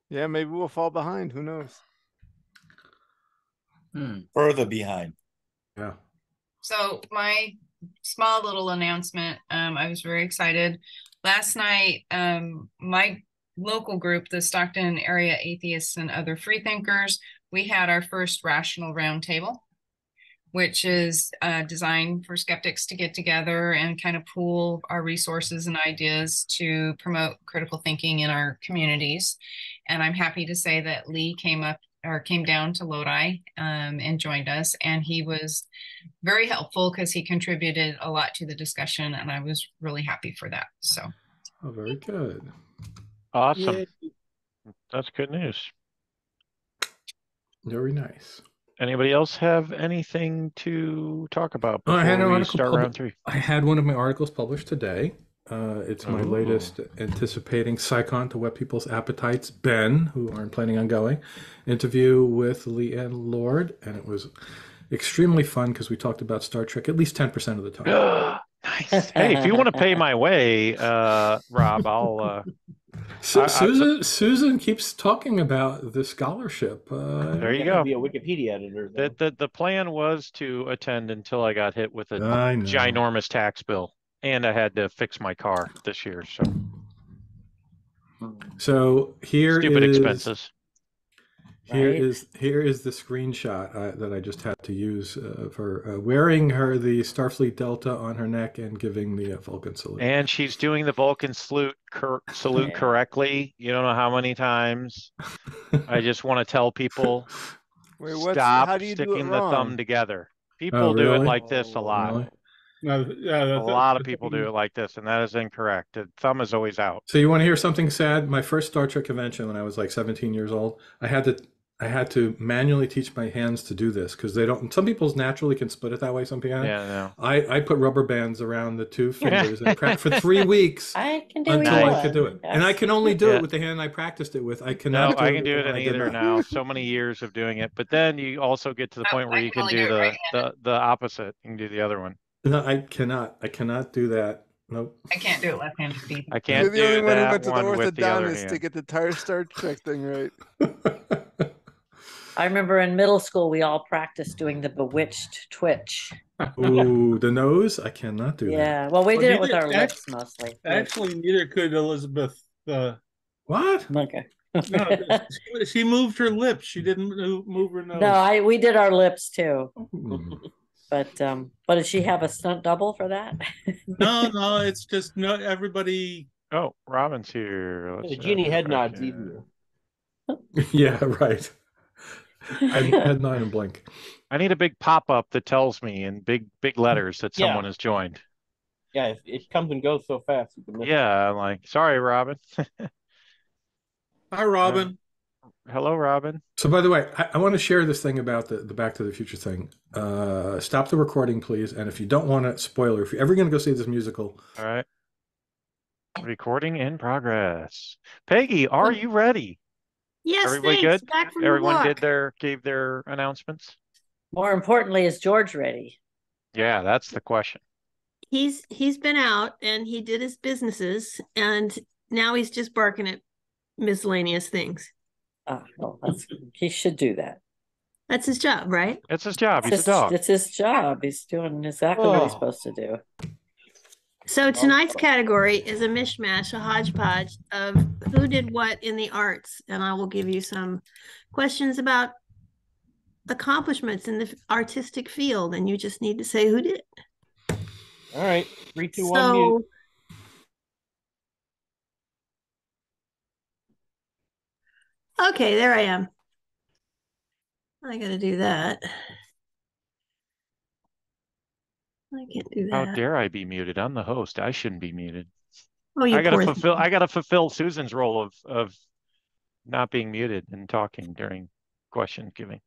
Yeah, maybe we'll fall behind. Who knows? Further behind. Yeah. So my small little announcement, um, I was very excited. Last night, um, my local group, the Stockton Area Atheists and Other Freethinkers, we had our first rational roundtable, which is uh, designed for skeptics to get together and kind of pool our resources and ideas to promote critical thinking in our communities. And I'm happy to say that Lee came up or came down to Lodi um, and joined us. And he was very helpful because he contributed a lot to the discussion. And I was really happy for that. So, Oh, very good. Awesome. That's good news. Very nice. Anybody else have anything to talk about Oh, I had an we article start pub- round three? I had one of my articles published today. Uh, it's my Ooh. latest anticipating CSICon to whet people's appetites. Ben, who aren't planning on going, interview with Leanne Lord, and it was extremely fun because we talked about Star Trek at least ten percent of the time. nice. Hey, if you want to pay my way, uh, Rob, I'll. Uh, Su- I- I- Susan Susan keeps talking about the scholarship. Uh, there you go. Be a Wikipedia editor. The, the the plan was to attend until I got hit with a ginormous tax bill, and I had to fix my car this year. So So here stupid is- expenses. Here Right. is here is the screenshot uh, that I just had to use uh, for uh, wearing her the Starfleet Delta on her neck and giving the uh, Vulcan salute. And she's doing the Vulcan salute cor- salute correctly. You don't know how many times. I just want to tell people Wait, what's- stop how do you do sticking the thumb together. People Oh, do it like this a lot. Really? No, yeah, A that's- lot of people do it like this, and that is incorrect. The thumb is always out. So you want to hear something sad? My first Star Trek convention when I was like 17 years old, I had to I had to manually teach my hands to do this because they don't. Some people naturally can split it that way. Some people, Yeah, no. I I put rubber bands around the two fingers and pra- for three weeks I can do until either I could do it, one, and I can only do Yeah. it with the hand I practiced it with. I cannot. No, cannot. I do can do it when in either not. now. So many years of doing it, but then you also get to the oh, point where I you can can do do it the, the the opposite. You can do the other one. No, I cannot. I cannot do that. Nope. I can't do it left-handed either. I can't You're the only one who that went to the one with the other orthodontist to get the tire Star Trek thing right. I remember in middle school, we all practiced doing the bewitched twitch. Ooh, the nose. I cannot do that. Yeah, well, we Well, did it with our act- lips mostly. Actually, neither could Elizabeth. Uh, What? Okay. no, she, she moved her lips. She didn't move, move her nose. No, I we did our lips too. Hmm. But um, but did she have a stunt double for that? no, no, it's just no. Everybody. Oh, Robin's here. The Let's genie have head nods question. yeah, right. I had nine and blink. I need a big pop up that tells me in big big letters that Yeah. someone has joined. Yeah, it, it comes and goes so fast. You can miss it. Yeah, I'm like, sorry, Robin. Hi, Robin. Hello, Robin. So, by the way, I, I want to share this thing about the, the Back to the Future thing. Uh, stop the recording, please. And if you don't want to spoiler, if you're ever going to go see this musical, All right. Recording in progress. Peggy, are you ready? Yes, Everybody thanks. good? Back from the Everyone did their gave their announcements? More importantly, is George ready? Yeah, that's the question. He's he's been out and he did his businesses and now he's just barking at miscellaneous things. Ah, well, that's he should do that. That's his job, right? It's his job. He's a dog. it's his job. He's doing exactly what he's Oh. supposed to do. So oh, tonight's oh. category is a mishmash, a hodgepodge of who did what in the arts, and I will give you some questions about accomplishments in the artistic field, and you just need to say who did it. All right, three, two, one, mute. So. Okay, there I am. I gotta do that. I can't do How dare I be muted? I'm the host. I shouldn't be muted. Oh, you I gotta fulfill. thing. I gotta fulfill Susan's role of of not being muted and talking during question giving.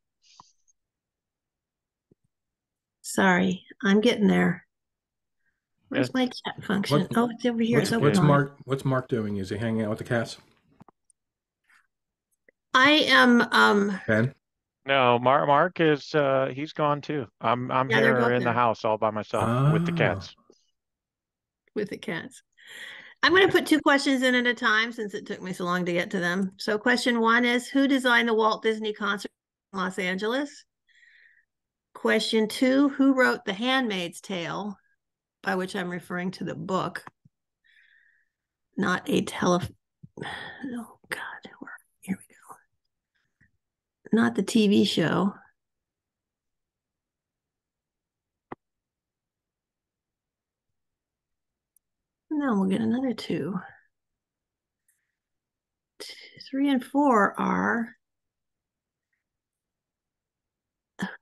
Sorry, I'm getting there. Where's my chat function? What- Oh, it's over here. What's, It's what's Mark? What's Mark doing? Is he hanging out with the cats? I am um Ben. No, Mark. Mark is. uh He's gone too. I'm. I'm Yeah, here both in the house all by myself with the Ah. cats. with the cats. I'm going to put two questions in at a time since it took me so long to get to them. So, question one is Who designed the Walt Disney concert in Los Angeles? Question two Who wrote The Handmaid's Tale, by which I'm referring to the book, not a tele. Oh, God. Where? Here we go. Not the TV show. Then we'll get another two. T- Three and four are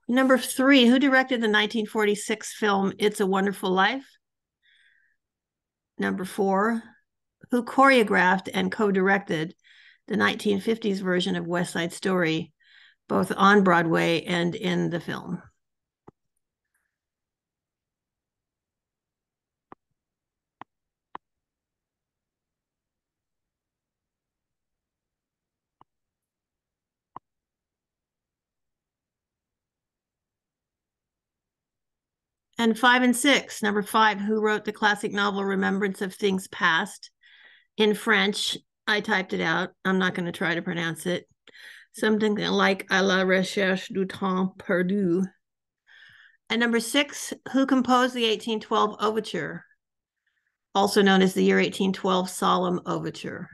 number three. Who directed the 1946 film It's a Wonderful Life? Number four, who choreographed and co directed the 1950s version of West Side Story, both on Broadway and in the film? And five and six. Number five, who wrote the classic novel Remembrance of Things Past in French? I typed it out. I'm not going to try to pronounce it. Something like à la recherche du temps perdu. And number six, who composed the 1812 overture, also known as the year 1812 Solemn Overture?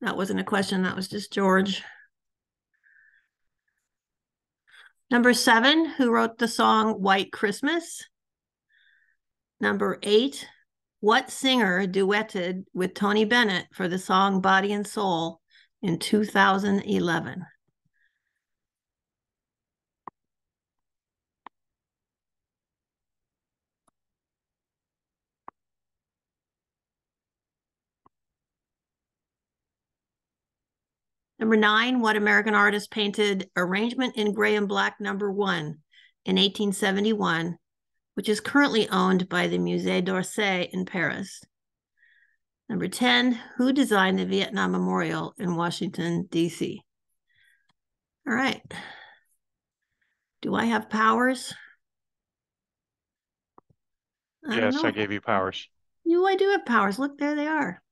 That wasn't a question, that was just George. Number seven, who wrote the song White Christmas? Number eight, what singer duetted with Tony Bennett for the song Body and Soul in 2011? Number nine, what American artist painted Arrangement in Gray and Black number one in 1871, which is currently owned by the Musée d'Orsay in Paris? Number 10, who designed the Vietnam Memorial in Washington, D.C.? All right. Do I have powers? I Yes. I gave you powers. You, I do have powers. Look, there they are.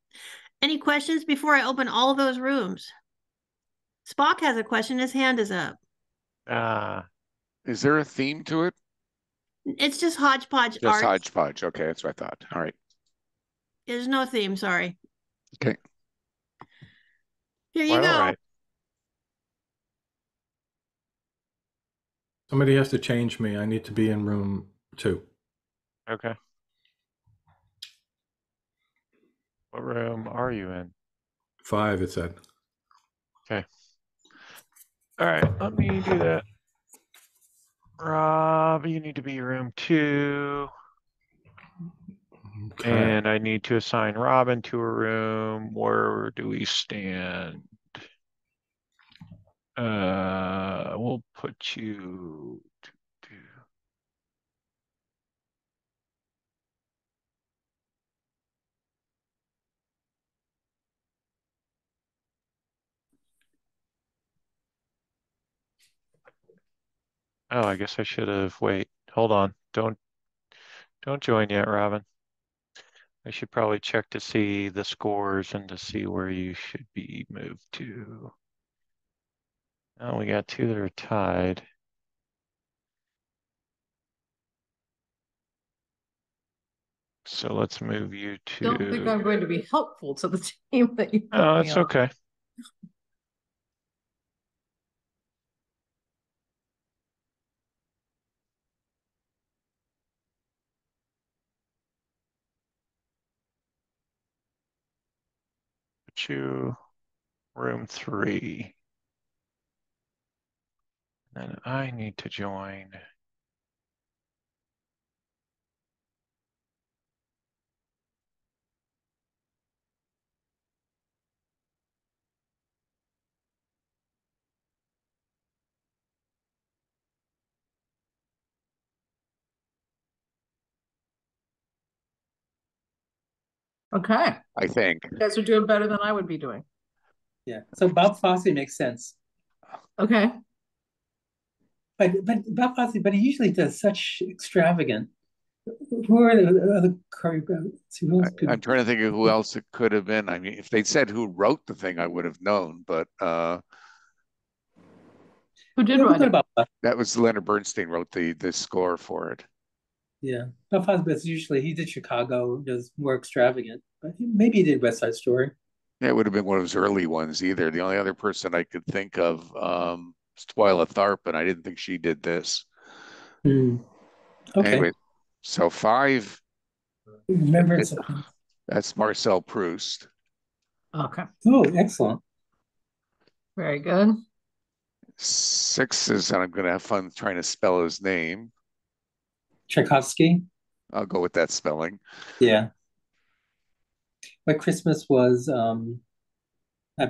Any questions before I open all those rooms? Spock has a question. His hand is up. Uh, Is there a theme to it? It's just hodgepodge Just art. hodgepodge. Okay, that's what I thought. All right. There's no theme. Sorry. Okay. Here you Well, go. all right. Somebody has to change me. I need to be in room two. Okay. What room are you in? Five, it said. Okay. All right, let me do that. Rob, you need to be room two. Okay. And I need to assign Robin to a room. Where do we stand? Uh, we'll put you. Oh, I guess I should have. Wait, hold on. don't don't join yet, Robin. I should probably check to see the scores and to see where you should be moved to. Oh, we got two that are tied. So let's move you to. Don't think I'm going to be helpful to the team that you. Oh, that's okay. You room three. And I need to join. Okay, I think. you guys are doing better than I would be doing. Yeah. So Bob Fosse makes sense. Okay. But but Bob Fosse, but he usually does such extravagant. Who are the other choreographers? Who else could- I'm trying to think of who else it could have been. I mean, if they'd said who wrote the thing, I would have known, but uh Who did write it? about that. that was Leonard Bernstein wrote the the score for it. Yeah, Bob Fosse, usually he did Chicago, does more extravagant. But he, maybe he did West Side Story. Yeah, it would have been one of his early ones either. The only other person I could think of um was Twyla Tharp, and I didn't think she did this. Hmm. Okay. Anyway, so five, Remembrance of that's Marcel Proust. Okay, Oh, excellent. very good. Six is, and I'm gonna have fun trying to spell his name. Tchaikovsky. I'll go with that spelling. Yeah. White Christmas was um uh,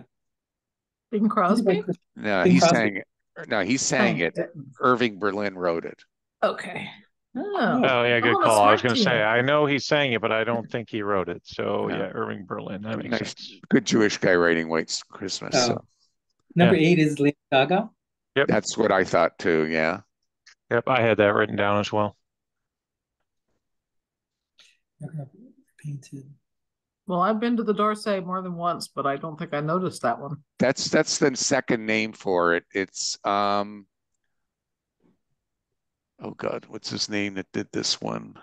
Bing Crosby? No, Bing he Crosby. sang it. No, he sang Oh. it. Irving Berlin wrote it. Okay. Oh, Oh, yeah, good Oh, call. I was gonna say, I know he sang it, but I don't think he wrote it. So Yeah. yeah, Irving Berlin, that makes Nice, sense. good Jewish guy writing White Christmas. Oh. So number Yeah. eight is Lady Gaga. Yep, that's what I thought too. Yeah. yep, I had that written down as well. Painted. Well, I've been to the D'Orsay more than once, but I don't think I noticed that one. That's that's the second name for it. It's um oh god, what's his name that did this one?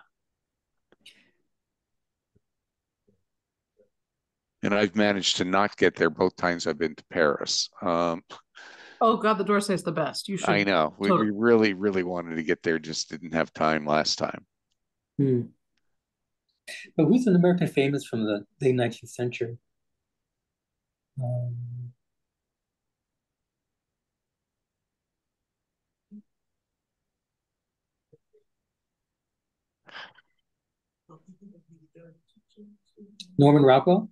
And I've managed to not get there both times I've been to Paris. Um Oh God, the D'Orsay's the best. You should. I know. We, totally- we really, really wanted to get there, just didn't have time last time. Hmm. But who's an American famous from the late 19th century? Um, Norman Rockwell?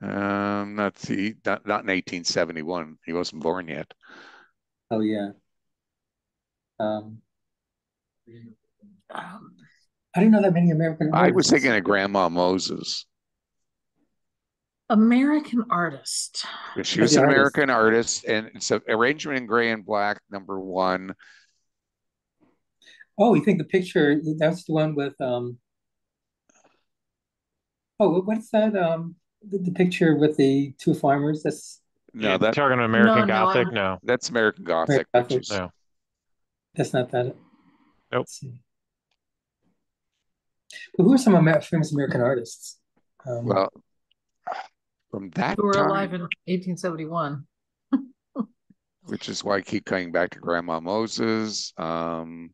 Um, not the not, not in 1871. He wasn't born yet. Oh yeah. Um, I didn't know that many American I was thinking of Grandma Moses. American artist. She was the an. American artist, and it's an arrangement in gray and black, number one. Oh, you think the picture, that's the one with, um, oh, what's that? Um, the, the picture with the two farmers? That's No, that's that talking American no, Gothic? I'm- No, that's American Gothic, Gothic. is no. that's not that. Nope. Let's see. But who are some Amer famous American artists? Um, well from that Who were time, alive in 1871. which is why I keep coming back to Grandma Moses. Um,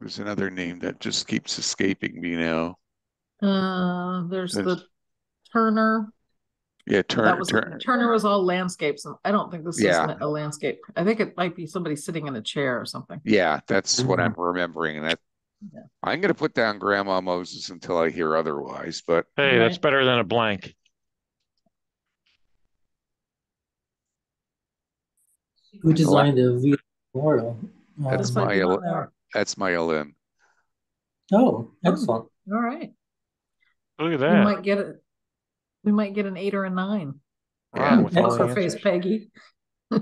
there's another name that just keeps escaping me now. Uh, there's the Turner. Yeah, That Turner. was Turner. Turner was all landscapes, and I don't think this Yeah. is a landscape. I think it might be somebody sitting in a chair or something. Yeah, that's what I'm Mm-hmm. remembering. And that Yeah. I'm going to put down Grandma Moses until I hear otherwise. But Hey, that's better than a blank. who designed the View Memorial? that's my be El- one there. that's Maya Lin. oh, excellent. All right. Look at We that. might get it. We might get an eight or a nine. Wow, with all What's the her face. Peggy?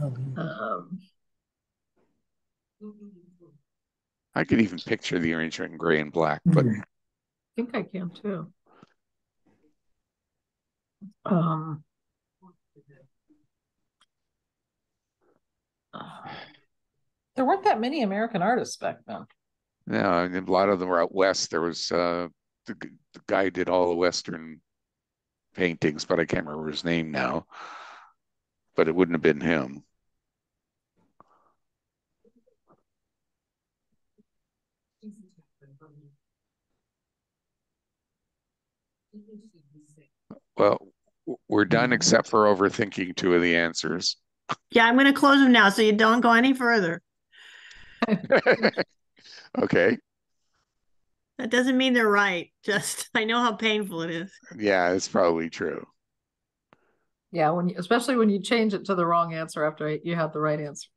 Um, I could even picture the arrangement in gray and black, but I think I can too. Um. There weren't that many American artists back then. no, a lot of them were out west. There was uh the, the guy did all the western paintings, but I can't remember his name now. But it wouldn't have been him. Well, we're done except for overthinking two of the answers. Yeah, I'm gonna close them now so you don't go any further. Okay. That doesn't mean they're right. Just I know how painful it is. Yeah, it's probably true. Yeah, when you, especially when you change it to the wrong answer after you have the right answer.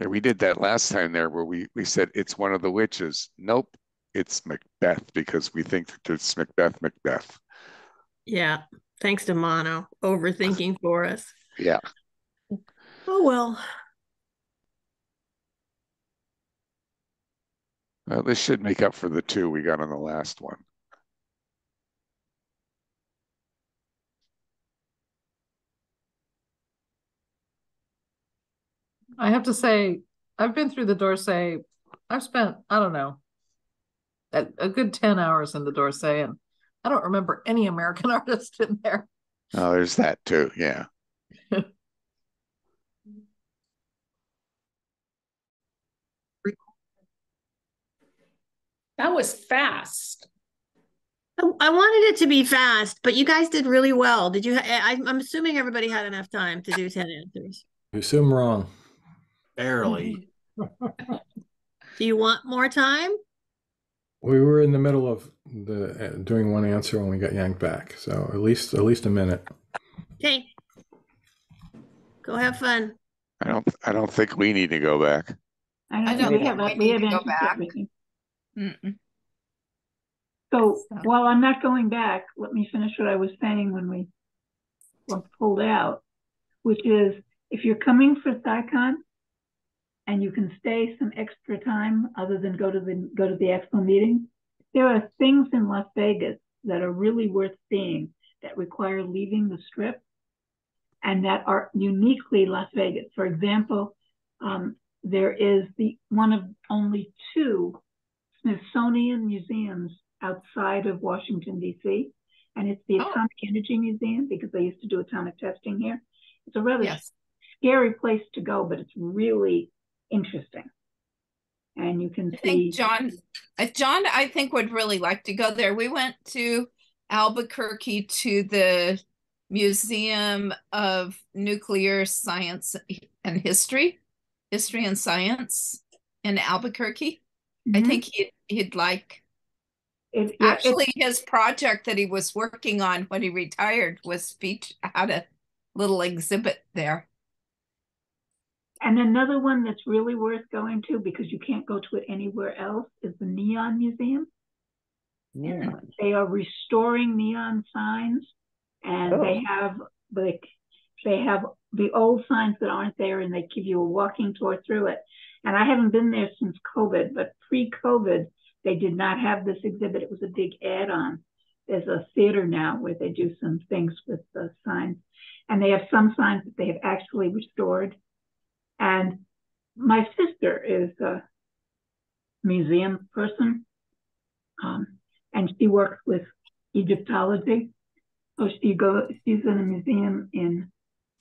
Yeah, we did that last time there where we, we said it's one of the witches. Nope, it's Macbeth because we think that it's Macbeth, Macbeth. Yeah. Thanks to Mono overthinking for us. Yeah. Oh well. Well, this should make up for the two we got on the last one. I have to say, I've been through the D'Orsay. I've spent, I don't know, a, a good 10 hours in the D'Orsay, and I don't remember any American artist in there. Oh, there's that too. Yeah. That was fast. I, I wanted it to be fast, but you guys did really well. Did you? I, I'm assuming everybody had enough time to do 10 answers. You assume wrong. Barely. Do you want more time? We were in the middle of the uh, doing one answer when we got yanked back, so at least at least a minute. Okay. Go have fun. I don't I don't think we need to go back. I I don't don't think think we have, we we have to go answered back. everything. Mm-mm. So while I'm not going back, let me finish what I was saying when we were pulled out, which is if you're coming for CSICon and you can stay some extra time other than go to the go to the expo meeting, there are things in Las Vegas that are really worth seeing that require leaving the strip and that are uniquely Las Vegas. For example, um, there is the one of only two Smithsonian museums outside of Washington, D.C., and it's the Oh. Atomic Energy Museum because they used to do atomic testing here. It's a rather Yes. scary place to go, but it's really interesting. And you can I see think John, uh, John, I think would really like to go there. We went to Albuquerque to the Museum of Nuclear Science and History, History and Science in Albuquerque. I Mhm. think he'd he'd like. It, yeah, it's- Actually, his project that he was working on when he retired was feature had a little exhibit there. And another one that's really worth going to because you can't go to it anywhere else is the Neon Museum. Yeah. They are restoring neon signs and they Oh. have like they have the old signs that aren't there and they give you a walking tour through it. And I haven't been there since COVID, but pre-COVID, they did not have this exhibit. It was a big add-on. There's a theater now where they do some things with the signs. And they have some signs that they have actually restored. And my sister is a museum person. Um, and she works with Egyptology. So she goes, she's in a museum in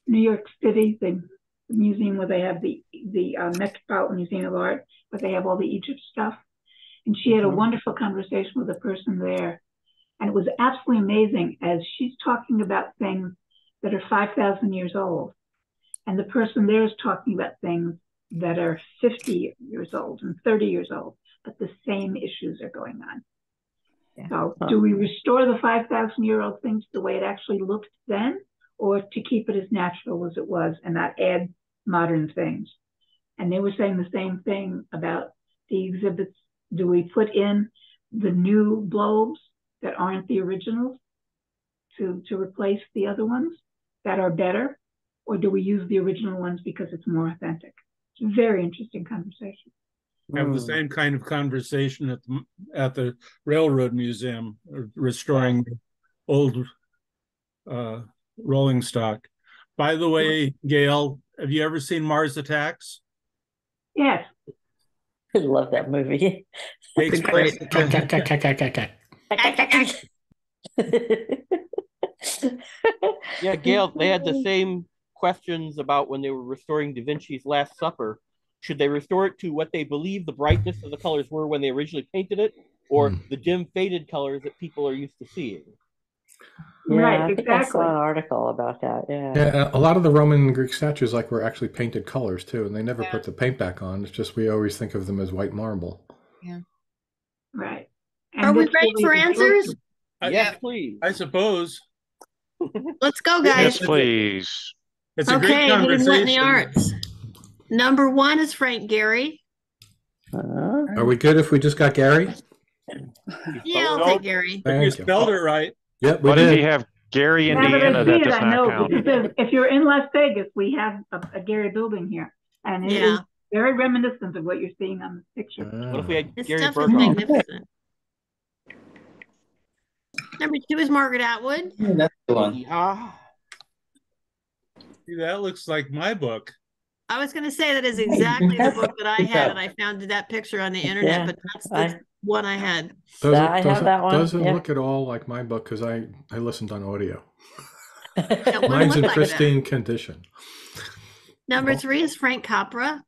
New York City, the, the museum where they have the the uh, Metropolitan Museum of Art, but they have all the Egypt stuff. And she had a Mhm. wonderful conversation with a person there, and it was absolutely amazing as she's talking about things that are five thousand years old, and the person there is talking about things that are fifty years old and thirty years old, but the same issues are going on. So, do we restore the 5,000 year old things the way it actually looked then, or to keep it as natural as it was and not add modern things? And they were saying the same thing about the exhibits. Do we put in the new globes that aren't the originals to, to replace the other ones that are better? Or do we use the original ones because it's more authentic? It's a very interesting conversation. Have Hmm. the same kind of conversation at the at the railroad museum, uh, restoring old uh, rolling stock. By the way, Gail, have you ever seen Mars Attacks? Yes. I love that movie. Takes place- Yeah, Gail, they had the same questions about when they were restoring Da Vinci's Last Supper. Should they restore it to what they believe the brightness of the colors were when they originally painted it, or Hmm. the dim faded colors that people are used to seeing? Yeah, Right, I think I exactly. saw an article about that. Yeah. Yeah, a lot of the Roman and Greek statues like were actually painted colors too, and they never put the paint back on. It's just we always think of them as white marble. Yeah, right. Are we ready for answers? I- Yes, please. I suppose. Let's go, guys. Yes, please. It's a okay, great hitting what in the arts. Number one is Frank Gehry. Are we good if we just got Gary? Yeah, I'll Nope. take Gary. You Thank you. spelled it right. Yep, we What if did. you have Gary, Now that Indiana? I That does I not know count. because if you're in Las Vegas, we have a, a Gehry building here, and it is Yeah. very reminiscent of what you're seeing on the picture. Ah. What if we had This Gehry stuff is Berghoff? magnificent. Number two is Margaret Atwood. Yeah, that's the one. Yeah. See, that looks like my book. I was going to say that is exactly the book that I had, and I found that picture on the internet, Yeah, but that's the I- one I had. Doesn't, I have doesn't, that one, doesn't yeah. look at all like my book because I, I listened on audio. That Mine's in like that. pristine condition. Number oh. three is Frank Capra.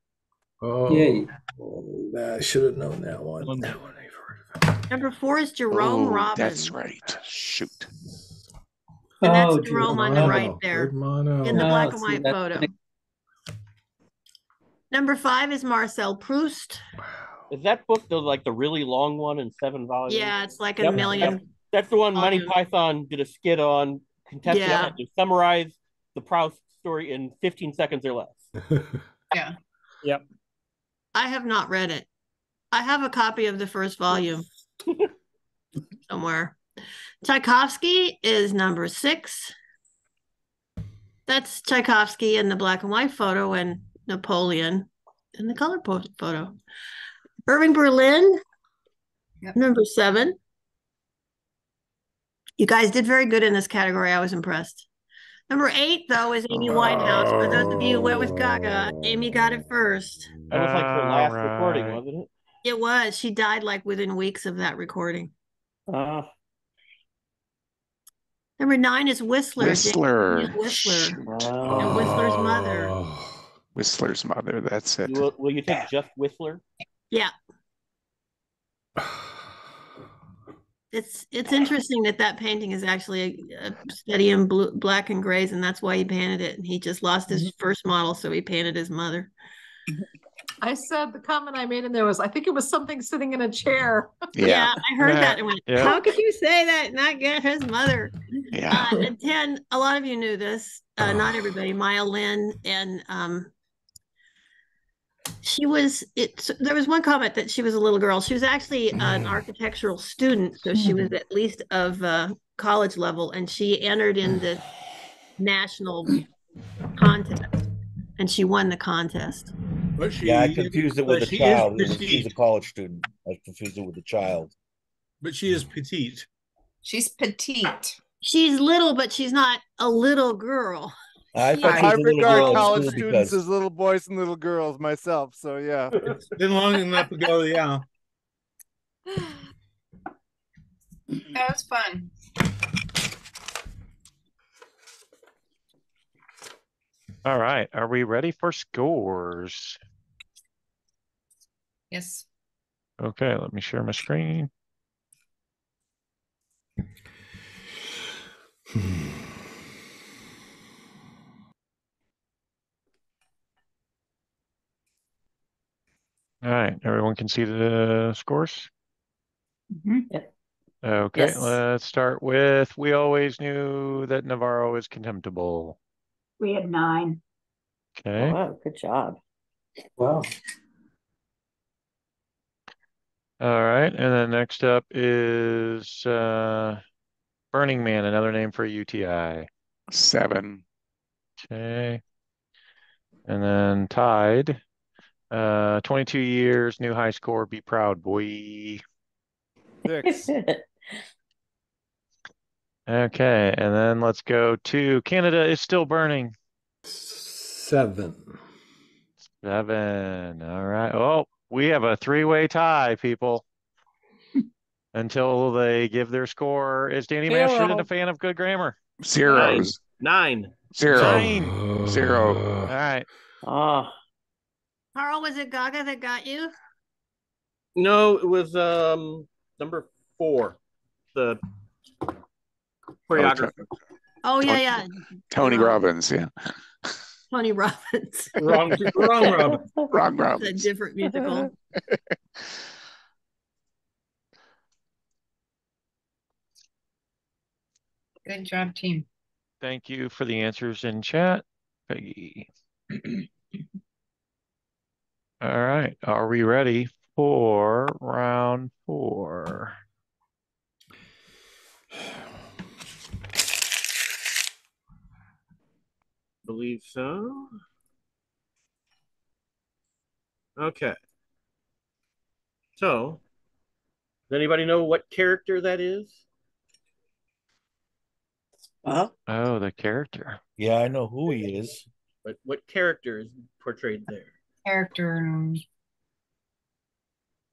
Oh, Yay. Oh, I should have known that one. That one I've heard Number four is Jerome Oh, Robbins. that's right. Shoot. And that's Oh, Jerome on the right there in the Oh, black and white that's- photo. Number five is Marcel Proust. Is that book the like the really long one in seven volumes? Yeah, it's like a Yep, million. yep. That's the one Monty volumes. Python did a skit on. Contestant Yeah. had to summarize the Proust story in 15 seconds or less. Yeah. Yep. I have not read it. I have a copy of the first volume somewhere. Tchaikovsky is number six. That's Tchaikovsky in the black and white photo and Napoleon in the color po- photo. Irving Berlin, Yep. number seven. You guys did very good in this category. I was impressed. Number eight, though, is Amy Winehouse. For those of you who went with Gaga, Amy got it first. That was like her last Alright. recording, wasn't it? It was. She died like within weeks of that recording. Uh, Number nine is Whistler. James Whistler. Whistler. wow. And Whistler's mother. Oh, Whistler's mother. That's it. Will, will you take Jeff Whistler? Yeah. It's it's interesting that that painting is actually a, a study in blue, black and grays, and that's why he painted it. And he just lost his first model, so he painted his mother. I said the comment I made in there was I think it was something sitting in a chair. Yeah, I heard Yeah. that and went, Yeah. "How could you say that? and Not get his mother." Yeah. Uh, and ten, a lot of you knew this. Uh, not everybody. Maya Lin and um, she was. It. There was one comment that she was a little girl. She was actually an architectural student, so she was at least of uh, college level, and she entered in the national contest, and she won the contest. But she, Yeah, I confused it with but a she child. It. She's a college student. I confused it with a child. But she is petite. She's petite. She's little, but she's not a little girl. I thought she I was regard college students because as little boys and little girls myself. So yeah. It's been long enough ago, yeah. That was fun. All right. Are we ready for scores? Yes. Okay, let me share my screen. Hmm. All right, everyone can see the scores? Yep. Okay, Yes. let's start with, we always knew that Navarro is contemptible. We had nine. Okay, Wow, good job. Wow. all right, and then next up is uh Burning Man, another name for UTI. Seven. Okay. And then tied Uh, 22 years, new high score. Be proud, boy. Six. Okay, and then let's go to Canada is still burning. Seven. Seven. All right. Oh, we have a three-way tie, people. Until they give their score. Is Danny Masterson a fan of good grammar? Zeros. Nine. Zero. Nine. Zero. All right. Ah, Carl, was it Gaga that got you? No, it was um number four. The choreographer. Oh yeah, yeah. Tony Robbins, yeah. Tony Robbins. Wrong, wrong, Rob. Wrong It's a different musical. Good job, team. Thank you for the answers in chat, Peggy. All right. Are we ready for round four? Believe so. Okay. So, does anybody know what character that is? Well, Oh, the character. Yeah, I know who he is. But what character is portrayed there? Character. um,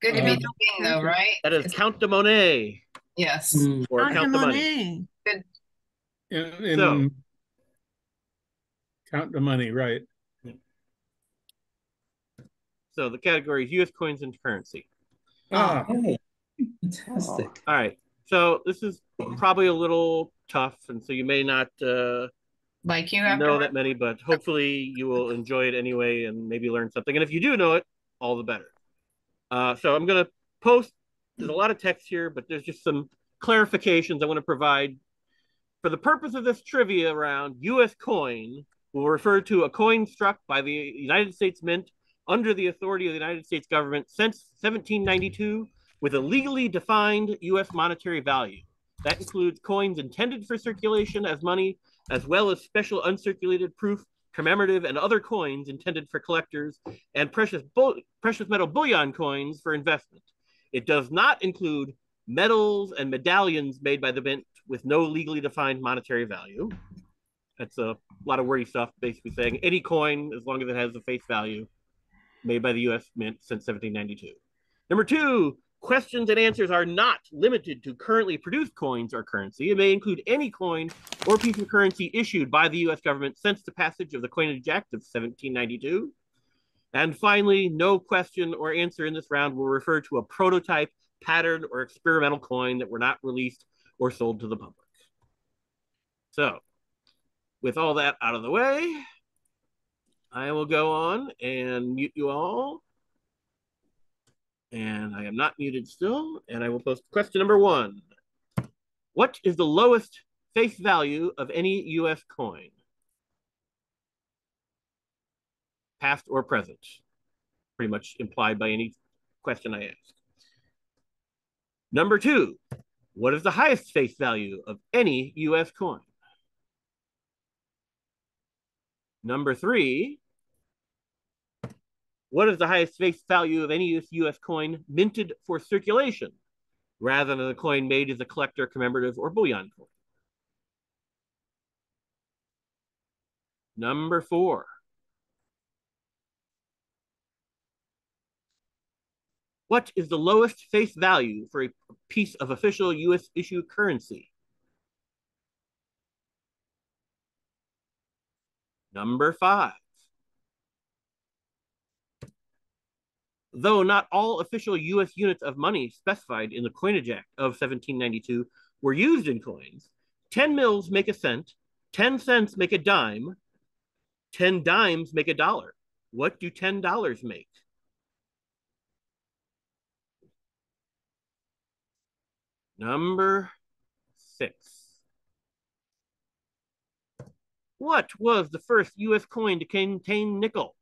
Good to Uh, be thinking, though, right? That is Count de Monet Yes. or Count Count de de Money. Monet. In, in So- count the money, right? So the category is U.S. coins and currency. Ah, Hey, fantastic. All right. So this is probably a little tough, and so you may not uh, Like you know that many, but hopefully you will enjoy it anyway and maybe learn something. And if you do know it, all the better. Uh, so I'm going to post. There's a lot of text here, but there's just some clarifications I want to provide. For the purpose of this trivia round, U.S. coin will refer to a coin struck by the United States Mint under the authority of the United States government since 1792 with a legally defined U.S. monetary value. That includes coins intended for circulation as money, as well as special uncirculated proof, commemorative, and other coins intended for collectors, and precious precious metal bullion coins for investment. It does not include medals and medallions made by the mint with no legally defined monetary value. That's a lot of wordy stuff, basically saying any coin, as long as it has a face value, made by the U.S. Mint since 1792. Number two, questions and answers are not limited to currently produced coins or currency. It may include any coin or piece of currency issued by the U.S. government since the passage of the Coinage Act of 1792. And finally, no question or answer in this round will refer to a prototype, pattern, or experimental coin that were not released or sold to the public. So, with all that out of the way, I will go on and mute you all. And I am not muted still. And I will post question number one. What is the lowest face value of any US coin? Past or present? Pretty much implied by any question I ask. Number two, what is the highest face value of any US coin? Number three, what is the highest face value of any US coin minted for circulation rather than a coin made as a collector, commemorative, or bullion coin? Number four. What is the lowest face value for a piece of official US issue currency? Number five. Though not all official US units of money specified in the Coinage Act of 1792 were used in coins, 10 mils make a cent, 10 cents make a dime, 10 dimes make a dollar. What do $10 make? Number six. What was the first US coin to contain nickel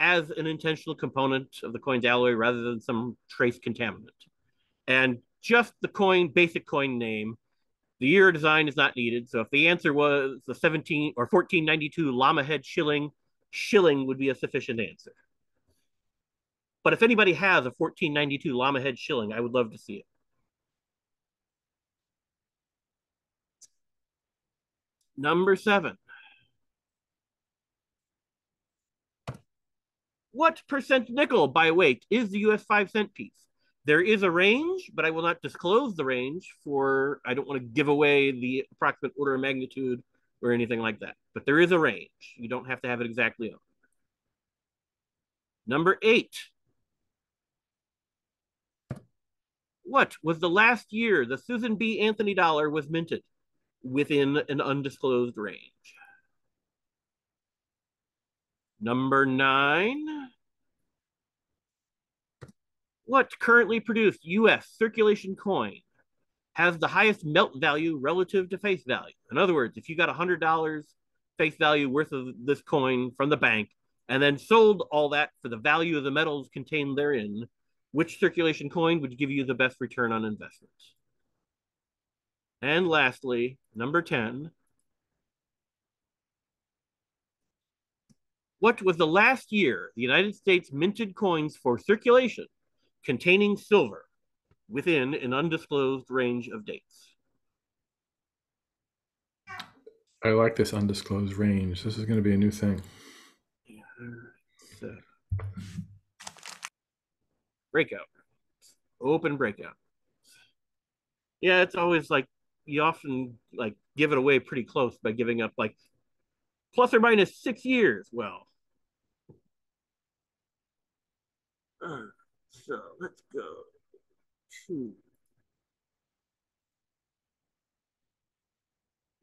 as an intentional component of the coin's alloy rather than some trace contaminant? And just the coin, basic coin name. The year design is not needed. So if the answer was the 17 or 1492 llama head shilling, shilling would be a sufficient answer. But if anybody has a 1492 llama head shilling, I would love to see it. Number seven. What percent nickel by weight is the US five cent piece? There is a range, but I will not disclose the range for I don't want to give away the approximate order of magnitude or anything like that. But there is a range. You don't have to have it exactly on. Number eight. What was the last year the Susan B. Anthony dollar was minted within an undisclosed range? Number nine. What currently produced US circulation coin has the highest melt value relative to face value? In other words, if you got $100 face value worth of this coin from the bank and then sold all that for the value of the metals contained therein, which circulation coin would give you the best return on investments? And lastly, number 10. What was the last year the United States minted coins for circulation containing silver within an undisclosed range of dates? I like this undisclosed range. This is going to be a new thing. So, breakout, open breakout. Yeah, it's always like you often like give it away pretty close by giving up like plus or minus six years. Well, uh, so let's go to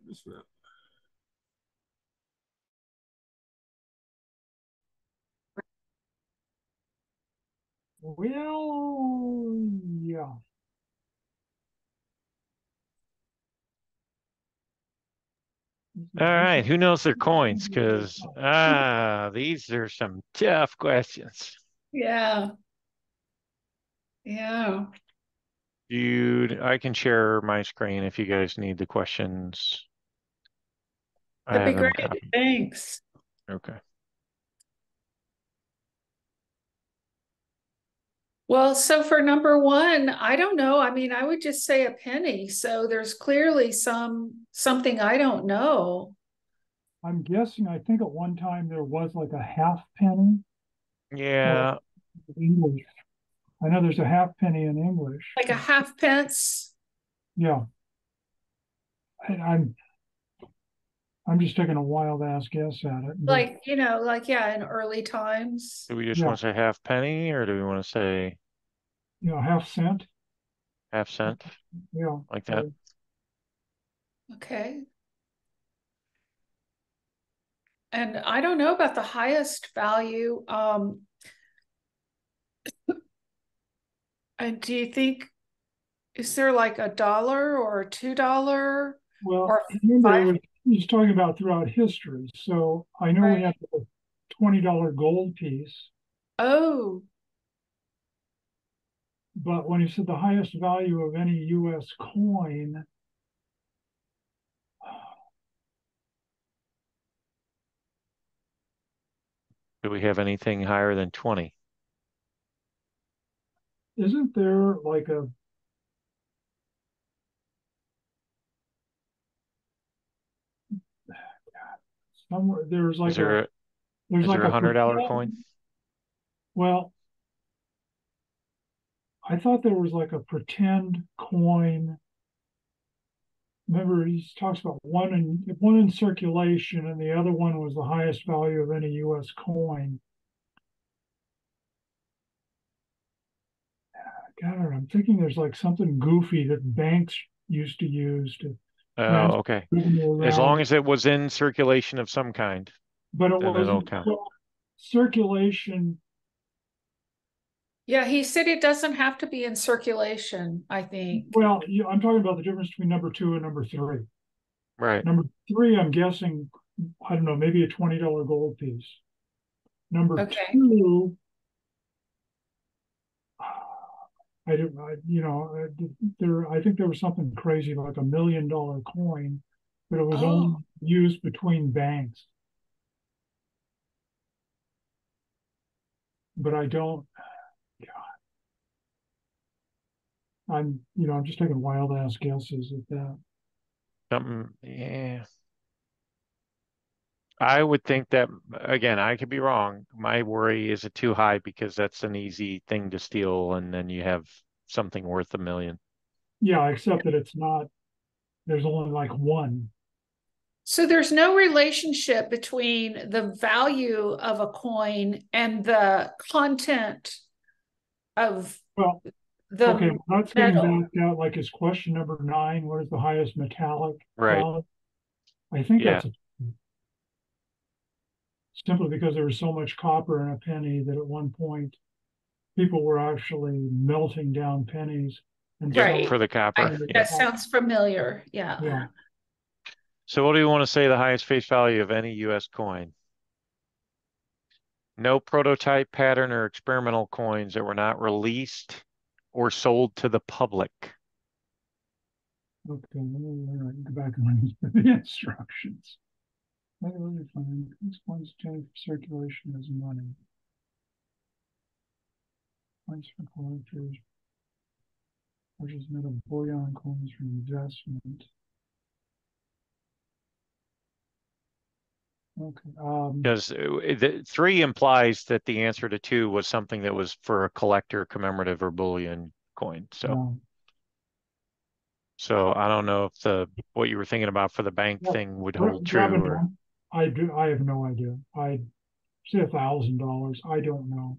this one. Well, yeah. All right, who knows their coins? Because ah, these are some tough questions. Yeah. Yeah. Dude, I can share my screen if you guys need the questions. I That'd be have them great. copied. Thanks. Okay. Well, so for number one, I don't know. I mean, I would just say a penny. So there's clearly some something I don't know. I'm guessing, I think at one time there was like a half penny Yeah. In English. I know there's a half penny in English. Like a half pence. Yeah. And I'm I'm just taking a wild ass guess at it. but- Like, you know, like yeah, in early times. Do we just Yeah. want to say half penny or do we want to say you know, half cent. half cent? Yeah. Like that? Okay. And I don't know about the highest value. Um, and do you think, is there like a dollar or a two dollar? Well, Or remember, five- was- he's talking about throughout history. So I know we have the twenty dollar gold piece, Oh, but when he said the highest value of any U.S. coin, Do we have anything higher than 20? Isn't there like a somewhere there's like Is there a there's is like there a hundred dollar coin? Well, I thought there was like a pretend coin. Remember, he talks about one in one in circulation, and the other one was the highest value of any U.S. coin. God, I'm thinking there's like something goofy that banks used to use to. Oh, okay. As long as it was in circulation of some kind, But it wasn't count. circulation. yeah, he said it doesn't have to be in circulation, I think. Well, I'm talking about the difference between number two and number three. Right. Number three, I'm guessing, I don't know, maybe a twenty dollar gold piece. Number Okay. two, I didn't, I, you know, I, there. I think there was something crazy like a million dollar coin, but it was oh. only used between banks. But I don't. God, I'm. You know, I'm just taking wild ass guesses at that. Something. Yeah. I would think that, again, I could be wrong. My worry is it too high because that's an easy thing to steal and then you have something worth a million. Yeah, except that it's not, there's only like one. So there's no relationship between the value of a coin and the content of Well, the Okay, well, that's getting metal. back out like is question number nine, what is the highest metallic? Right. value? I think Yeah. that's a- simply because there was so much copper in a penny that at one point people were actually melting down pennies. and Right. For the copper. I- yeah. That sounds familiar, yeah. Yeah, So what do you want to say the highest face value of any US coin? No prototype pattern or experimental coins that were not released or sold to the public. okay, let me, all right, go back and read the instructions. Regularly find these coins obtained for circulation as money. Coins for collectors. Purchase made of bullion coins for investment. Okay, um, Because uh, the three implies that the answer to two was something that was for a collector, commemorative, or bullion coin. So, no, so I don't know if the what you were thinking about for the bank Yeah, thing would hold true. Or I do, I have no idea. I'd say a thousand dollars. I don't know.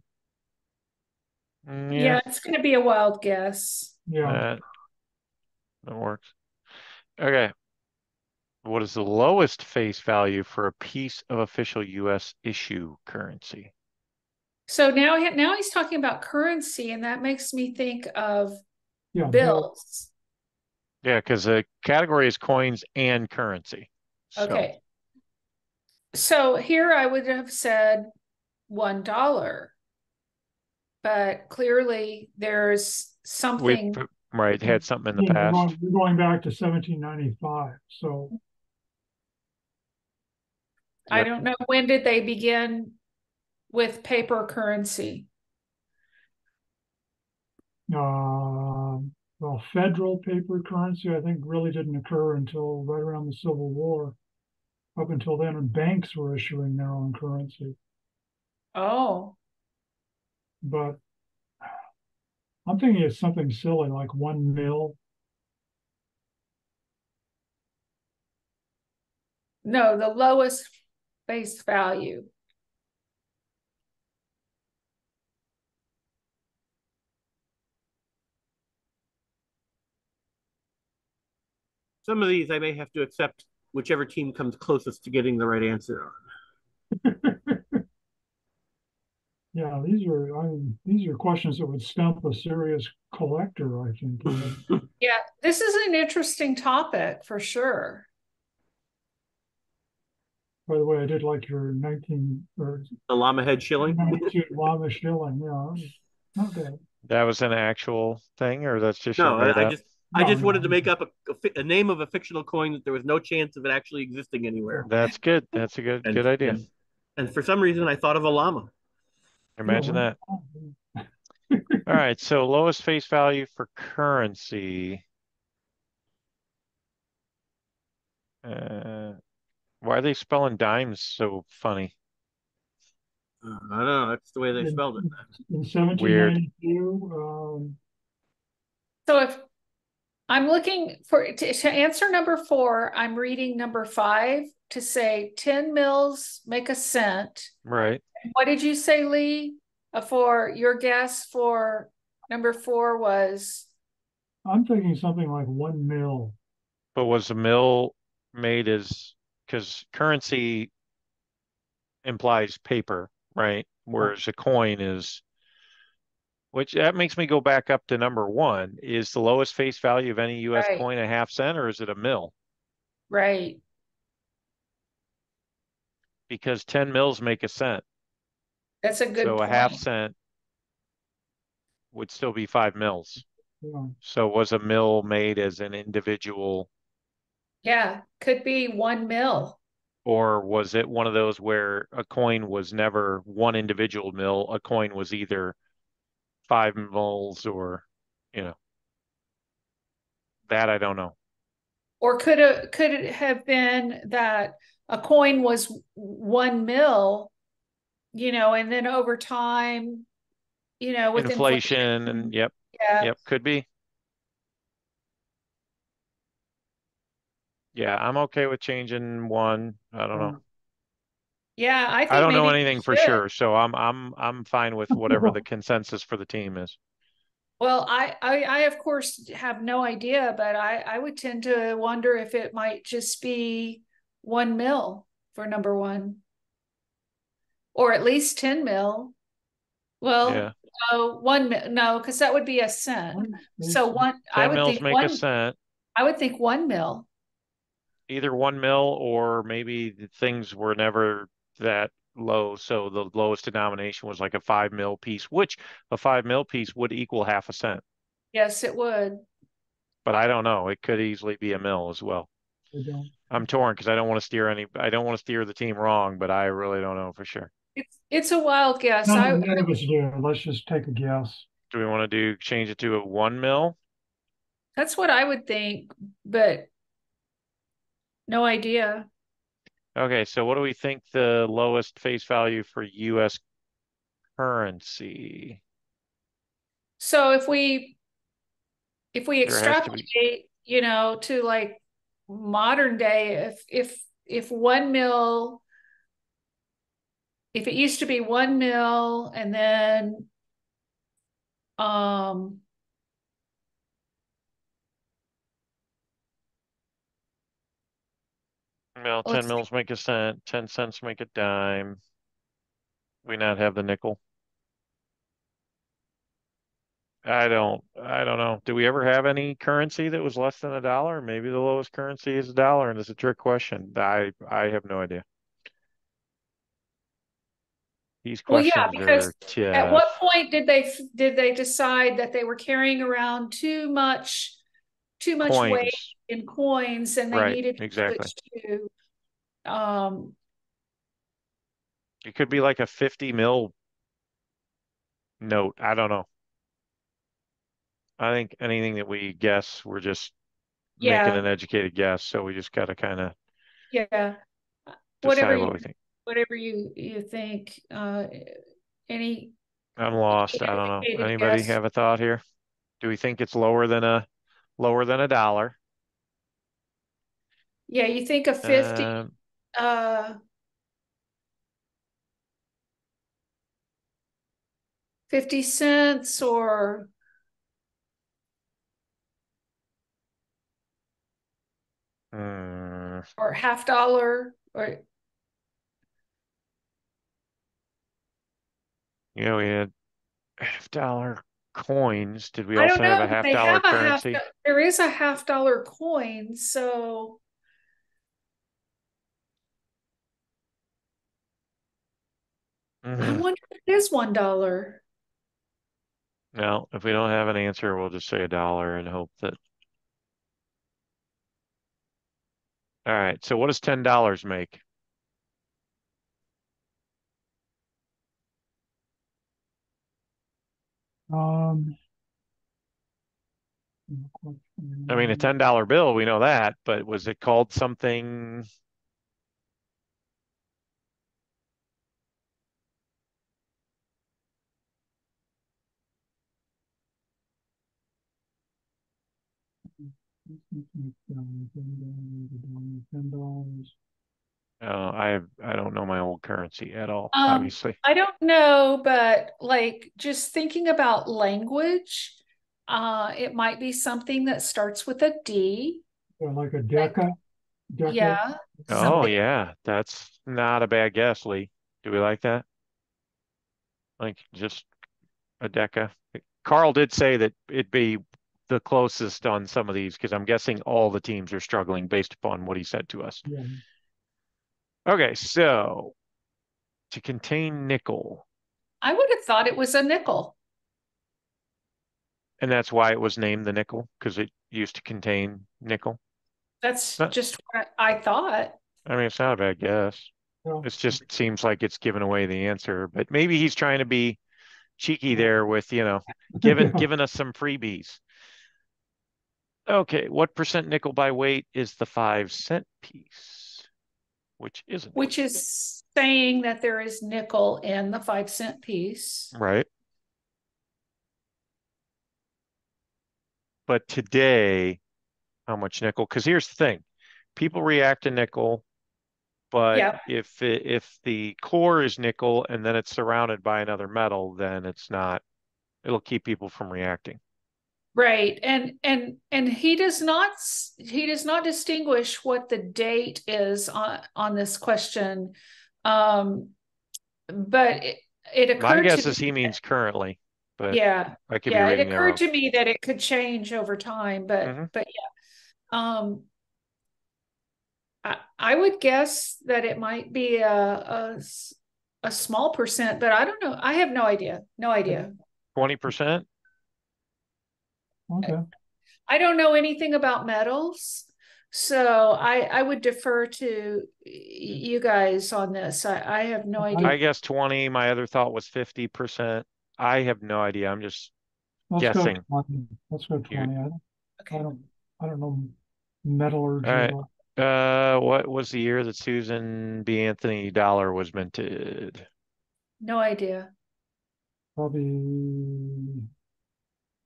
Yeah, yeah, it's gonna be a wild guess. Yeah, that that works. Okay. What is the lowest face value for a piece of official U.S. issue currency? So now, now he's talking about currency, and that makes me think of yeah. bills. Yeah, because the category is coins and currency. So, Okay. So here I would have said one dollar. But clearly there's we something, right had something in the past. going, we're going back to seventeen ninety-five, so I Yep. don't know, when did they begin with paper currency? Um, well, federal paper currency, I think, really didn't occur until right around the Civil War. Up until then, banks were issuing their own currency, Oh, but I'm thinking it's something silly like one mil. no, the lowest face value. Some of these I may have to accept whichever team comes closest to getting the right answer on. Yeah, these are, I mean, these are questions that would stump a serious collector, I think. Yeah, this is an interesting topic for sure. By the way, I did like your nineteen or The llama head shilling. nineteen llama shilling, yeah, not bad. That was an actual thing, or that's just No, your made I, I up? Just I No, just wanted no. to make up a, a, fi- a name of a fictional coin that there was no chance of it actually existing anywhere. That's good. That's a good And- good idea. And, and for some reason, I thought of a llama. Imagine that. All right, so lowest face value for currency. Uh, why are they spelling dimes so funny? Uh, I don't know. That's the way they In- spelled it. In seventeen ninety-two, um, So if I'm looking for, to, to answer number four, I'm reading number five to say ten mils make a cent. Right. What did you say, Lee? Uh, for your guess for number four was, I'm thinking something like one mil. But was a mill made as because currency implies paper, right? Whereas a coin is which that makes me go back up to number one. Is the lowest face value of any US Right. coin a half cent or is it a mill? right, Because 10 mils make a cent. that's a good So a half point. cent would still be five mils. Yeah. So was a mill made as an individual Yeah, could be one mil. or was it one of those where a coin was never one individual mill? A coin was either five mils or, you know, That I don't know. Or could it could it have been that a coin was one mil, you know, and then over time, you know, with Inflation and yep, Yeah. yep, could be. Yeah, I'm okay with changing one. I don't know. Mm. Yeah, I think I don't know anything for sure, so I'm I'm I'm fine with whatever the consensus for the team is. Well, I, I, I of course have no idea, but I, I would tend to wonder if it might just be one mil for number one. Or at least ten mil. Well, Yeah. no, one, mi- no, because that would be a cent. So one, I would mils think make a one, cent, I would think one mil. either one mil or maybe things were never that low, so the lowest denomination was like a five mil piece, which a five mil piece would equal half a cent. Yes, it would. But I don't know. It could easily be a mil as well. I don't. I'm torn because I don't want to steer any. I don't want to steer the team wrong, but I really don't know for sure. It's, it's a wild guess. I, None, none of us do. Let's just take a guess. Do we want to do change it to a one mil? that's what I would think, but no idea. Okay, so what do we think the lowest face value for U.S. currency? So if we if we has be- extrapolate, you know, to like modern day, if if if one mil, if it used to be one mil and then um Well, Let's ten mils make a cent, ten cents make a dime. We not have the nickel. I don't, I don't know. Do we ever have any currency that was less than a dollar? Maybe the lowest currency is a dollar, and it's a trick question. I, I have no idea. These well questions yeah, because are at what tough. point did they did they decide that they were carrying around too much too much weight Coins. In coins and they Right, needed to exactly. to um It could be like a fifty mil note. I don't know. I think anything that we guess, we're just making an educated guess, so we just gotta kind of Yeah. Whatever you, what think. whatever you, you think, uh, any, I'm lost. I don't know. Anybody guess. have a thought here? Do we think it's lower than a lower than a dollar? Yeah, you think a fifty, Um, uh, fifty cents or, hmm, or half dollar or, yeah, we had half dollar coins. Did we also have a half dollar have a half, currency? there is a half dollar coin, so. I Mhm. wonder if it is one dollar. No, if we don't have an answer, we'll just say a dollar and hope that. All right, so what does ten dollars make? Um. I mean, a ten dollar bill, we know that, but was it called something? Ten dollars. Uh, I I don't know my old currency at all, Um, obviously. I don't know, but like just thinking about language, uh, it might be something that starts with a D. Yeah, like a deca. deca. Yeah. Oh something- yeah, that's not a bad guess, Lee. Do we like that? Like just a deca. Karl did say that it'd be the closest on some of these because I'm guessing all the teams are struggling based upon what he said to us. Yeah. Okay, so to contain nickel, I would have thought it was a nickel. and that's why it was named the nickel because it used to contain nickel. That's That- just what I thought. I mean, it's not a bad guess. Yeah. It just seems like it's giving away the answer, but maybe he's trying to be cheeky there with, you know, giving giving us some freebies. Okay, what percent nickel by weight is the five cent piece? Which isn't Which is saying that there is nickel in the five cent piece. right. But today, how much nickel? Because here's the thing, people react to nickel, but Yep. if it, if the core is nickel and then it's surrounded by another metal, then it's not. It'll keep people from reacting. Right. And and and he does not he does not distinguish what the date is on on this question. Um but it, it occurred My guess is he means currently, but yeah. I could be Yeah, it occurred to me that it could change over time, but Mhm. but yeah. Um I I would guess that it might be a, a a small percent, but I don't know. I have no idea. No idea. Twenty percent? Okay. I don't know anything about metals, so I I would defer to you guys on this. I I have no idea. I guess twenty. My other thought was fifty percent. I have no idea. I'm just Let's go guessing. twenty. Let's go twenty. I don't, I don't, I don't know metallurgy. All right. or- Uh, what was the year that Susan B. Anthony dollar was minted? No idea. Probably.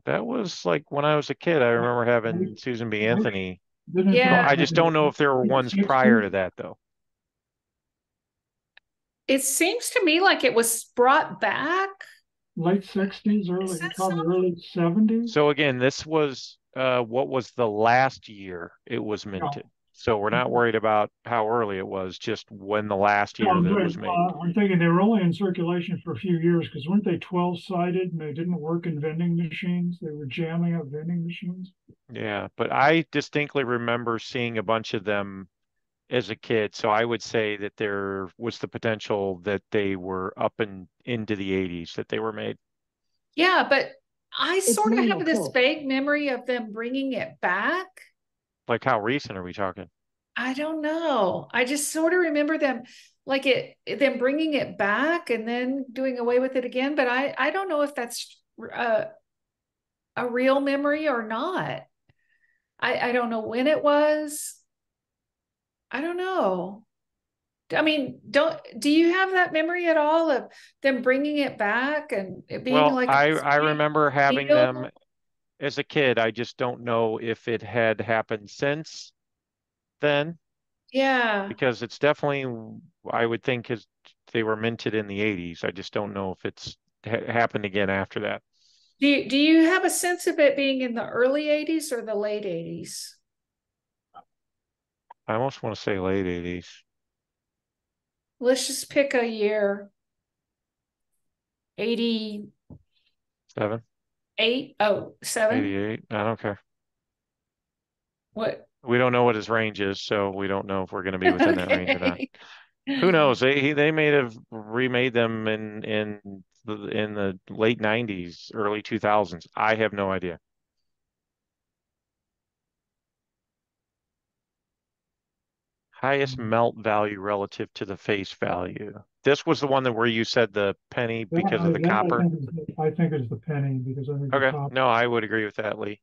That was like when I was a kid. I remember having Susan B. Anthony. Yeah. I just don't know if there were ones prior to that though. It seems to me like it was brought back. Late sixties, early, early seventies. So again, this was uh what was the last year it was minted. So we're not worried about how early it was, just when the last year that it was made. Uh, I'm thinking they were only in circulation for a few years because weren't they twelve sided and they didn't work in vending machines? They were jamming up vending machines. Yeah, but I distinctly remember seeing a bunch of them as a kid. So I would say that there was the potential that they were up and into the 80s that they were made. Yeah, but I sort of have this vague memory of them bringing it back. Like how recent are we talking? I don't know. I just sort of remember them like it them bringing it back and then doing away with it again, but I I don't know if that's uh, a real memory or not. I I don't know when it was. I don't know. I mean, don't do you have that memory at all of them bringing it back and it being Well, like I big remember having them as a kid. I just don't know if it had happened since then Yeah. because it's definitely I would think is they were minted in the 80s. I just don't know if it's ha happened again after that. Do you, do you have a sense of it being in the early 80s or the late 80s? I almost want to say late 80s. Let's just pick a year. 88, Seven, oh, seven? 88. I don't care. What? We don't know what his range is, so we don't know if we're going to be within that range or not. Who knows? They they may have remade them in in the in the late 90s, early 2000s. I have no idea. Highest melt value relative to the face value. This was the one that where you said the penny That- because of the that I copper. think the- I think it's the penny because I think the Okay, copper. no, I would agree with that, Lee.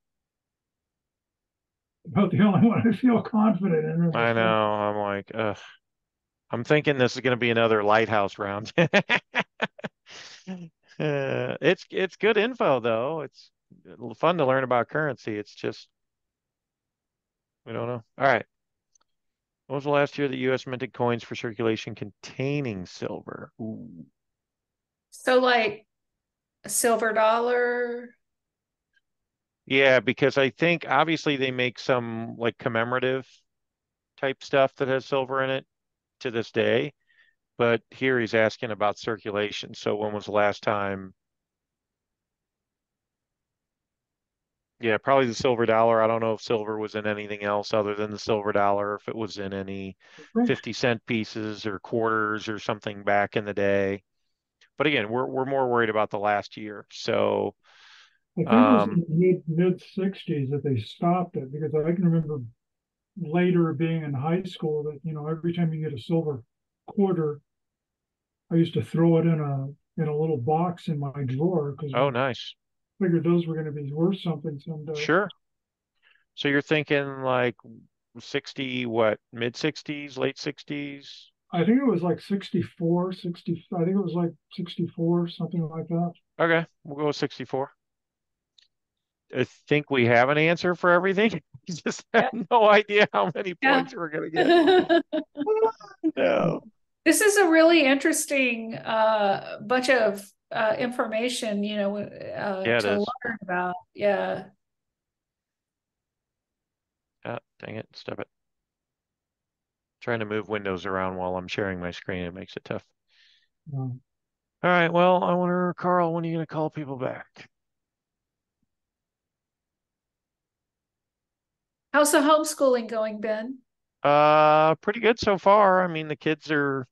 About the only one I feel confident in. I know. I'm like, ugh. I'm thinking this is going to be another lighthouse round. Uh, it's it's good info though. It's fun to learn about currency. It's just we don't know. All right. When was the last year that U.S. minted coins for circulation containing silver? Ooh. So like a silver dollar. Yeah, because I think obviously they make some like commemorative type stuff that has silver in it to this day. But here he's asking about circulation. So when was the last time? Yeah, probably the silver dollar. I don't know if silver was in anything else other than the silver dollar, if it was in any 50 cent pieces or quarters or something back in the day. But again, we're we're more worried about the last year. So I think it was um in the mid mid sixties that they stopped it because I can remember later being in high school that you know every time you get a silver quarter, I used to throw it in a in a little box in my drawer because oh nice. I figured those were going to be worth something someday. Sure. So you're thinking like 60, what, mid 60s, late 60s? I think it was like 64, 60, I think it was like 64, something like that. Okay, we'll go with 64. I think we have an answer for everything. We just have no idea how many Yeah. points we're gonna get. No. This is a really interesting uh bunch of uh information, you know, uh Yeah, to is. learn about. Yeah. Ah, dang it, stop it. Trying to move windows around while I'm sharing my screen, it makes it tough. Um, All right, well, I wonder, Karl, when are you gonna call people back? How's the homeschooling going, Ben? Uh, pretty good so far. I mean, the kids are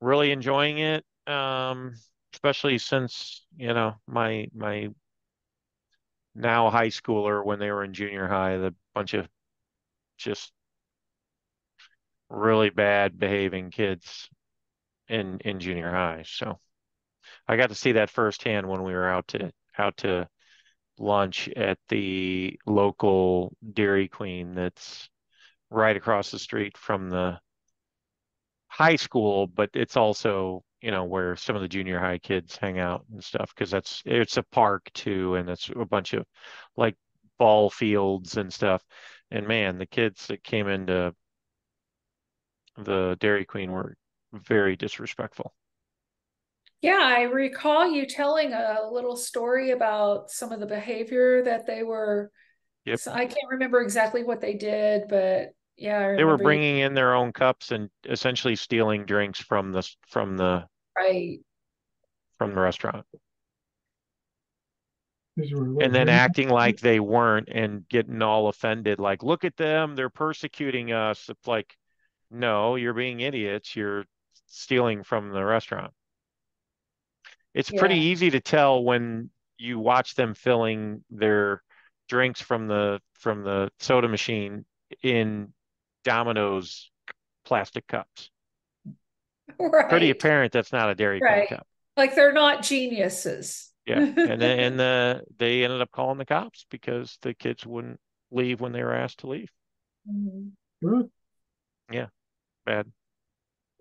really enjoying it. Um, especially since, you know, my my now high schooler when they were in junior high, the bunch of just really bad behaving kids in in junior high. So I got to see that firsthand when we were out to out to lunch at the local Dairy Queen that's right across the street from the high school, but it's also, you know, where some of the junior high kids hang out and stuff because that's it's a park too, and it's a bunch of like ball fields and stuff. And man, the kids that came into the Dairy Queen were very disrespectful. Yeah, I recall you telling a little story about some of the behavior that they were. Yep. so I can't remember exactly what they did, but yeah, I They were remember you- bringing in their own cups and essentially stealing drinks from the from the Right. from the restaurant. these were and then very- acting like they weren't and getting all offended like look at them they're persecuting us it's like no you're being idiots you're stealing from the restaurant it's pretty Yeah. easy to tell when you watch them filling their drinks from the from the soda machine in Domino's plastic cups pretty apparent that's not a Dairy Queen Right. cup Like they're not geniuses. yeah and then and the they ended up calling the cops because the kids wouldn't leave when they were asked to leave Mhm. Yeah bad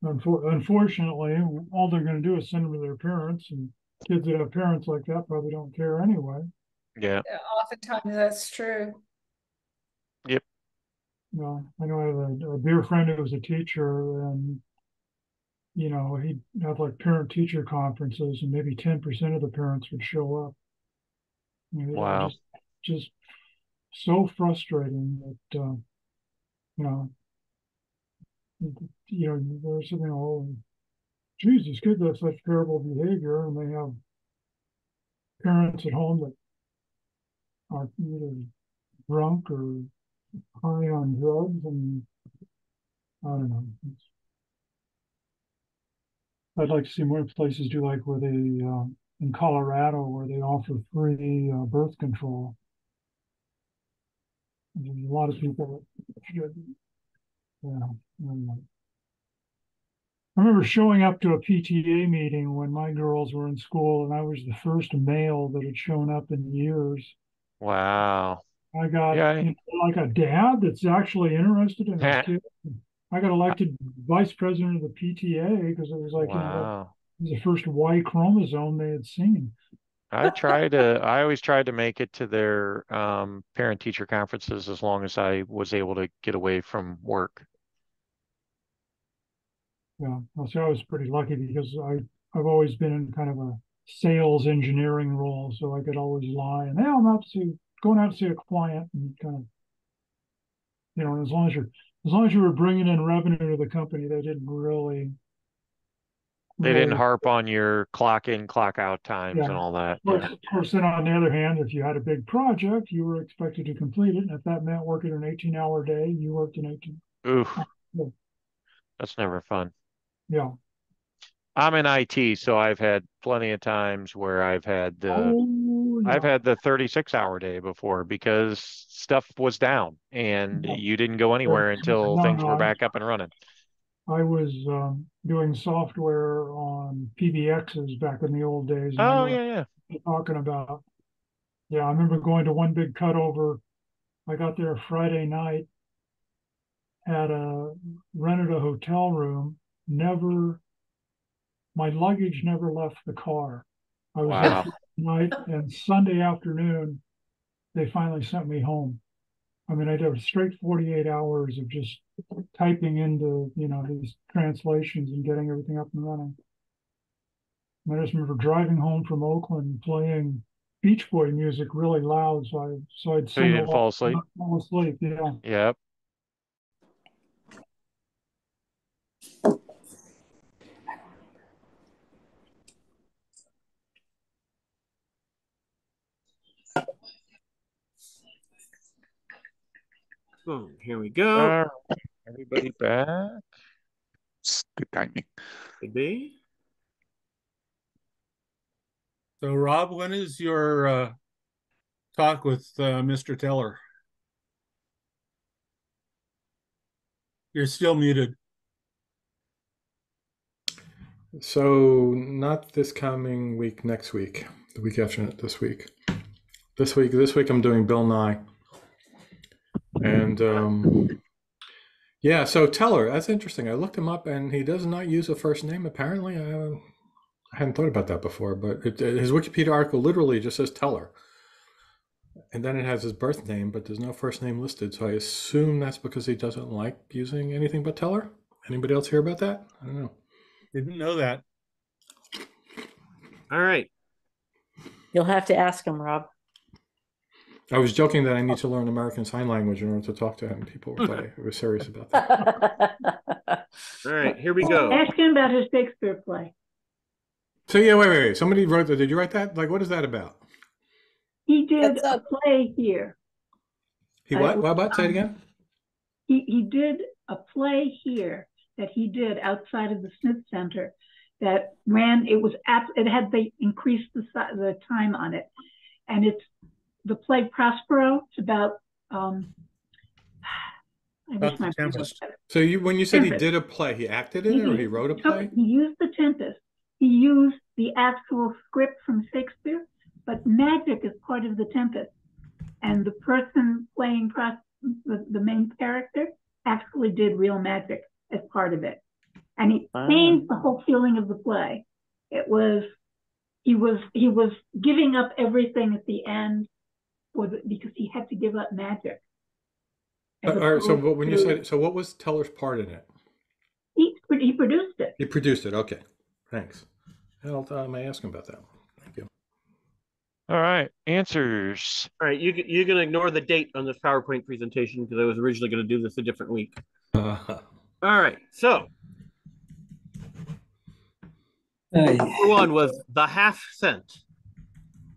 Unfortunately, all they're going to do is send them to their parents, and kids that have parents like that probably don't care anyway. yeah Yeah, Oftentimes that's true. You know, I know I have a, a dear friend who was a teacher, and you know, he'd have like parent-teacher conferences, and maybe ten percent of the parents would show up. You know, Wow. Just, just so frustrating that, uh, you know, you know, there's something oh, geez, these kids have such terrible behavior, and they have parents at home that are either drunk or high on drugs, and I don't know. I'd like to see more places do like where they, uh, in Colorado, where they offer free uh, birth control. There's a lot of people yeah. I remember showing up to a PTA meeting when my girls were in school, and I was the first male that had shown up in years. wow I got Yeah, I- you know, like a dad that's actually interested in his kid. I got elected vice president of the PTA because it was like you know, the first Y chromosome they had seen. I try to I always tried to make it to their um parent teacher conferences as long as I was able to get away from work Yeah, I'll say I was pretty lucky because I I've always been in kind of a sales engineering role, so I could always lie and hey, I'm out to see going out to see a client and kind of you know, as long as you're as long as you were bringing in revenue to the company, they didn't really they didn't harp on your clock in clock out times Yeah. and all that Of course, yeah. of course, then on the other hand, if you had a big project, you were expected to complete it, and if that meant working an eighteen hour day, you worked an eighteen. Oof Yeah. that's never fun Yeah. I'm in IT so I've had plenty of times where I've had the Oh, I've had the 36 hour day before because stuff was down and Yeah. you didn't go anywhere until No, things no, were back up and running I was um, doing software on PBXs back in the old days. oh yeah yeah Talking about. Yeah, I remember going to one big cutover I got there Friday night, had a rented a hotel room, never, my luggage never left the car. I was Wow. Night and Sunday afternoon, they finally sent me home. I mean, I did a straight 48 hours of just typing into, you know, these translations and getting everything up and running. I just remember driving home from Oakland playing Beach Boy music really loud, so I so I'd So you didn't fall asleep? Fall asleep, yeah. Yep. Boom. Here we go. All right. Everybody back. It's good timing. Could be. So Rob, when is your uh, talk with uh, Mr. Teller? You're still muted. So not this coming week, next week, the week after this week. This week, this week I'm doing Bill Nye. And um, yeah, so Teller, that's interesting. I looked him up, and he does not use a first name. Apparently, I, I hadn't thought about that before. But it, his Wikipedia article literally just says Teller, and then it has his birth name, but there's no first name listed. So I assume that's because he doesn't like using anything but Teller. Anybody else hear about that? I don't know. Didn't know that. All right. You'll have to ask him, Rob. I was joking that I need to learn American Sign Language in order to talk to him. People were like, I was serious about that. All right, here we go. Ask him about his Shakespeare play. So yeah, wait, wait, wait. Somebody wrote that. Did you write that? Like, what is that about? He did a play here. He what? What about? Say it again. He he did a play here that he did outside of the Smith Center that ran. It was at it had they increased the si- the time on it, and it's the play Prospero. It's about um. I wish my the brain was Tempest. So you, when you said he did a play, he acted in it, or he wrote a No, play? He used the Tempest. He used the actual script from Shakespeare, but magic is part of the Tempest. And the person playing Pros- the, the main character actually did real magic as part of it. And he Wow. changed the whole feeling of the play. It was he was he was giving up everything at the end for the, because he had to give up magic. Uh, all right. So opposed what, when you said, so what was Teller's part in it? he he produced it. He produced it. Okay. Thanks. I'll, uh, I may ask him about that. Thank you. All right. Answers. All right, you can- you can ignore the date on this PowerPoint presentation because I was originally going to do this a different week. Uh, All right, so number one was the half cent,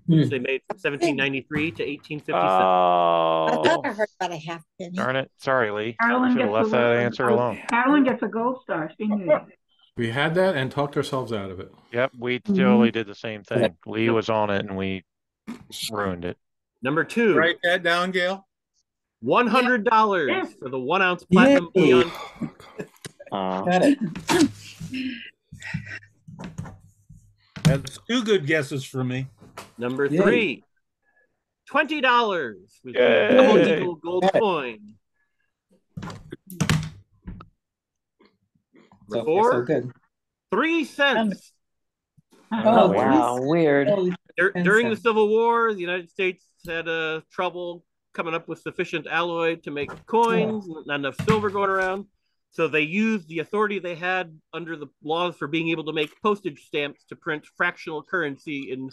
which they made from 1793 to 1857. I Oh, thought I heard about a half penny. darn it. Sorry, Lee. Carolyn Should have gets left a that answer alone. Carolyn gets a gold star. She knew. We had that and talked ourselves out of it. Yep, we Mm-hmm. totally did the same thing. Lee was on it and we ruined it. Number two, Write that down, Gail. one hundred dollars for the one ounce platinum Yay. bullion. Got it. That's two good guesses for me. Number Yay. three, twenty dollars with the Yay. double eagle gold Got it. coin. So, four, so good. three cents. Oh, wow, weird. Dur- Ten during the. Civil War, the United States had uh, trouble coming up with sufficient alloy to make coins, not enough silver going around. So they used the authority they had under the laws for being able to make postage stamps to print fractional currency in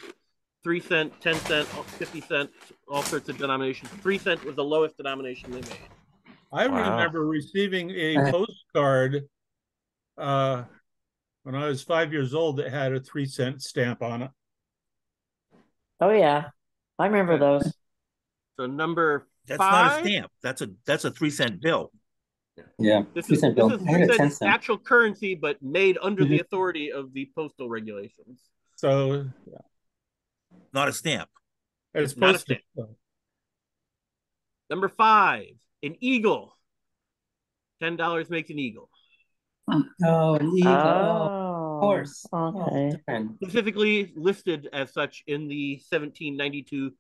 three cent, ten cent, fifty cent, all sorts of denominations. Three cent was the lowest denomination they made. I Wow. remember receiving a Uh. postcard uh, when I was five years old that had a three cent stamp on it. Oh yeah, I remember those. So number That's five. not a stamp. That's a that's a three cent bill. Yeah. This Three is, cent this bill. is, I this a ten is cent. actual currency, but made under the Mhm. authority of the postal regulations. So Not a stamp. it's Not a postage. Number five, an eagle. Ten dollars makes an eagle. Oh, an eagle. Oh, of course. okay. Oh. Specifically listed as such in the 1792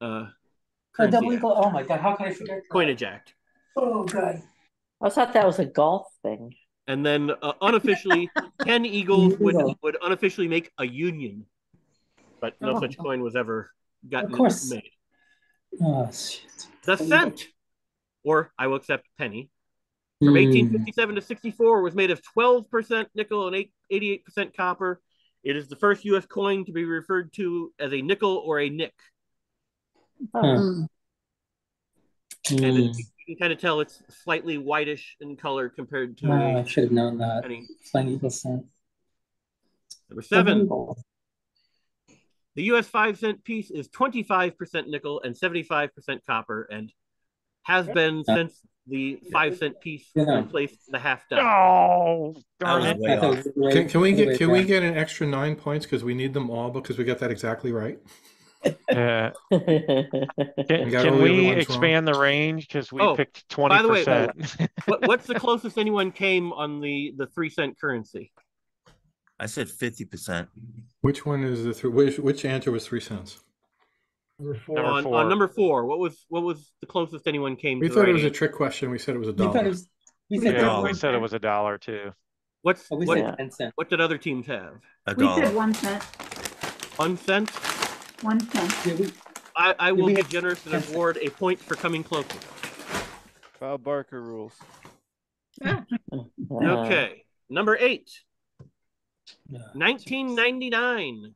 uh, a double Currency eagle. Oh my God, how can I forget? that? Coinage Act. Oh God. I thought that was a golf thing. And then uh, unofficially, 10 Eagles would, would unofficially make a union. But no Oh. such coin was ever gotten Of course. made. Oh shit. The cent, or I will accept penny, from Hmm. 1857 to 64 was made of 12% nickel and 88% copper. It is the first U.S. coin to be referred to as a nickel or a nick. Huh. And Hmm. it, you can kind of tell it's slightly whitish in color compared to Oh, a I should have known that. penny. Flying Eagle cent. Number seven, Eagle. The U.S. five cent piece is 25% nickel and 75% copper and has been Yeah. since the five cent piece Yeah. replaced the half dollar. Oh, darn it. way I thought off. it was way- Can, can we get can we get an extra nine points because we need them all because we got that exactly right? Yeah. Can Can, got can all the other we ones wrong. expand the range? Because we Oh, picked by the way, 20%. what, what's the closest anyone came on the the three cent currency? I said fifty percent. Which one is the three? Which which answer was three cents? Number four. Number on, four. on number four, what was what was the closest anyone came We to? thought the it was a right trick question. We said it was a We thought dollar. it was. We said yeah, dollar. we said it was a dollar too. What's Oh, we what, said ten cent. what did other teams have? A We said dollar. one cent, One cent. one cent. Yeah, we, I, I will we be had generous and 10 cents. award a point for coming closest. Bob Barker rules. Okay, number eight. No, 1999.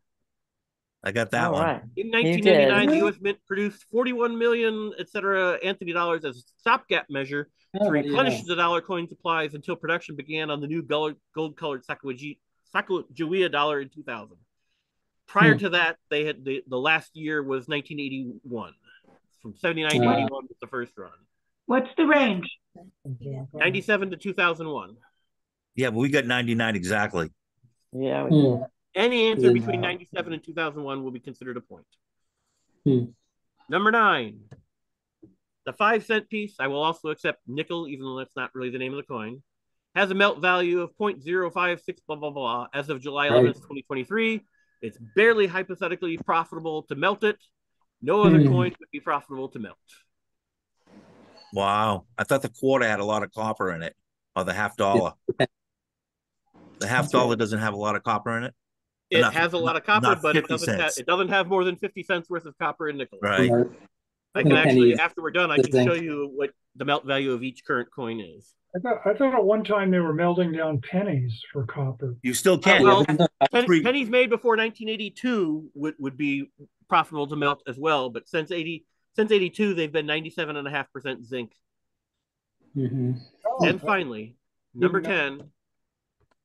I got that All one. right. In 1999, the. U.S. Mint produced 41 million, etc., Anthony dollars as a stopgap measure to Oh, replenish yeah. the dollar coin supplies until production began on the new gold colored Sacagawea dollar in 2000. Prior Hmm. to that, they had the, the last year was 1981. From 79 to Wow. 81 was the first run. What's the range? 97 to 2001. Yeah, but we got ninety nine exactly. Yeah. we Hmm. Any answer Yeah. between 97 and 2001 will be considered a point. Hmm. Number nine, the five cent piece. I will also accept nickel, even though that's not really the name of the coin. Has a melt value of 0.056, blah, blah, blah, as of July 11th, 2023. It's barely hypothetically profitable to melt it. No other Hmm. coin would be profitable to melt. Wow. I thought the quarter had a lot of copper in it, or the half dollar. The half That's right. dollar doesn't have a lot of copper in it. It Not- has a lot of copper, but it doesn't, have, it doesn't have more than 50 cents worth of copper and nickel. Right. Yeah. I can actually, after we're done, I can zinc. show you what the melt value of each current coin is. I thought, I thought at one time they were melting down pennies for copper. You still Uh, can. well, there's pen- pennies made before 1982 would, would be profitable to melt as well, but since 80 since 82 they've been 97.5% zinc. Mhm. Oh, and finally, number 10,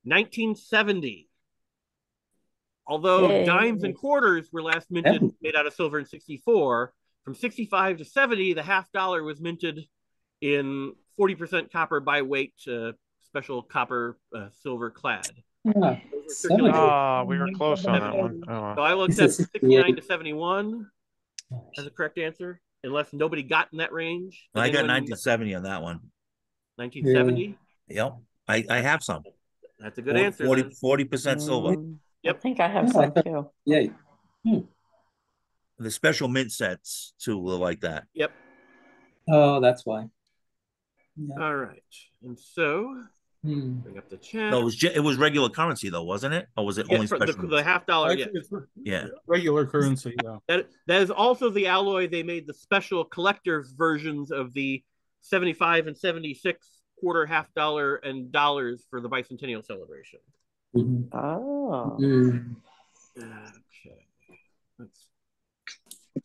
1970. Although Yay. dimes and quarters were last minted Seventy. made out of silver in 64, from 65 to 70 the half dollar was minted in 40% copper by weight uh, special copper uh, silver clad. Yeah. Those were Seventy. circulated Ah, we were close on that one. Oh, So. I looked at said accept 68. 69 to 71 as a correct answer, unless nobody got in that range. Did I got nineteen seventy on that one. 1970. Yep. I, I have some. That's a good answer. 40 percent silver. Mm, Yep. I think I have Yeah, some too. Yeah. The special mint sets too were like that. Yep. Oh, that's why. Yeah. All right. And so Hmm. bring up the chat. No, it was ju- it was regular currency though, wasn't it? Or was it Yeah, only for the, the half dollar, Actually, yes. it's Yeah. regular currency. Yeah. That that is also the alloy they made the special collector's versions of the 75 and 76 quarter half dollar and dollars for the bicentennial celebration. Mhm. Oh. Hmm. Okay. Let's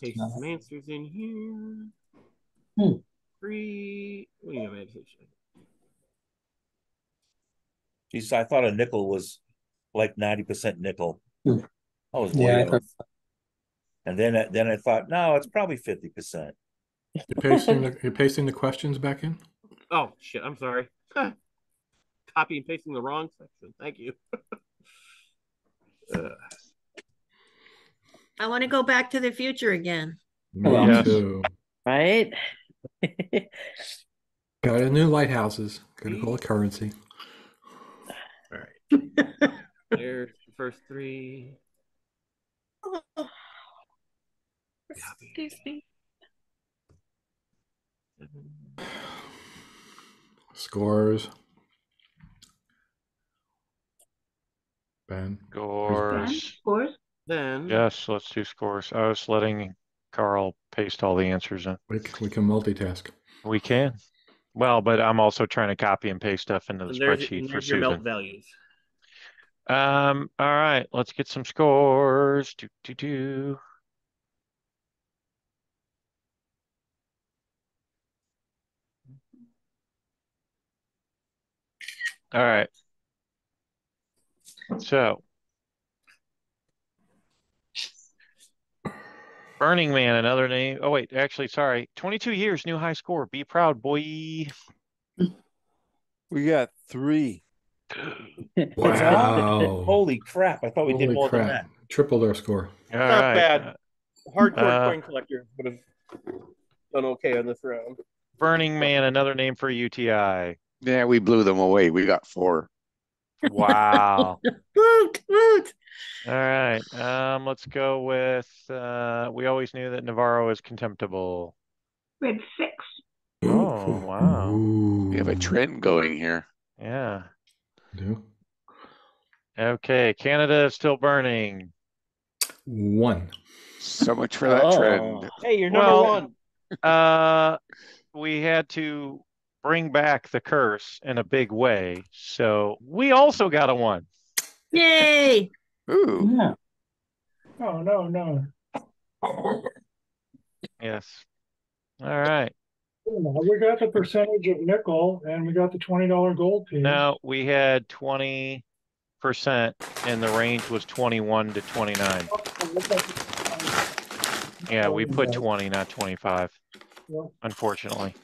paste some answers in here. Hmm. Three. What do you have, meditation? Geez, I thought a nickel was like ninety percent nickel. Hmm. I was Yeah, way I off. thought- And then I- then I thought, no, it's probably fifty percent. You're pasting the, you're pasting the questions back in. Oh shit! I'm sorry. Copy and pasting the wrong section. Thank you. Uh, I want to go back to the future again. Me Yes. too. Right? Got a new lighthouses. Gonna call it currency. all right. There's the first three. Copy. Scores. Ben. Scores. Scores? Then Yes, let's do scores. I was letting Karl paste all the answers in. We, c- we can multitask. We can. Well, but I'm also trying to copy and paste stuff into the and there's, spreadsheet and for there's your melt Susan. values. Um, all right, let's get some scores. Do, do, do. All right. So. Burning Man, another name. Oh, wait, actually, sorry. 22 years, new high score. Be proud, boy. We got three. Wow. Holy crap! I thought we did Holy more crap. than that. Tripled our score. All Not right. bad. Hardcore Uh, coin collector would have done okay on this round. Burning Man, another name for UTI. Yeah, we blew them away. We got four. Wow. Woot, woot. All right. Um, let's go with uh we always knew that Navarro is contemptible. We had six. Oh, wow. We have a trend going here. Yeah. Do. Okay, Canada is still burning. One. So much for that Oh. trend. Hey, you're number Well, one. Uh we had to bring back the curse in a big way. So we also got a one. Yay. Ooh. Yeah. Oh, no, no. Yes. All right. We got the percentage of nickel and we got the twenty dollar gold piece. Now we had twenty percent and the range was twenty-one to twenty-nine. Yeah, we put twenty, not twenty-five, Yeah. unfortunately.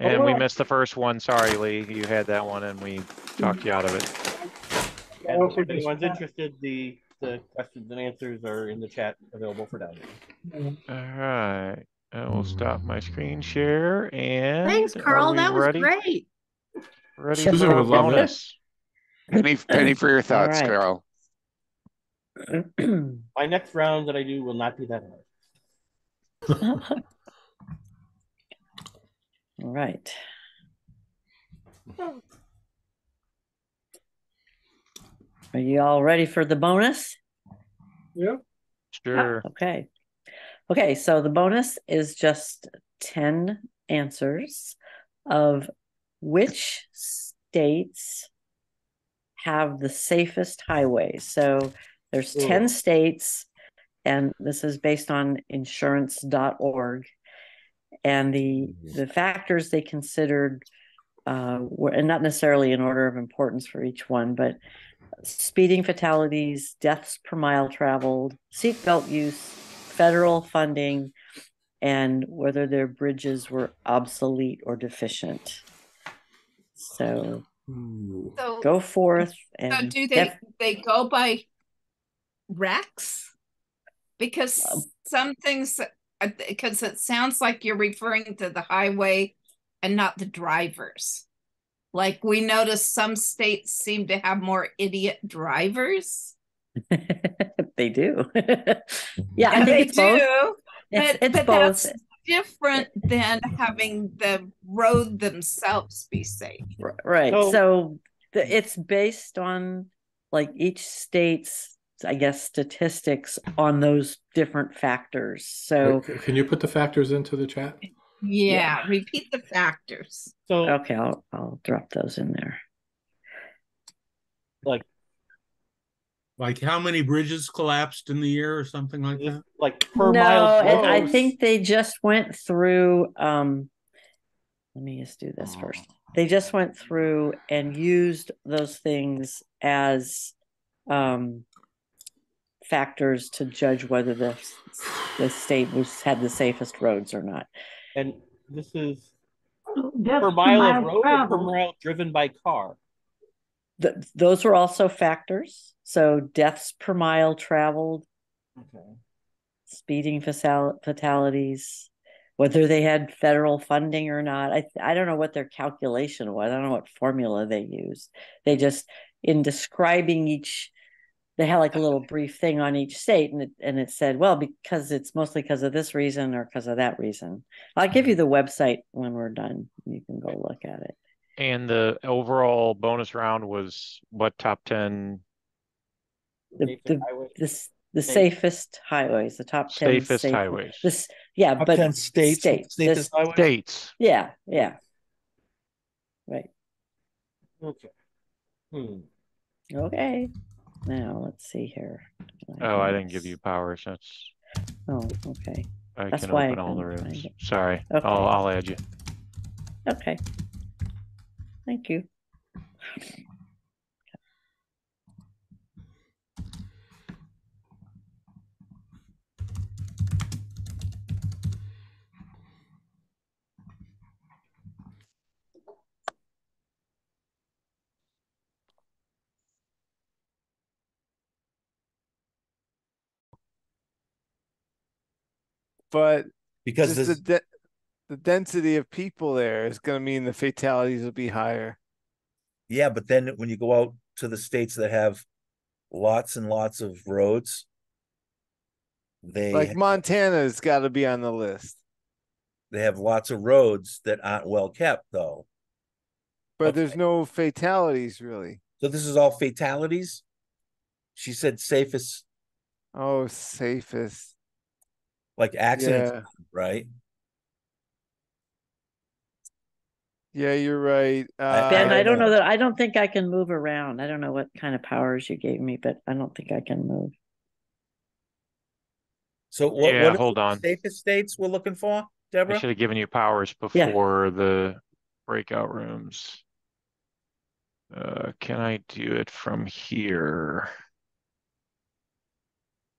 Oh, and we missed the first one. Sorry, Lee. You had that one and we talked you out of it. And also if anyone's interested, the the questions and answers are in the chat available for download. All right. I will stop my mm-hmm. screen share and Thanks, Karl. That was ready? great. Ready Susan for would love that. bonus? Penny, penny for your thoughts, right. Karl. My next round that I do will not be that hard. All right. Hmm. Are you all ready for the bonus? Yeah. Sure. Ah, okay. Okay, so the bonus is just 10 answers of which states have the safest highways. So there's 10 states, and this is based on insurance.org. And the the factors they considered uh, were and not necessarily in order of importance for each one, but speeding fatalities, deaths per mile traveled, seatbelt use, federal funding, and whether their bridges were obsolete or deficient. So So, go forth so and do they def- they go by wrecks? Because Um, some things, Uh, because it sounds like you're referring to the highway and not the drivers. Like we noticed some states seem to have more idiot drivers. they do. yeah, I think they it's both. do, It's, but, it's but both. that's different than having the road themselves be safe. Right. So- So the, it's based on like each state's, I guess, statistics on those different factors. So Can you put the factors into the chat? Yeah, repeat the factors. So okay, I'll I'll drop those in there. like Like how many bridges collapsed in the year or something like that? like per no, mile and I think they just went through. Um, let me just do this first. They just went through and used those things as um, factors to judge whether the the state was had the safest roads or not. and this is Deaths per mile of miles road or per mile driven by car. Th- those were also factors. So deaths per mile traveled, Okay. speeding fatal- fatalities, whether they had federal funding or not. I I don't know what their calculation was. I don't know what formula they used. They just in describing each they had like a little brief thing on each state and it, and it said, well, because it's mostly because of this reason or because of that reason. I'll give you the website when we're done. You can go look at it. And the overall bonus round was what top ten? The the this the safest highways, the top ten Safest safe- highways. This yeah, Top but 10 states, states, safest this- highways? States. yeah, yeah. Right. Okay. Hmm. Okay. Now let's see here. Oh, I didn't give you powers. That's Oh, okay. I That's can why I open all the rooms. Sorry. Okay. I'll I'll add you. Okay. Thank you. But Because just the de- the density of people there is going to mean the fatalities will be higher. Yeah, but then when you go out to the states that have lots and lots of roads, they Like Montana's got to be on the list. they have lots of roads that aren't well kept though. But there's no fatalities really. So this is all fatalities. She said safest, Oh, safest. Like accidents, Yeah. right? Yeah, you're right. Uh, Ben, I don't know that I don't think I can move around. I don't know what kind of powers you gave me, but I don't think I can move. So what? Yeah, what are hold the on. Safest states we're looking for, Deborah? I should have given you powers Yeah. before the breakout rooms. Uh, can I do it from here?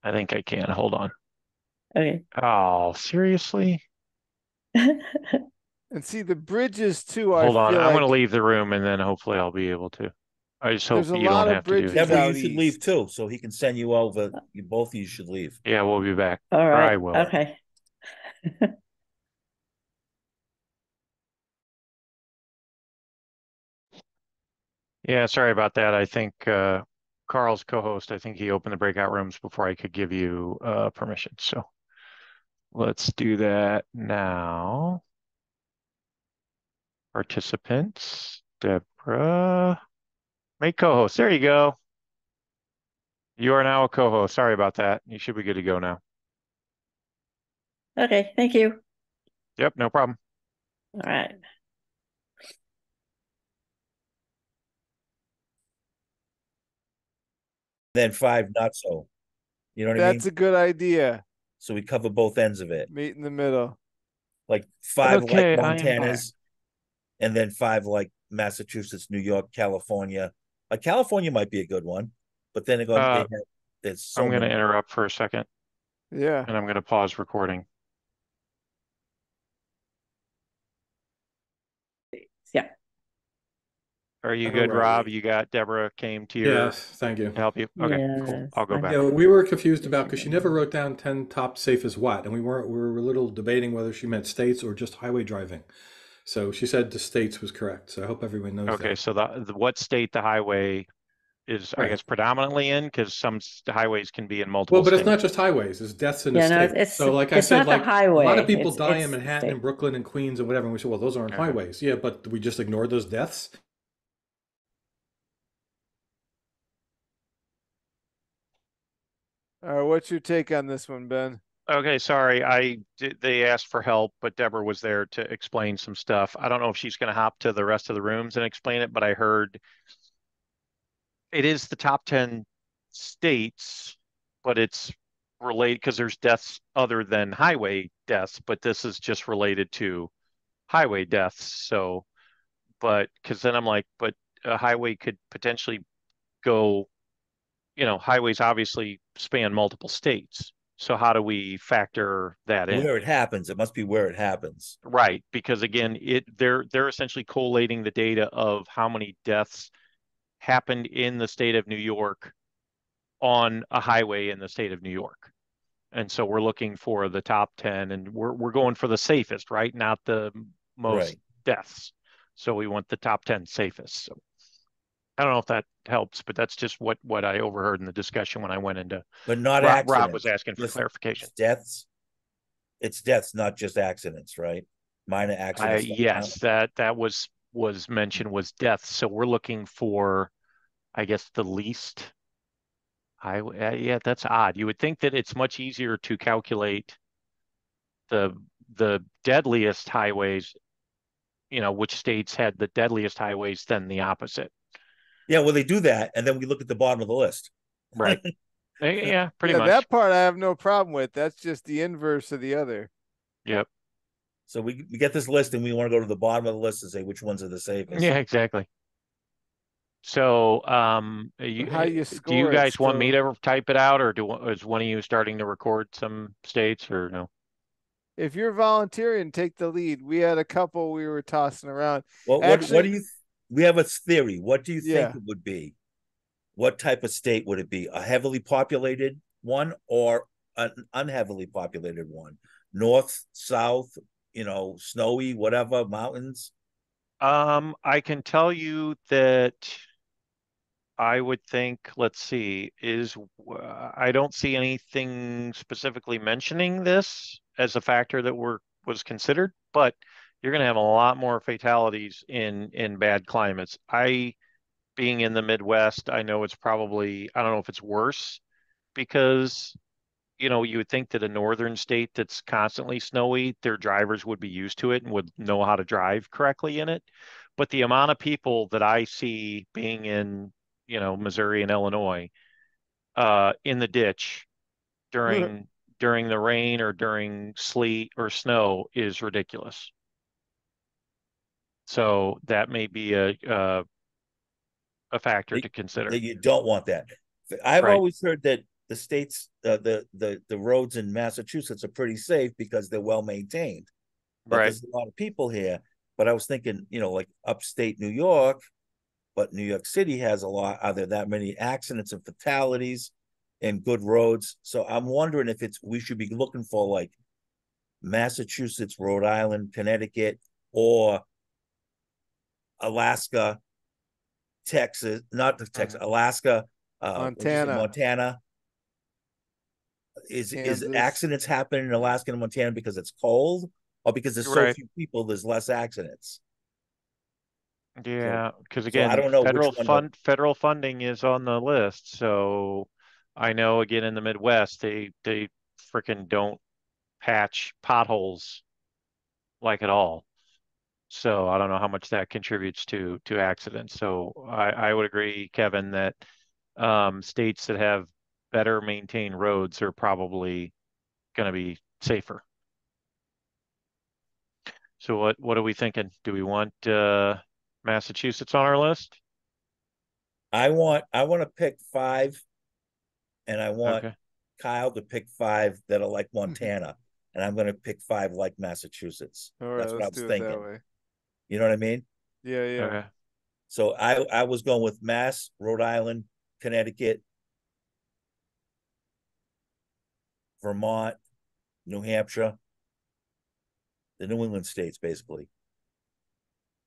I think I can. Hold on. Okay. Oh, seriously? And see the bridges too. I Hold on. feel I'm gonna like leave the room and then hopefully I'll be able to. I just hope There's a you lot don't of have to do bridges it. Deborah, you should leave too, so he can send you over. You both of you should leave. Yeah, we'll be back. All Or right. I will. Okay. Yeah, sorry about that. I think uh Karl's co-host, I think he opened the breakout rooms before I could give you uh permission. So let's do that now. Participants, Deborah, make co-host. There you go. You are now a co-host. Sorry about that. You should be good to go now. Okay, thank you. Yep, no problem. All right. Then five not so. You know what I mean? that's a good idea. So we cover both ends of it. Meet in the middle. Like five Okay, like Montanas, and then five like Massachusetts, New York, California. Like California might be a good one, but then again, Uh, they have, there's so I'm going to interrupt for a second Yeah. and I'm going to pause recording. Yeah. Are you good, right. Rob? You got Deborah came to your Yes, thank you. help you. Okay, cool. I'll go I- back. Yeah, we were confused about because she never wrote down ten top safest what, and we weren't. We were a little debating whether she meant states or just highway driving. So she said the states was correct. So I hope everyone knows Okay, that. so the, the what state the highway is, I guess, predominantly in, because some highways can be in multiple Well, but it's not just highways; it's deaths in the Yeah, no, state. it's- so, like I said, not the like a lot of people it's- die it's in the Manhattan and. Brooklyn and Queens and whatever. And we said, well, those aren't Uh-huh. highways. Yeah, but we just ignored those deaths. All right, what's your take on this one, Ben? Okay, sorry. I did, they asked for help, but Deborah was there to explain some stuff. I don't know if she's going to hop to the rest of the rooms and explain it, but I heard it is the top 10 states, but it's related because there's deaths other than highway deaths, but this is just related to highway deaths. So, but because then I'm like, but a highway could potentially go, you know, highways obviously span multiple states. So how do we factor that in? where it happens. It must be where it happens. Right, because again, it they're they're essentially collating the data of how many deaths happened in the state of New York on a highway in the state of New York. And so we're looking for the top 10 and we're we're going for the safest, right? Not the most Right. deaths. So we want the top 10 safest. So I don't know if that helps, but that's just what what I overheard in the discussion when I went into. But not Rob, accidents. Rob was asking for Just clarification. Deaths. It's deaths, not just accidents, right? Minor accidents. don't yes, that that was was mentioned was death. So we're looking for, I guess, the least. I uh, yeah, that's odd. You would think that it's much easier to calculate the the deadliest highways, you know, which states had the deadliest highways than the opposite. Yeah, well, they do that, and then we look at the bottom of the list. Right. Yeah, pretty yeah, much. that part I have no problem with. That's just the inverse of the other. Yep. So we, we get this list and we want to go to the bottom of the list and say which ones are the safest. Yeah, exactly. So, um, you, How you do you guys want me to type it out, or do is one of you starting to record some states, or no? If you're volunteering, take the lead. We had a couple we were tossing around. What, what, Actually, what do you, we have a theory. What do you think Yeah. it would be? What type of state would it be? A heavily populated one or an unheavily populated one? North, south, you know, snowy, whatever, mountains? Um, I can tell you that I would think, let's see, is uh, I don't see anything specifically mentioning this as a factor that were was considered, but you're going to have a lot more fatalities in in bad climates. I being in the Midwest, I know it's probably I don't know if it's worse because you know, you would think that a northern state that's constantly snowy, their drivers would be used to it and would know how to drive correctly in it. But the amount of people that I see being in, you know, Missouri and Illinois, uh, in the ditch during during the rain or during sleet or snow is ridiculous. So that may be a a, a factor to consider. That you don't want that. I've Right. always heard that the states, uh, the the the roads in Massachusetts are pretty safe because they're well maintained. But Right. there's a lot of people here. But I was thinking, you know, like upstate New York, but New York City has a lot. Are there that many accidents and fatalities and good roads? So I'm wondering if it's we should be looking for like Massachusetts, Rhode Island, Connecticut, or Alaska, Texas, not Texas, Alaska, uh, what'd you Montana. Montana. Is is accidents happening in Alaska and Montana because it's cold, or because there's so few people? There's less accidents. Yeah, because so again, I don't know federal one to- fund federal funding is on the list. So I know again in the Midwest, they they freaking don't patch potholes like at all. So I don't know how much that contributes to to accidents. So I I would agree, Kevin, that um, states that have better maintained roads are probably going to be safer. So what what are we thinking? Do we want uh, Massachusetts on our list? I want I want to pick five, and I want Okay. Kyle to pick five that are like Montana, and I'm going to pick five like Massachusetts. All right, That's what I was do that thinking. Way. You know what I mean? Yeah, yeah. Okay. So I I was going with Mass, Rhode Island, Connecticut, Vermont, New Hampshire, the New England states, basically.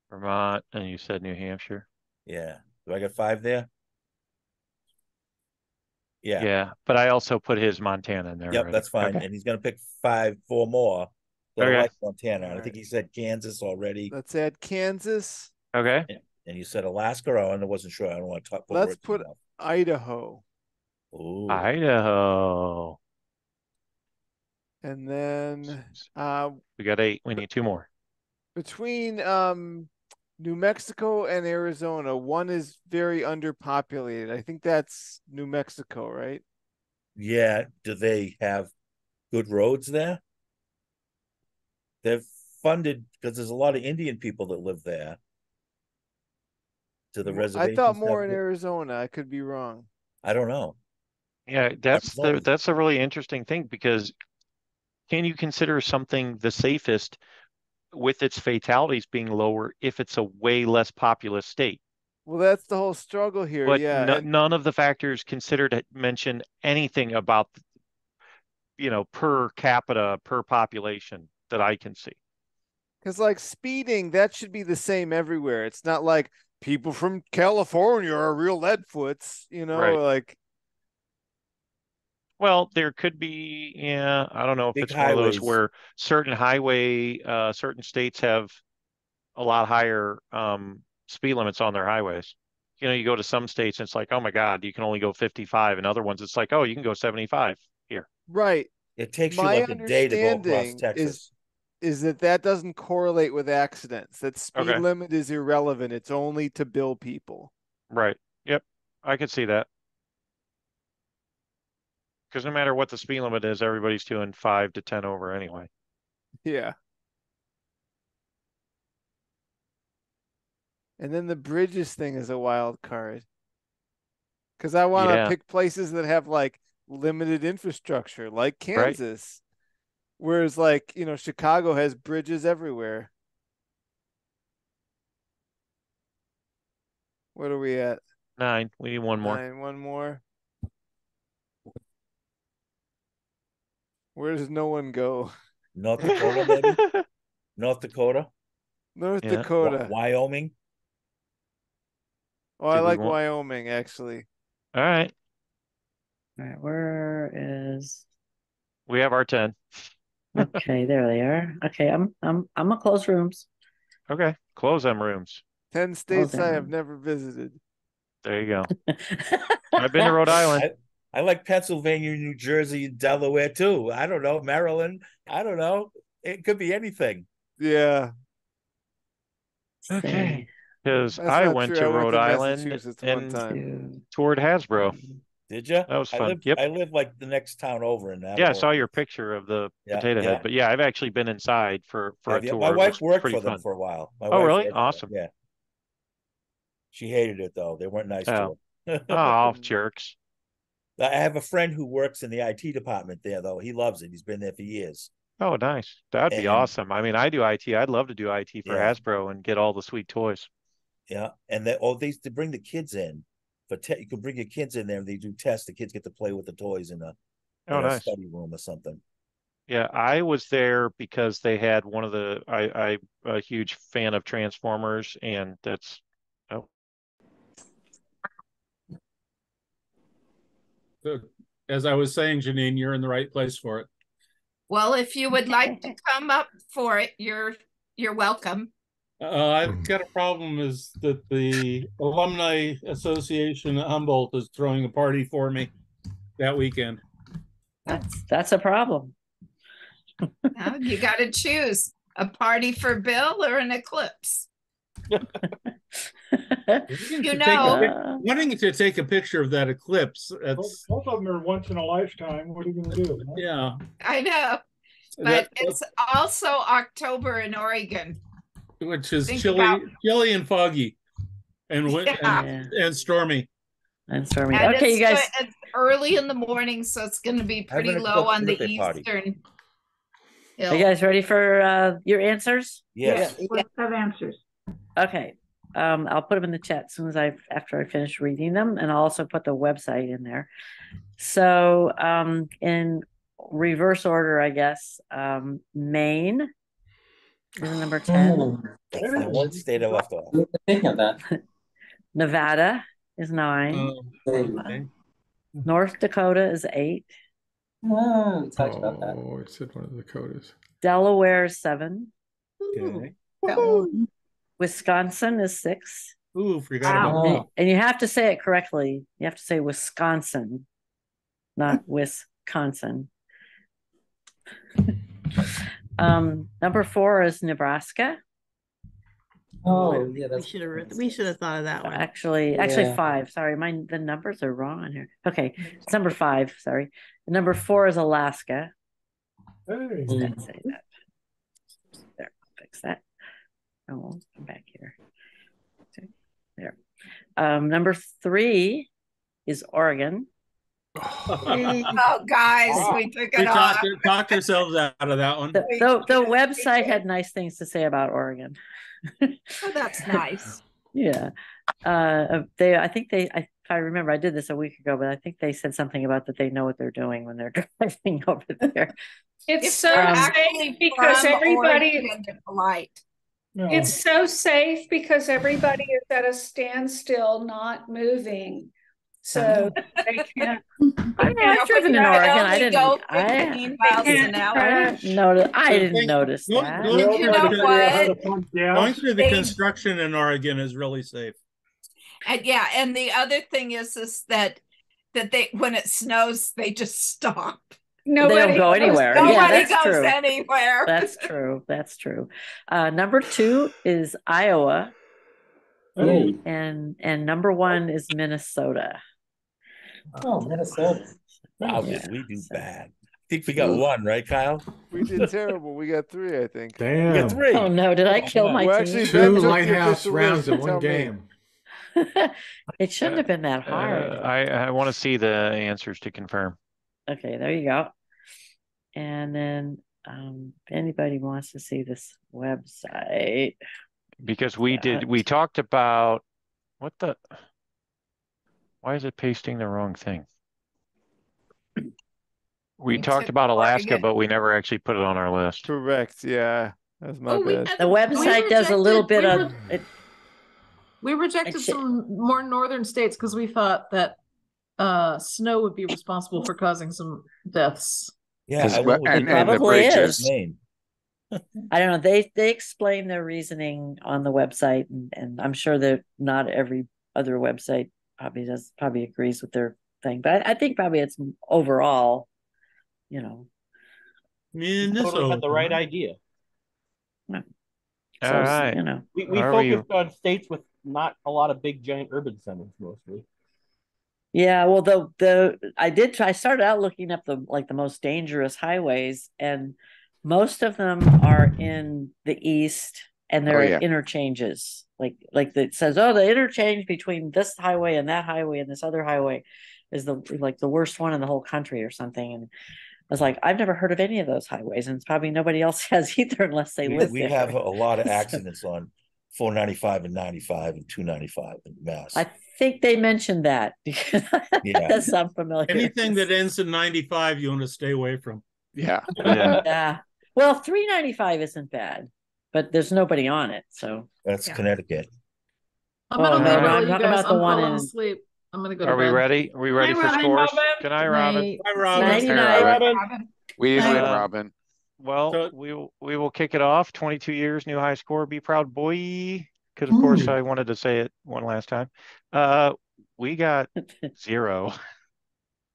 Vermont, and you said New Hampshire. Yeah. Do I got five there? Yeah. Yeah, but I also put his Montana in there. Yep, already. that's fine. Okay. And he's gonna pick five, four more. That are Okay. like Montana. And I think he said Kansas already. Let's add Kansas. Okay. And you said Alaska, or I wasn't sure. I don't want to talk. About it. Let's put. Idaho. Ooh. Idaho. And then uh We got eight. We need two more. between um New Mexico and Arizona, one is very underpopulated. I think that's New Mexico, right? Yeah. Do they have good roads there? They're funded because there's a lot of Indian people that live there. To the reservation. I thought more in Arizona. I could be wrong. I don't know. Yeah, that's the that's a really interesting thing because can you consider something the safest with its fatalities being lower if it's a way less populous state? Well, that's the whole struggle here. But yeah. no- and- none of the factors considered mention anything about, you know, per capita, per population that I can see. Because like speeding, that should be the same everywhere. It's not like people from California are real leadfoots, you know, Right. like Well, there could be, yeah, I don't know if Big it's one of those where certain highway, uh, certain states have a lot higher, um, speed limits on their highways. You know, you go to some states and it's like, oh my God, you can only go fifty-five, and other ones it's like, oh, you can go seventy-five here. right. It takes you like a day to go across Texas. is is that that doesn't correlate with accidents. That speed Okay. limit is irrelevant. It's only to bill people. Right. Yep. I could see that. Because no matter what the speed limit is, everybody's doing five to ten over anyway. Yeah. And then the bridges thing is a wild card. Cause I want to Yeah. pick places that have like limited infrastructure, like Right. Kansas. Whereas like, you know, Chicago has bridges everywhere. What are we at? Nine. We need one more. Nine, one more. Where does no one go? North Dakota, maybe? North Dakota, North Yeah. Wy- Dakota. Wyoming. Oh, I Did we like want- Wyoming actually. All right. All right, where is? We have our ten. Okay, there they are. Okay, I'm I'm I'm gonna close rooms. Okay. Close them rooms. Ten states I then. have never visited. There you go. I've been to Rhode Island. I, I like Pennsylvania, New Jersey, Delaware too. I don't know, Maryland. I don't know. It could be anything. Yeah. Okay. Because That's I not went true. to I went Rhode to Island Massachusetts one and time. toured Hasbro. Did you? That was I fun. live, Yep. I live like the next town over in that. Yeah, I saw your picture of the Yeah, potato yeah. head, but yeah, I've actually been inside for for a tour. My wife worked for them for a while. My Oh, really? for them, Awesome. Yeah. She hated it though. They weren't nice Oh. to her. Oh, jerks. I have a friend who works in the IT department there though. He loves it. He's been there for years. Oh, nice. That'd be awesome. I mean, I do IT. I'd love to do IT for Yeah. Hasbro and get all the sweet toys. Yeah. And they oh they to bring the kids in for te- you could bring your kids in there and they do tests. The kids get to play with the toys in a, Oh, in a nice. study room or something. Yeah, I was there because they had one of the I I a huge fan of Transformers and that's oh So, As I was saying, Janine, you're in the right place for it. Well, if you would like to come up for it, you're you're welcome. Uh, I've got a problem is that the Alumni Association at Humboldt is throwing a party for me that weekend. That's that's a problem. Now you got to choose a party for Bill or an eclipse. You to take a know- pic- wanting to take a picture of that eclipse. Both, That's both of them are once in a lifetime. What are you going to do? yeah. I know, but That- it's also October in Oregon. Which is Think chilly, about- chilly and foggy, and wi- Yeah. and, and stormy. And stormy. And Okay, it's, you guys. go- it's early in the morning, so it's going to be Have an pretty low eclipse on the birthday party. eastern. Are hill. you guys ready for uh, your answers? Yes. Let's have answers. Okay. Um, I'll put them in the chat as soon as I after I finish reading them, and I'll also put the website in there. So, um, in reverse order, I guess. Um, Maine is number ten. That's the one state I left off. Thinking of that. Nevada is nine. Um, okay. North Dakota is eight. Oh, we talked about that. Oh, it said one of the Dakotas. Delaware is seven. Okay. Wisconsin is six. Ooh, forgot Wow. about that. and you have to say it correctly. You have to say Wisconsin, not Wisconsin. Um, number four is Nebraska. Oh, yeah, We should have we should have thought of that one. Actually, actually Yeah. five. Sorry, mine the numbers are wrong on here. Okay, it's number five. Sorry, number four is Alaska. Hey. Let's say that. There, I'll fix that. Oh, come back here. Okay, There. Um, number three is Oregon. Oh, guys, we took We it off. talked, talked ourselves out of that one. The, the, the website had nice things to say about Oregon. Oh, that's nice. Yeah. Uh, they, I think they, I, if I remember, I did this a week ago, but I think they said something about that they know what they're doing when they're driving over there. It's If so they're great actually because everybody Oregon, they're. It's so safe because everybody is at a standstill, not moving. So they can't. I've Yeah, driven in Oregon. I I didn't. I, miles an hour. I didn't notice. I didn't notice Going- that. going You through know the- what? Going through the They- construction in Oregon is really safe. And yeah, and the other thing is is that that they when it snows they just stop. they don't go anywhere. Nobody yeah, that's goes true. anywhere. That's true. That's true. Uh, number two is Iowa, Hey. and and number one is Minnesota. Oh, Minnesota. Wow, did we do bad? I think we got one, right, Kyle? We did terrible. We got three, I think. Damn. We got three. Oh no! Did I kill my Well, team? actually, Two lighthouse rounds in one game. it shouldn't have been that hard. Uh, I, I want to see the answers to confirm. Okay, there you go. And then, um, if anybody wants to see this website, Because we did, we talked about, what the, why is it pasting the wrong thing? We Me talked too. about Alaska, Oregon. but we never actually put it on our list. Correct. Yeah. That's my Oh, we bad. the website does a little bit we of re- it. We rejected Actually- some more northern states because we thought that uh, snow would be responsible for causing some deaths. Yeah, 'Cause I we- went and, the- and the Probably is. bridges. I don't know. They they explain their reasoning on the website, and, and I'm sure that not every other website probably does probably agrees with their thing, but I, I think probably it's overall, you know, Totally had the right idea. All so, right. you know. We we Are we- focused on states with not a lot of big giant urban centers mostly. Yeah, well, the the I did try. I started out looking up the like the most dangerous highways, and most of them are in the east, and there Oh, are yeah. interchanges. Like like it says, oh, the interchange between this highway and that highway and this other highway is the like the worst one in the whole country or something. And I was like, I've never heard of any of those highways, and it's probably nobody else has either, unless they We, live we there. have a lot of So- accidents on four ninety-five and ninety-five and two ninety-five in Mass. I think they mentioned that because Yeah. that sounds familiar. Anything that ends in 95, you want to stay away from. Yeah. Yeah. Yeah. Well, three ninety five isn't bad, but there's nobody on it, so That's Yeah. Connecticut. I'm gonna Oh, go no, to I'm bed, you talking guys. about the I'm one falling in- asleep. I'm gonna go to Are we bed. ready? Are we ready for Robin. scores? Robin. Good night, Robin. Night. Bye, Robin. Nighty Hey, night. Robin. We didn't win, Uh, Robin. Well, So- we will we will kick it off. 22 years, new high score. Be proud, boy. Because of course I wanted to say it one last time. Uh, we got zero.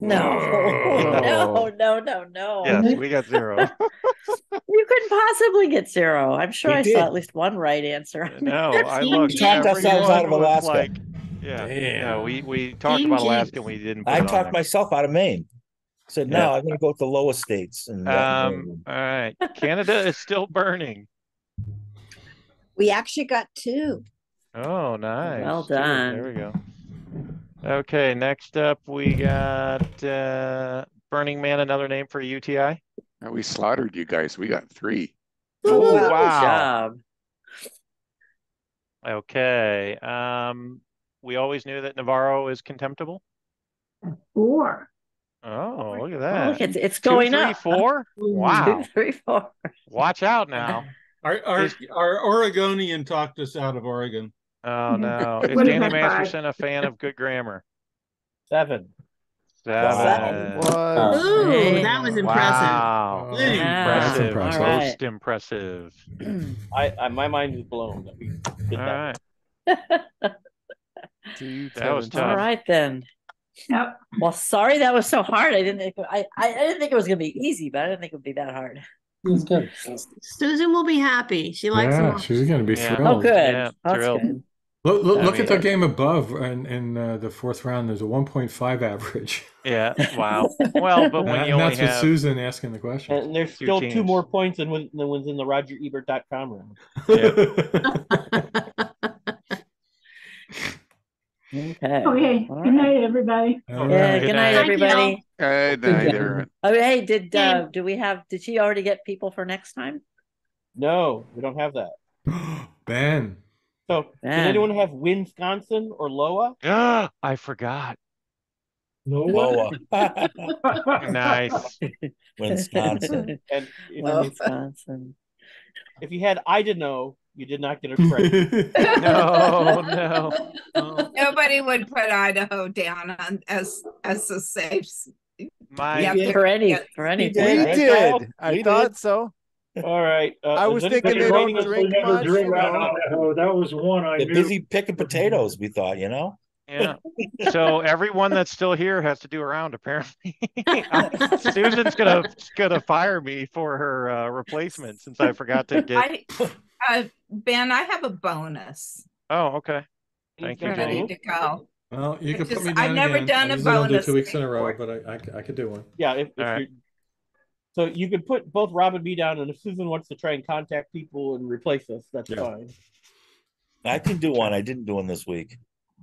no, no, no, no, no. Yes, we got zero. You couldn't possibly get zero. I'm sure We I did. saw at least one right answer. No, I looked. talked ourselves out of Alaska. Like, yeah, Damn. no, we we talked Team about Jinx. Alaska. and We didn't. Put I talked there. myself out of Maine. Said, no, Yeah. I'm gonna go with the lower states and. uh, Um. All right, Canada is still burning. We actually got two. Oh, nice. Well done. There we go. Okay, next up we got uh, Burning Man, another name for UTI. Now, we slaughtered you guys. We got three. Oh, Good wow. job. Okay. Um, we always knew that Navarro is contemptible. Four. Oh, look at Oh, that. look, it's it's Two, going three, up. four? Wow. Two, three, four. Watch out now. Our, our, our Oregonian talked us out of Oregon. Oh no. Is Danny that. Masterson a fan of good grammar? Seven. Seven. What? Oh, Ooh, Hey. that was impressive. Wow. Oh, Hey. Yeah. Impressive. impressive. All right. Most impressive. I, I my mind is blown that we did All that. right. That was seven, tough. right then. Yep. Well, sorry that was so hard. I didn't think I, I, I didn't think it was gonna be easy, but I didn't think it would be that hard. It was good. Susan will be happy. She likes Yeah, she's going to be Yeah. thrilled. Oh, good. Yeah, That's thrilled. good. Look, look, I look at the game above in, in uh, the fourth round. There's a 1.5 average. Yeah. Wow. Well, but when and you only that's with have Susan asking the question. And there's Two still two more points than when than was in the RogerEbert.com round. Okay. Okay. All Good night, everybody. Yeah. right. Good night, Thank you. everybody. Good Good night, everyone. Oh, hey, did uh, do we have? Did she already get people for next time? No, we don't have that. ben. So, does Man. anyone have Wisconsin or Loa? Ah, I forgot. Lower. Nice. Wisconsin. And if, Well, Wisconsin. if you had Idaho, You did not get a credit. no, no. Nobody would put Idaho down on as as a safe. My You have to For any get- for We anything. right? did. I We thought did. so. All right. Uh, I was thinking they don't us- drink never much. drink you out know. of That was one I They're knew. busy picking potatoes, we thought, you know? Yeah. So everyone that's still here has to do a round apparently. Susan's gonna gonna fire me for her uh, replacement since I forgot to get. I, uh, Ben, I have a bonus. Oh, okay. Thank you, Ready Jane. to go. Well, you can It's put me just- down I've never again. done I a usually don't do two weeks in a row, before. but I, I, I could do one. Yeah, if, if All right. You're so you could put both Rob and me down, and if Susan wants to try and contact people and replace us, that's Yeah. fine. I can do one. I didn't do one this week.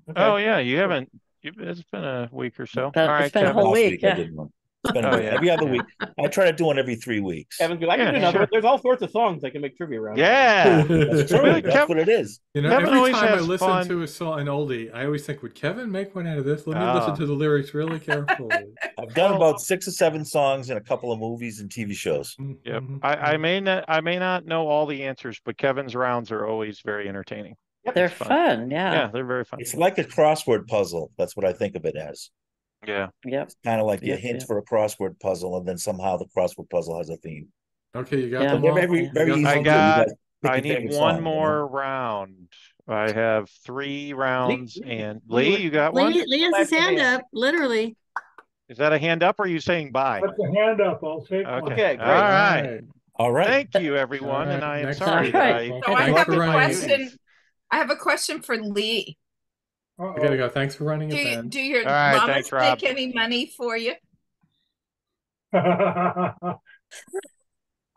Okay. Oh yeah, you haven't. You, it's been a week or so. Been- All it's right, been a Kevin. whole Last week, I yeah. did one. It's been Oh, yeah. every other week. I try to do one every three weeks. Kevin, because I can Yeah, do another. sure. one. There's all sorts of songs I can make trivia around. Yeah. That's true. Really, That's Kev- what it is. You know, Kevin every time I listen fun. to a song, an oldie, I always think, would Kevin make one out of this? Let me Ah. listen to the lyrics really carefully. I've done about six or seven songs in a couple of movies and TV shows. Yep. Mhm. I, I may not I may not know all the answers, but Kevin's rounds are always very entertaining. They're fun. fun. Yeah, Yeah. they're very fun. It's like a crossword puzzle. That's what I think of it as. Yeah. Yep. Kind of like you Yep, hint yep. for a crossword puzzle, and then somehow the crossword puzzle has a theme. Okay, you got Yeah. them They're all. very, You very got easy. I all? to do. You got- I need favorite one song, you know? more round. I have three rounds, and Lee, you got one. Lee, Lee has his hand up, literally. Is that a hand up? Or are you saying bye? That's a hand up. I'll take one. Okay. Okay, great. All right. All right. Thank you, everyone, All and I am next sorry week. that All I. So I have a question. I have a question for Lee. I gotta go. Thanks for running Do it, you, do your All right, llamas thanks, Rob. make any money for you?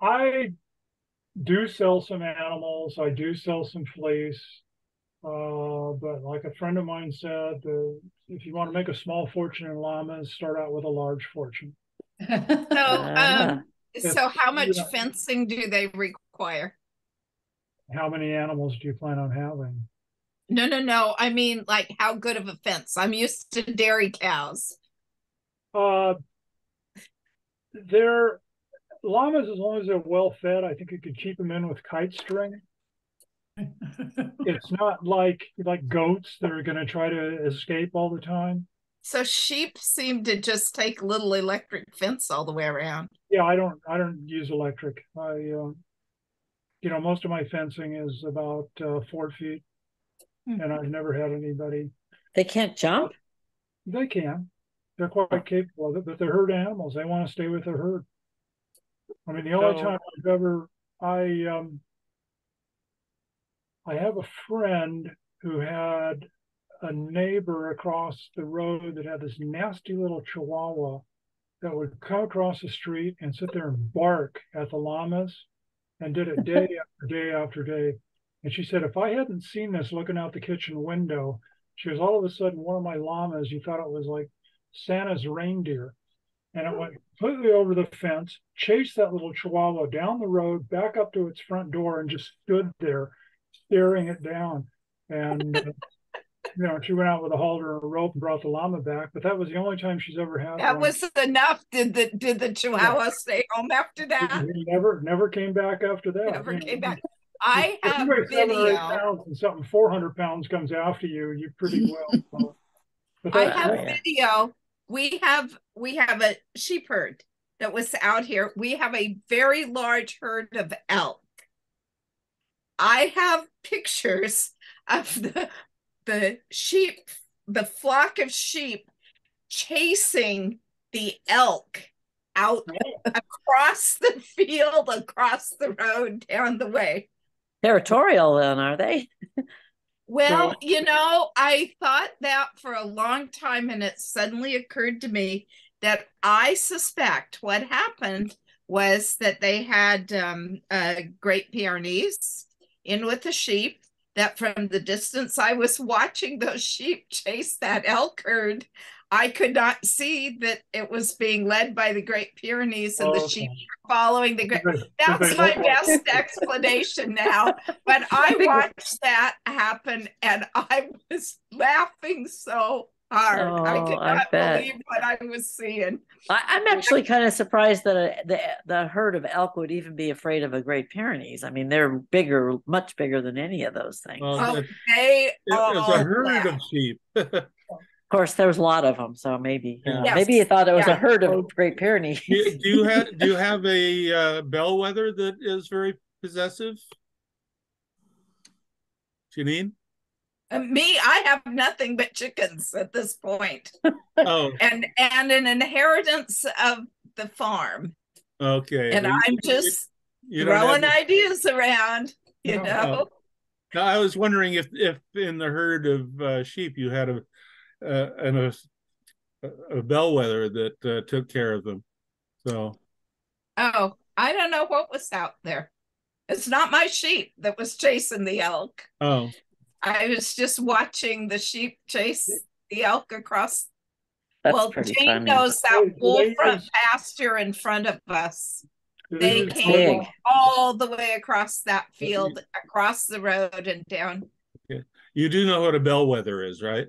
I do sell some animals. I do sell some fleece. Uh, but like a friend of mine said, uh, if you want to make a small fortune in llamas, start out with a large fortune. So, um, so how much Yeah. fencing do they require? How many animals do you plan on having? No, no, no. I mean, like, how good of a fence? I'm used to dairy cows. Uh, they're llamas, as long as they're well fed, I think you could keep them in with kite string. It's not like like goats that are going to try to escape all the time. So sheep seem to just take little electric fence all the way around. Yeah, I don't I don't use electric. I uh, you know most of my fencing is about uh, four feet, and I've never had anybody. They can't jump. They can. They're quite capable of it, but they're herd animals. They want to stay with their herd. I mean, the only So- time I've ever I um I have a friend who had a neighbor across the road that had this nasty little chihuahua that would come across the street and sit there and bark at the llamas and did it day after day after day. And she said, if I hadn't seen this looking out the kitchen window, she was all of a sudden one of my llamas, you thought it was like Santa's reindeer. And it went completely over the fence, chased that little chihuahua down the road, back up to its front door, and just stood there staring it down. And, uh, you know, she went out with a halter and a rope and brought the llama back. But that was the only time she's ever had That one. was enough. Did the did the chihuahua stay home after that? He never, never came back after that. Never you know. came back. I If have you seven or eight video. pounds and something 400 pounds comes after you, you pretty well. I have that- video. We have we have a sheep herd that was out here. We have a very large herd of elk. I have pictures of the the sheep, the flock of sheep chasing the elk out across the field, across the road, down the way. Territorial, then, are they? Well, you know, I thought that for a long time, and it suddenly occurred to me that I suspect what happened was that they had um, uh, Great Pyrenees in with the sheep. That from the distance I was watching those sheep chase that elk herd, I could not see that it was being led by the Great Pyrenees and the Oh, sheep were following the Great. That's my best explanation now. But I watched that happen and I was laughing so hard. I Oh, could not bet. believe what I was seeing. I, I'm actually kind of surprised that a, the the herd of elk would even be afraid of a Great Pyrenees. I mean, they're bigger, much bigger than any of those things. Well, Oh, they it was all a herd laughed. of sheep. Of course, there's a lot of them, so maybe uh, Yes. maybe you thought it was Yeah. a herd of Great Pyrenees. do, you- do you have do you have a uh, bellwether that is very possessive? Janine? Uh, Me, I have nothing but chickens at this point, Oh, and and an inheritance of the farm, okay. and Well, I'm you- just you don't have throwing the- ideas around. You Oh. know, No, I was wondering if if in the herd of uh, sheep you had a uh, an, a, a bellwether that uh, took care of them. So oh, I don't know what was out there. It's not my sheep that was chasing the elk. oh I was just watching the sheep chase the elk across. That's well, Jane funny. knows that do front pasture in front of us. They came Big. all the way across that field, across the road and down. You do know what a bellwether is, right?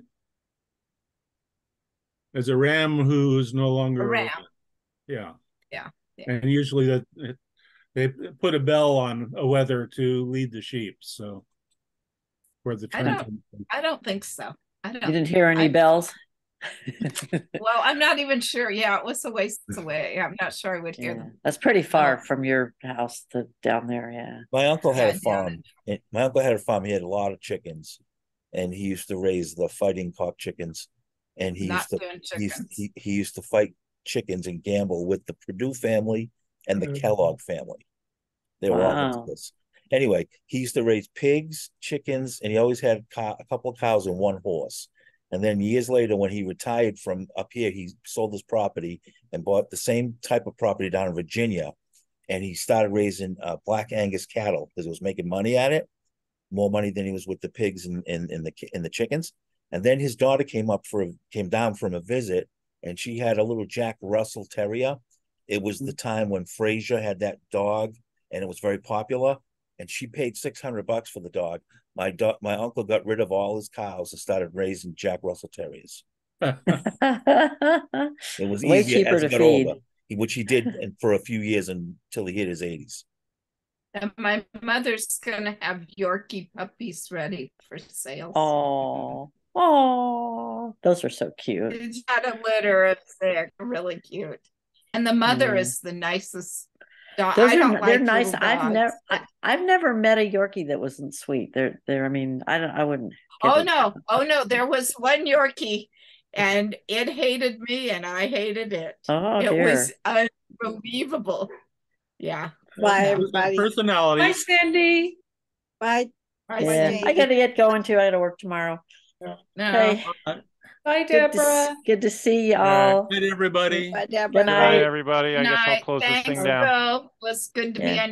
It's a ram who's no longer A ram. Yeah. Yeah, yeah. And usually that they put a bell on a wether to lead the sheep. So where the I don't, I don't think so. I don't. You didn't hear any I- bells? Well, I'm not even sure. Yeah, it was a ways away. I'm not sure I would hear Yeah, them. that's pretty far from your house to down there. Yeah. My uncle had Yeah, a I doubt farm. and My uncle had a farm. He had a lot of chickens, and he used to raise the fighting cock chickens. And he Not used to doing he, used- he he used to fight chickens and gamble with the Perdue family and the Mhm. Kellogg family. They were all into this. Anyway, he used to raise pigs, chickens, and he always had cow, a couple of cows and one horse. And then years later, when he retired from up here, he sold his property and bought the same type of property down in Virginia. And he started raising uh, black Angus cattle because he was making money at it, more money than he was with the pigs and, and, and the and the chickens. And then his daughter came up for came down from a visit, and she had a little Jack Russell Terrier. It was the mm-hmm. time when Frasier had that dog, and it was very popular. And she paid six hundred bucks for the dog. My do- my uncle got rid of all his cows and started raising Jack Russell Terriers. It was Way easier cheaper as he to got feed. older, which he did and for a few years until he hit his eighties. And my mother's gonna have Yorkie puppies ready for sale. Oh, oh, those are so cute. She's got a litter of six, really cute. And the mother Yeah. is the nicest. dog. Those I are don't they're nice. little I've dogs. never I, I've never met a Yorkie that wasn't sweet. They're they're. I mean, I don't. I wouldn't. Oh it- no, oh no, there was one Yorkie and it hated me and I hated it. Oh it dear. was unbelievable. Yeah. Bye, No. everybody. Personality. Hi, Cindy. Bye. Bye, Yeah, Cindy. I gotta get going too. I gotta work tomorrow. No. Okay. Bye, Good to, Deborah. good to see y'all. Good everybody. Bye, Good Deborah. night. Bye, everybody. I guess I'll Night. close this thing down. Bill. Was good to be on